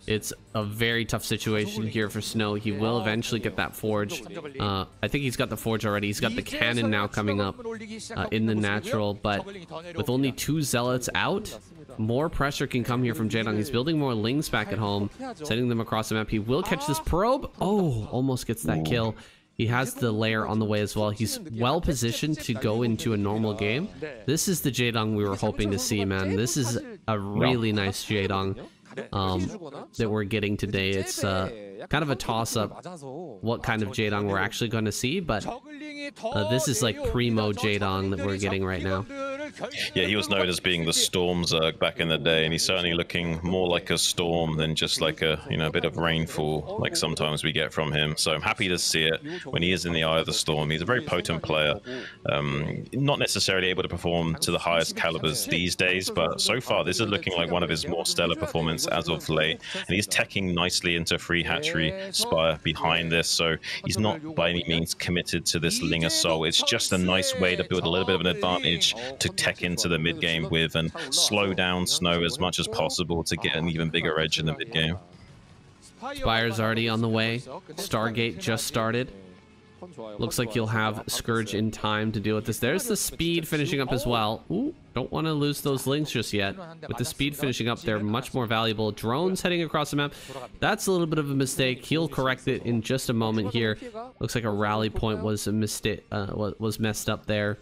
It's a very tough situation here for Snow. He will eventually get that forge. Uh, I think he's got the forge already. He's got the cannon now coming up uh, in the natural, but with only two zealots out, more pressure can come here from Jaedong. He's building more lings back at home, sending them across the map. He will catch this probe. Oh, almost gets that kill. He has the lair on the way as well. He's well positioned to go into a normal game. This is the Jaedong we were hoping to see, man. This is a really nice Jaedong um, that we're getting today. It's uh, kind of a toss-up what kind of Jaedong we're actually going to see, but uh, this is like primo Jaedong that we're getting right now. Yeah, he was known as being the Storm Zerg back in the day, and he's certainly looking more like a storm than just like a you know a bit of rainfall, like sometimes we get from him. So I'm happy to see it when he is in the eye of the storm. He's a very potent player, um, not necessarily able to perform to the highest calibers these days, but so far this is looking like one of his more stellar performance as of late, and he's teching nicely into free hatchery spire behind this, so he's not by any means committed to this Ling Assault. It's just a nice way to build a little bit of an advantage to tech into the mid game with and slow down Snow as much as possible to get an even bigger edge in the mid game. Spire's already on the way. Stargate just started. Looks like you'll have Scourge in time to deal with this. There's the speed finishing up as well. Ooh, don't want to lose those lings just yet. With the speed finishing up, they're much more valuable. Drones heading across the map. That's a little bit of a mistake. He'll correct it in just a moment here. Looks like a rally point was a mistake, uh, was messed up there.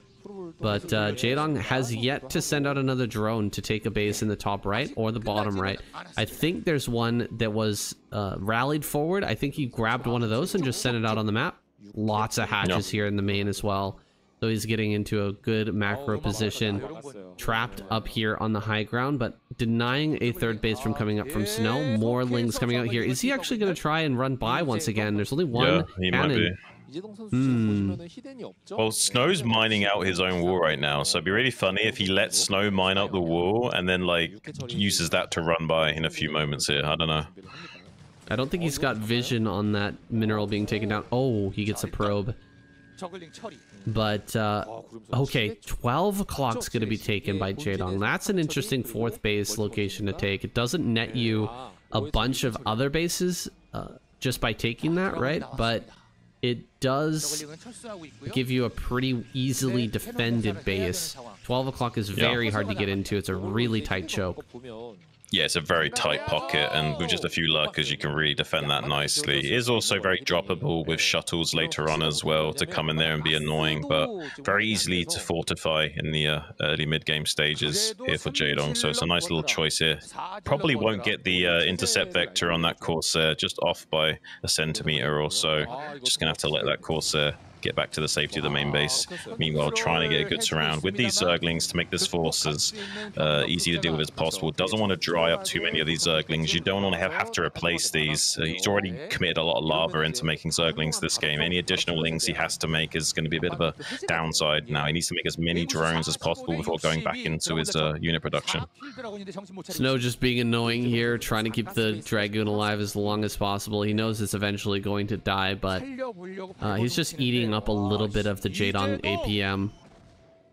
But uh, Jaedong has yet to send out another drone to take a base in the top right or the bottom right. I think there's one that was uh, rallied forward. I think he grabbed one of those and just sent it out on the map. Lots of hatches here in the main as well. So he's getting into a good macro position, trapped up here on the high ground, but denying a third base from coming up from Snow. More Lings coming out here. Is he actually going to try and run by once again? There's only one yeah, cannon. Hmm. Well, Snow's mining out his own wall right now, so it'd be really funny if he lets Snow mine out the wall and then like uses that to run by in a few moments here. I don't know. I don't think he's got vision on that mineral being taken down. Oh, he gets a probe. But, uh, okay, 12 o'clock's going to be taken by Jaedong. That's an interesting fourth base location to take. It doesn't net you a bunch of other bases uh, just by taking that, right? But it does give you a pretty easily defended base. 12 o'clock is very hard to get into. It's a really tight choke. Yeah, it's a very tight pocket, and with just a few lurkers, you can really defend that nicely. It is also very droppable with shuttles later on as well to come in there and be annoying, but very easily to fortify in the uh, early mid-game stages here for Jaedong, so it's a nice little choice here. Probably won't get the uh, intercept vector on that Corsair, just off by a centimeter or so. Just going to have to let that Corsair get back to the safety of the main base. Meanwhile, trying to get a good surround with these Zerglings to make this force as uh, easy to deal with as possible. Doesn't want to dry up too many of these Zerglings. You don't want to have, have to replace these. Uh, he's already committed a lot of larva into making Zerglings this game. Any additional lings he has to make is going to be a bit of a downside now. He needs to make as many drones as possible before going back into his uh, unit production. Snow just being annoying here, trying to keep the Dragoon alive as long as possible. He knows it's eventually going to die, but uh, he's just eating up a little bit of the Jaedong APM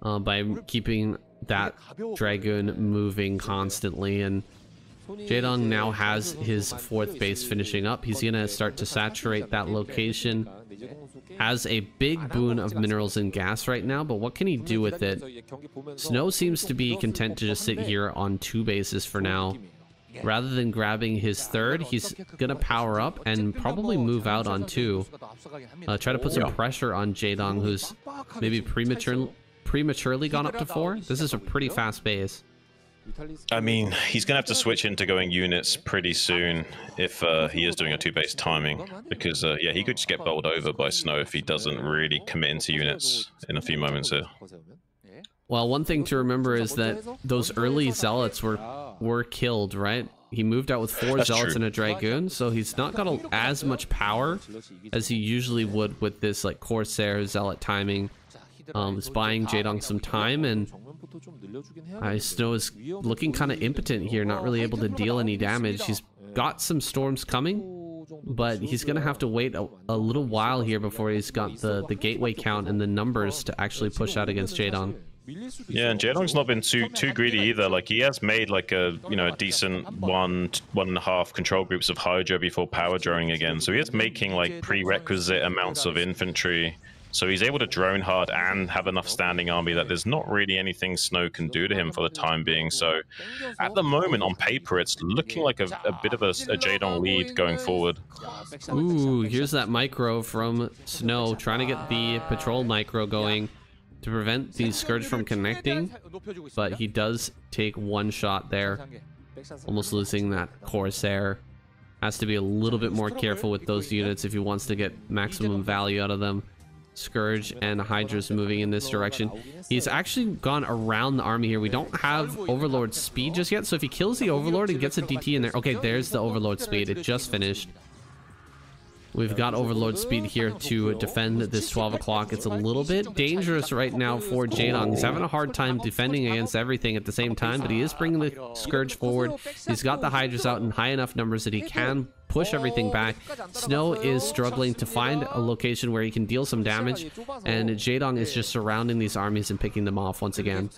uh, by keeping that Dragoon moving constantly. And Jaedong now has his fourth base finishing up. He's going to start to saturate that location. Has a big boon of minerals and gas right now, but what can he do with it? Snow seems to be content to just sit here on two bases for now. Rather than grabbing his third, he's gonna power up and probably move out on two. Uh, try to put some pressure on Jaedong, who's maybe premature, prematurely gone up to four. This is a pretty fast base. I mean, he's going to have to switch into going units pretty soon if uh, he is doing a two-base timing. Because, uh, yeah, he could just get bowled over by Snow if he doesn't really commit into units in a few moments here. Well, one thing to remember is that those early zealots were were killed, right? He moved out with four That's zealots true. and a dragoon, so he's not got a, as much power as he usually would with this like corsair zealot timing. Um, it's buying Jaedong some time, and I Snow is looking kind of impotent here, not really able to deal any damage. He's got some storms coming, but he's gonna have to wait a, a little while here before he's got the the gateway count and the numbers to actually push out against Jaedong. Yeah, and Jaedong's not been too too greedy either. Like he has made like a you know a decent one one and a half control groups of Hydra before power droning again. So he is making like prerequisite amounts of infantry. So he's able to drone hard and have enough standing army that there's not really anything Snow can do to him for the time being. So at the moment, on paper, it's looking like a, a bit of a, a Jaedong lead going forward. Ooh, here's that micro from Snow trying to get the patrol micro going to prevent the Scourge from connecting, but he does take one shot there, almost losing that Corsair. Has to be a little bit more careful with those units if he wants to get maximum value out of them. Scourge and Hydra's moving in this direction. He's actually gone around the army here. We don't have Overlord speed just yet, so if he kills the Overlord and gets a DT in there... Okay, there's the Overlord speed. It just finished. We've got Overlord speed here to defend this 12 o'clock. It's a little bit dangerous right now for Jaedong. He's having a hard time defending against everything at the same time, but he is bringing the Scourge forward. He's got the Hydras out in high enough numbers that he can push everything back. Snow is struggling to find a location where he can deal some damage, and Jaedong is just surrounding these armies and picking them off once again.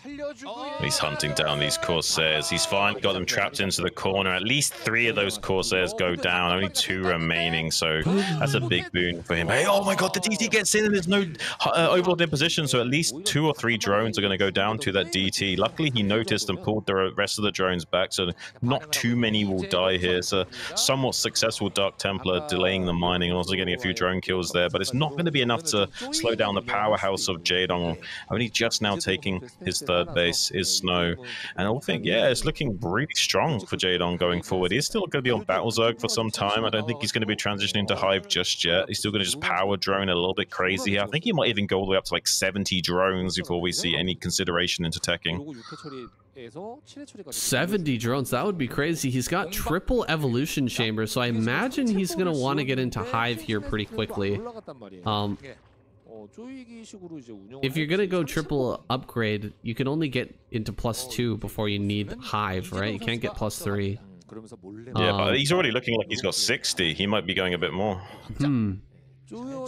He's hunting down these Corsairs. He's finally got them trapped into the corner. At least three of those Corsairs go down, only two remaining, so that's a big boon for him. Hey, oh my god, the DT gets in and there's no uh, overlord in position, so at least two or three drones are going to go down to that DT. Luckily, he noticed and pulled the rest of the drones back, so not too many will die here. So somewhat successful successful Dark Templar delaying the mining and also getting a few drone kills there, but it's not going to be enough to slow down the powerhouse of Jaedong. Only just now taking his third base is Snow. And I think, yeah, it's looking really strong for Jaedong going forward. He's still going to be on Battle Zerg for some time. I don't think he's going to be transitioning to Hive just yet. He's still going to just power drone a little bit crazy. I think he might even go all the way up to like 70 drones before we see any consideration into teching. 70 drones, that would be crazy. He's got triple evolution chambers, so I imagine he's going to want to get into Hive here pretty quickly. Um, if you're going to go triple upgrade, you can only get into plus two before you need Hive, right? You can't get plus three. Yeah, but um, he's already looking like he's got 60. He might be going a bit more. Hmm.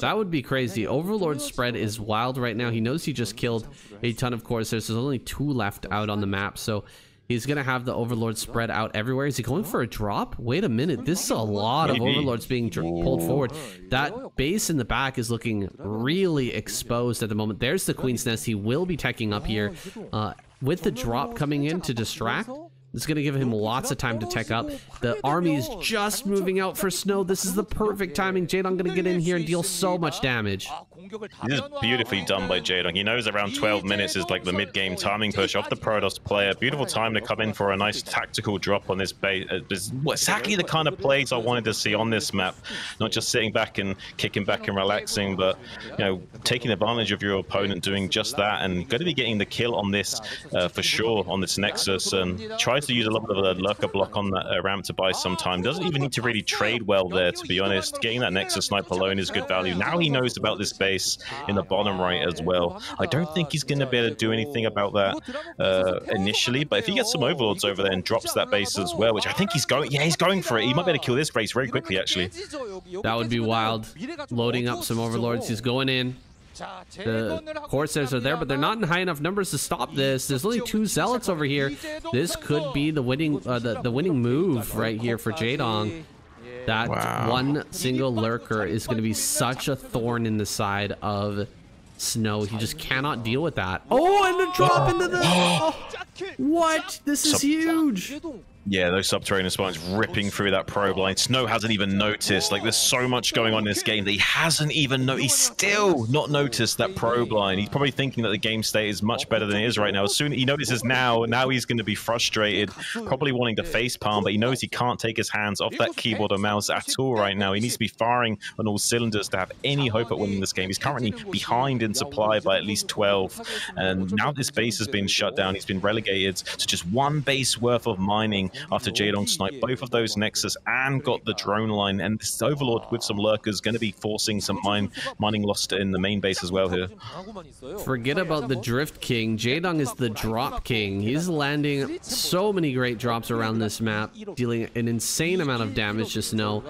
That would be crazy. Overlord spread is wild right now. He knows he just killed a ton of Corsairs. There's only two left out on the map, so he's going to have the Overlord spread out everywhere. Is he going for a drop? Wait a minute. This is a lot of Overlords being pulled forward. That base in the back is looking really exposed at the moment. There's the Queen's Nest. He will be teching up here. Uh, with the drop coming in to distract, it's going to give him lots of time to tech up. The army is just moving out for snow. This is the perfect timing. Jaedong going to get in here and deal so much damage. This is beautifully done by Jaedong. He knows around 12 minutes is like the mid-game timing push off the Protoss player. Beautiful time to come in for a nice tactical drop on this base. It's uh, exactly the kind of plays I wanted to see on this map. Not just sitting back and kicking back and relaxing, but you know, taking advantage of your opponent doing just that and going to be getting the kill on this uh, for sure on this Nexus and tries to use a little bit of a lurker block on that uh, ramp to buy some time. Doesn't even need to really trade well there, to be honest. Getting that Nexus snipe alone is good value. Now he knows about this base in the bottom right as well. I don't think he's going to be able to do anything about that uh, initially, but if he gets some overlords over there and drops that base as well, which I think he's going, yeah, he's going for it. He might be able to kill this base very quickly, actually. That would be wild. Loading up some overlords. He's going in. The Corsairs are there, but they're not in high enough numbers to stop this. There's only two Zealots over here. This could be the winning uh, the, the winning move right here for Jaedong. That wow. one single lurker is going to be such a thorn in the side of Snow. He just cannot deal with that. Oh, and a drop into the... Oh, what? This is huge. Yeah, those subterranean spines ripping through that probe line. Snow hasn't even noticed. Like, there's so much going on in this game that he hasn't even noticed. He's still not noticed that probe line. He's probably thinking that the game state is much better than it is right now. As soon as he notices now, now he's going to be frustrated, probably wanting to face palm, but he knows he can't take his hands off that keyboard or mouse at all right now. He needs to be firing on all cylinders to have any hope at winning this game. He's currently behind in supply by at least 12, and now this base has been shut down. He's been relegated to just one base worth of mining after Jaedong sniped both of those Nexus and got the drone line. And this Overlord with some lurkers going to be forcing some mine mining lost in the main base as well here. Forget about the Drift King. Jaedong is the Drop King. He's landing so many great drops around this map, dealing an insane amount of damage just Snow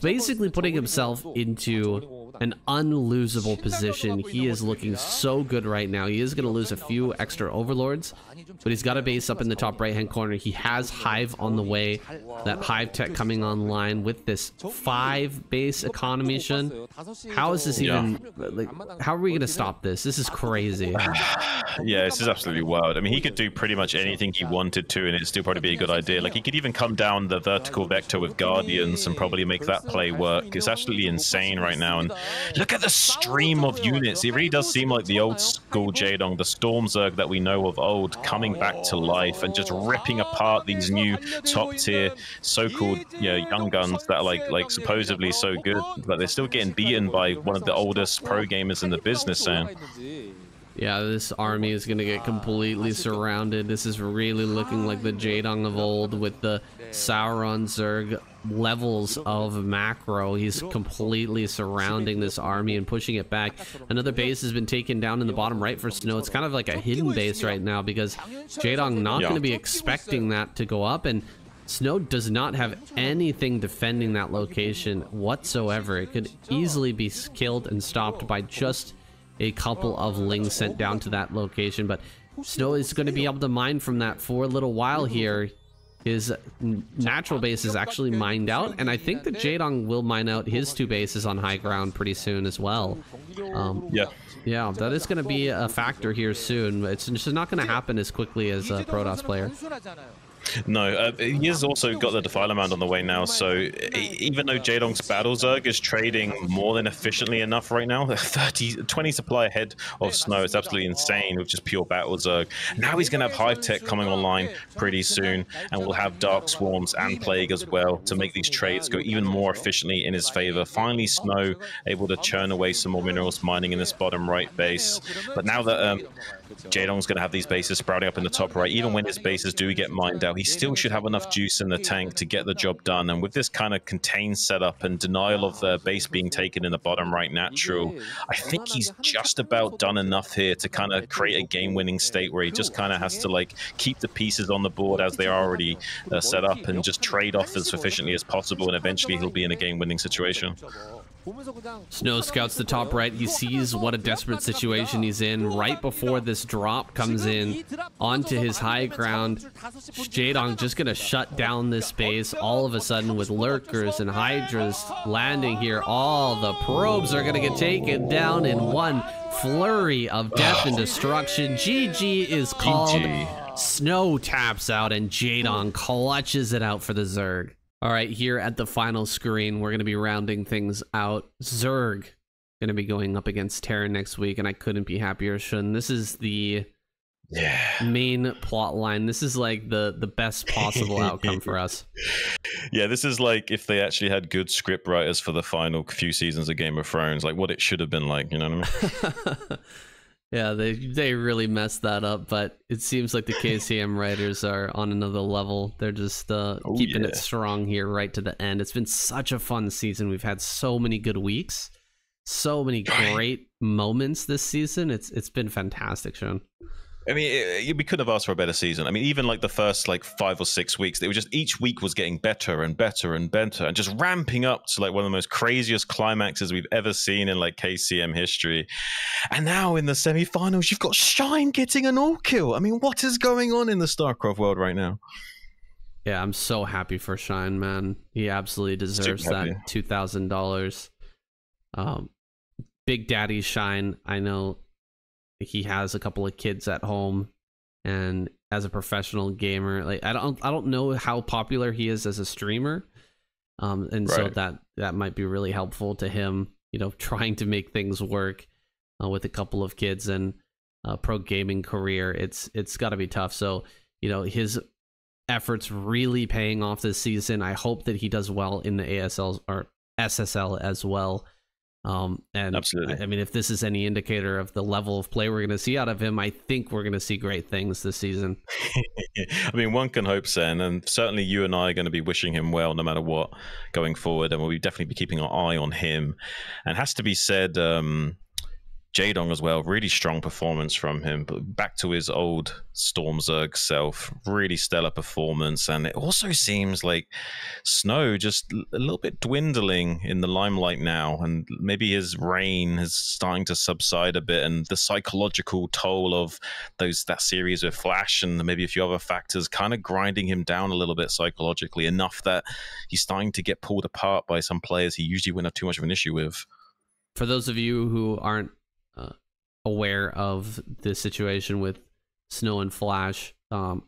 basically putting himself into an unlosable position. He is looking so good right now. He is going to lose a few extra overlords, but he's got a base up in the top right hand corner. He has Hive on the way. That Hive tech coming online with this five base economy. Xun. How is this even like? How are we going to stop this? This is crazy. yeah, this is absolutely wild. I mean, he could do pretty much anything he wanted to, and it'd still probably be a good idea. Like he could even come down the vertical vector with guardians and probably make that play work. It's absolutely insane right now, and look at the stream of units. It really does seem like the old school Jaedong, the Storm Zerg that we know of old, coming back to life and just ripping apart these new top tier so-called you know, young guns that are like like supposedly so good, but they're still getting beaten by one of the oldest pro gamers in the business. And yeah, this army is going to get completely surrounded. This is really looking like the Jaedong of old with the Sauron Zerg levels of macro. He's completely surrounding this army and pushing it back. Another base has been taken down in the bottom right for Snow. It's kind of like a hidden base right now because Jaedong not yeah. going to be expecting that to go up. And Snow does not have anything defending that location whatsoever. It could easily be killed and stopped by just a couple of lings sent down to that location, but Snow is going to be able to mine from that for a little while here. His natural base is actually mined out, and I think that Jaedong will mine out his two bases on high ground pretty soon as well. Um, yeah. Yeah, that is going to be a factor here soon. It's just not going to happen as quickly as a Protoss player. No, uh, he has also got the Defiler Mound on the way now, so even though Jaedong's Battle Zerg is trading more than efficiently enough right now, 30, 20 supply ahead of Snow, it's absolutely insane with just pure Battle Zerg. Now he's going to have Hive Tech coming online pretty soon, and we'll have Dark Swarms and Plague as well to make these trades go even more efficiently in his favor. Finally, Snow able to churn away some more minerals mining in this bottom right base. But now that um, Jaedong's going to have these bases sprouting up in the top right. Even when his bases do get mined out, he still should have enough juice in the tank to get the job done. And with this kind of contained setup and denial of the base being taken in the bottom right natural, I think he's just about done enough here to kind of create a game-winning state where he just kind of has to like keep the pieces on the board as they are already uh, set up and just trade off as efficiently as possible. And eventually he'll be in a game-winning situation. Snow scouts the top right. He sees what a desperate situation he's in right before this drop comes in onto his high ground. Jaedong just going to shut down this base all of a sudden with lurkers and hydras landing here. All the probes are going to get taken down in one flurry of death and destruction. GG is called. GG. Snow taps out and Jaedong clutches it out for the Zerg. All right, here at the final screen, we're going to be rounding things out. Zerg going to be going up against Terran next week, and I couldn't be happier, Xun. This is the yeah. main plot line. This is like the the best possible outcome for us. Yeah, this is like if they actually had good script writers for the final few seasons of Game of Thrones, like what it should have been like, you know what I mean? Yeah, they they really messed that up, but it seems like the KCM writers are on another level. They're just uh, oh, keeping yeah. it strong here right to the end. It's been such a fun season. We've had so many good weeks, so many great moments this season. It's it's been fantastic, Xun. I mean, it, we couldn't have asked for a better season. I mean, even like the first like five or six weeks, it was just each week was getting better and better and better, and just ramping up to like one of the most craziest climaxes we've ever seen in like KCM history. And now in the semifinals, you've got Shine getting an all kill. I mean, what is going on in the StarCraft world right now? Yeah, I'm so happy for Shine, man. He absolutely deserves that two thousand dollars. Um, Big Daddy Shine. I know he has a couple of kids at home. And as a professional gamer like i don't i don't know how popular he is as a streamer. Um and right. so that that might be really helpful to him you know trying to make things work uh, with a couple of kids and a pro gaming career. It's it's got to be tough. So you know his efforts really paying off this season. I hope that he does well in the asl or ssl as well um, and absolutely, I, I, mean, if this is any indicator of the level of play we're going to see out of him, I think we're going to see great things this season. I mean, one can hope so, and certainly you and I are going to be wishing him well, no matter what, going forward, and we'll definitely be keeping our eye on him. And has to be said, um, Jaedong as well, really strong performance from him. But back to his old Storm Stormzerg self, really stellar performance. And it also seems like Snow just a little bit dwindling in the limelight now. And maybe his reign is starting to subside a bit. And the psychological toll of those that series with Flash and maybe a few other factors kind of grinding him down a little bit psychologically, enough that he's starting to get pulled apart by some players he usually wouldn't have too much of an issue with. For those of you who aren't uh, aware of the situation with Snow and Flash. Um,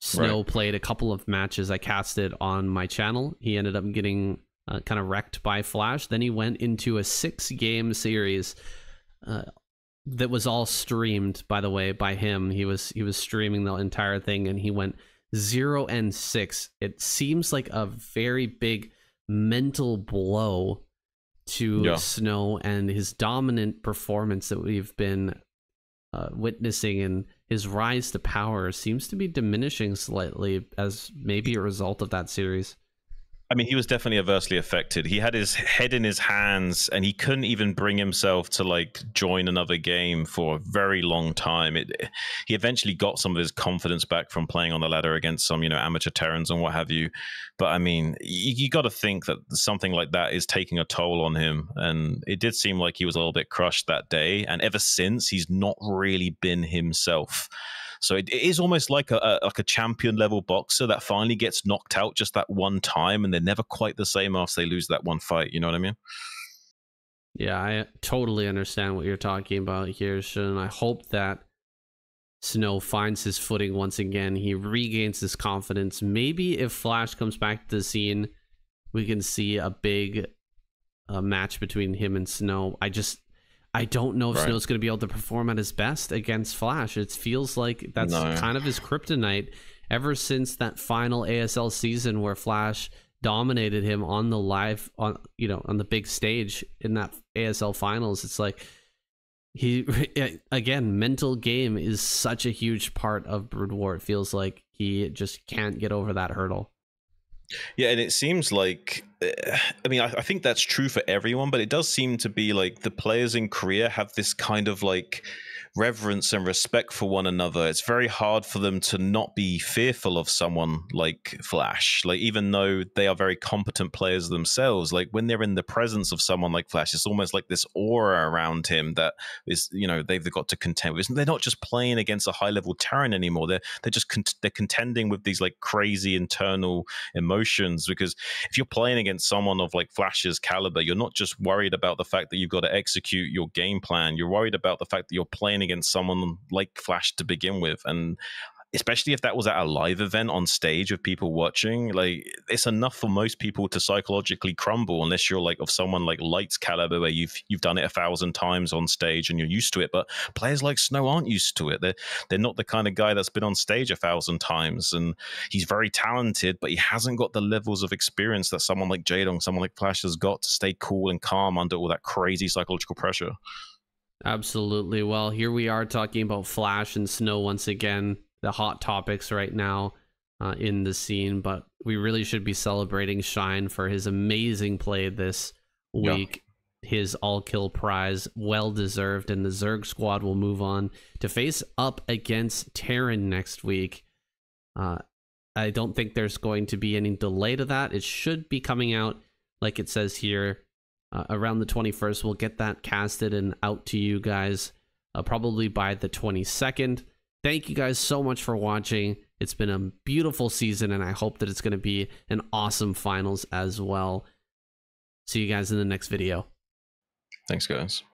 Snow right. played a couple of matches. I casted on my channel. He ended up getting uh, kind of wrecked by Flash. Then he went into a six game series uh, that was all streamed, by the way, by him. He was he was streaming the entire thing, and he went zero and six. It seems like a very big mental blow to yeah. Snow and his dominant performance that we've been uh, witnessing and his rise to power seems to be diminishing slightly as maybe a result of that series. I mean, he was definitely adversely affected. He had his head in his hands, and he couldn't even bring himself to like join another game for a very long time. It, he eventually got some of his confidence back from playing on the ladder against some, you know, amateur Terrans and what have you. But I mean, you, you got to think that something like that is taking a toll on him, and it did seem like he was a little bit crushed that day. And ever since, he's not really been himself. So it, it is almost like a, a, like a champion level boxer that finally gets knocked out just that one time, and they're never quite the same after they lose that one fight. You know what I mean? Yeah, I totally understand what you're talking about here, Xun. I hope that Snow finds his footing once again. He regains his confidence. Maybe if Flash comes back to the scene, we can see a big uh, match between him and Snow. I just I don't know if right. Snow's going to be able to perform at his best against Flash. It feels like that's no. kind of his kryptonite ever since that final ASL season where Flash dominated him on the live on you know on the big stage in that ASL finals. It's like he again mental game is such a huge part of Brood War. It feels like he just can't get over that hurdle. Yeah, and it seems like, eh, I mean, I, I, think that's true for everyone, but it does seem to be like the players in Korea have this kind of like reverence and respect for one another, it's very hard for them to not be fearful of someone like Flash. Like even though they are very competent players themselves, like when they're in the presence of someone like Flash, it's almost like this aura around him that is, you know, they've got to contend with. They're not just playing against a high level Terran anymore. They're they're just con- they're contending with these like crazy internal emotions because if you're playing against someone of like Flash's caliber, you're not just worried about the fact that you've got to execute your game plan. You're worried about the fact that you're playing against someone like Flash to begin with. And especially if that was at a live event on stage with people watching like it's enough for most people to psychologically crumble unless you're like of someone like lights caliber where you've you've done it a thousand times on stage and you're used to it but players like snow aren't used to it they're they're not the kind of guy that's been on stage a thousand times and he's very talented but he hasn't got the levels of experience that someone like Jaedong someone like flash has got to stay cool and calm under all that crazy psychological pressure Absolutely. Well, here we are talking about Flash and Snow once again, the hot topics right now uh, in the scene, but we really should be celebrating Shine for his amazing play this week. Yeah. His all kill prize, well deserved, and the Zerg squad will move on to face up against Terran next week. Uh, I don't think there's going to be any delay to that. It should be coming out, like it says here, uh, around the 21st. We'll get that casted and out to you guys uh, probably by the 22nd. Thank you guys so much for watching. It's been a beautiful season, and I hope that it's going to be an awesome finals as well. See you guys in the next video. Thanks, guys.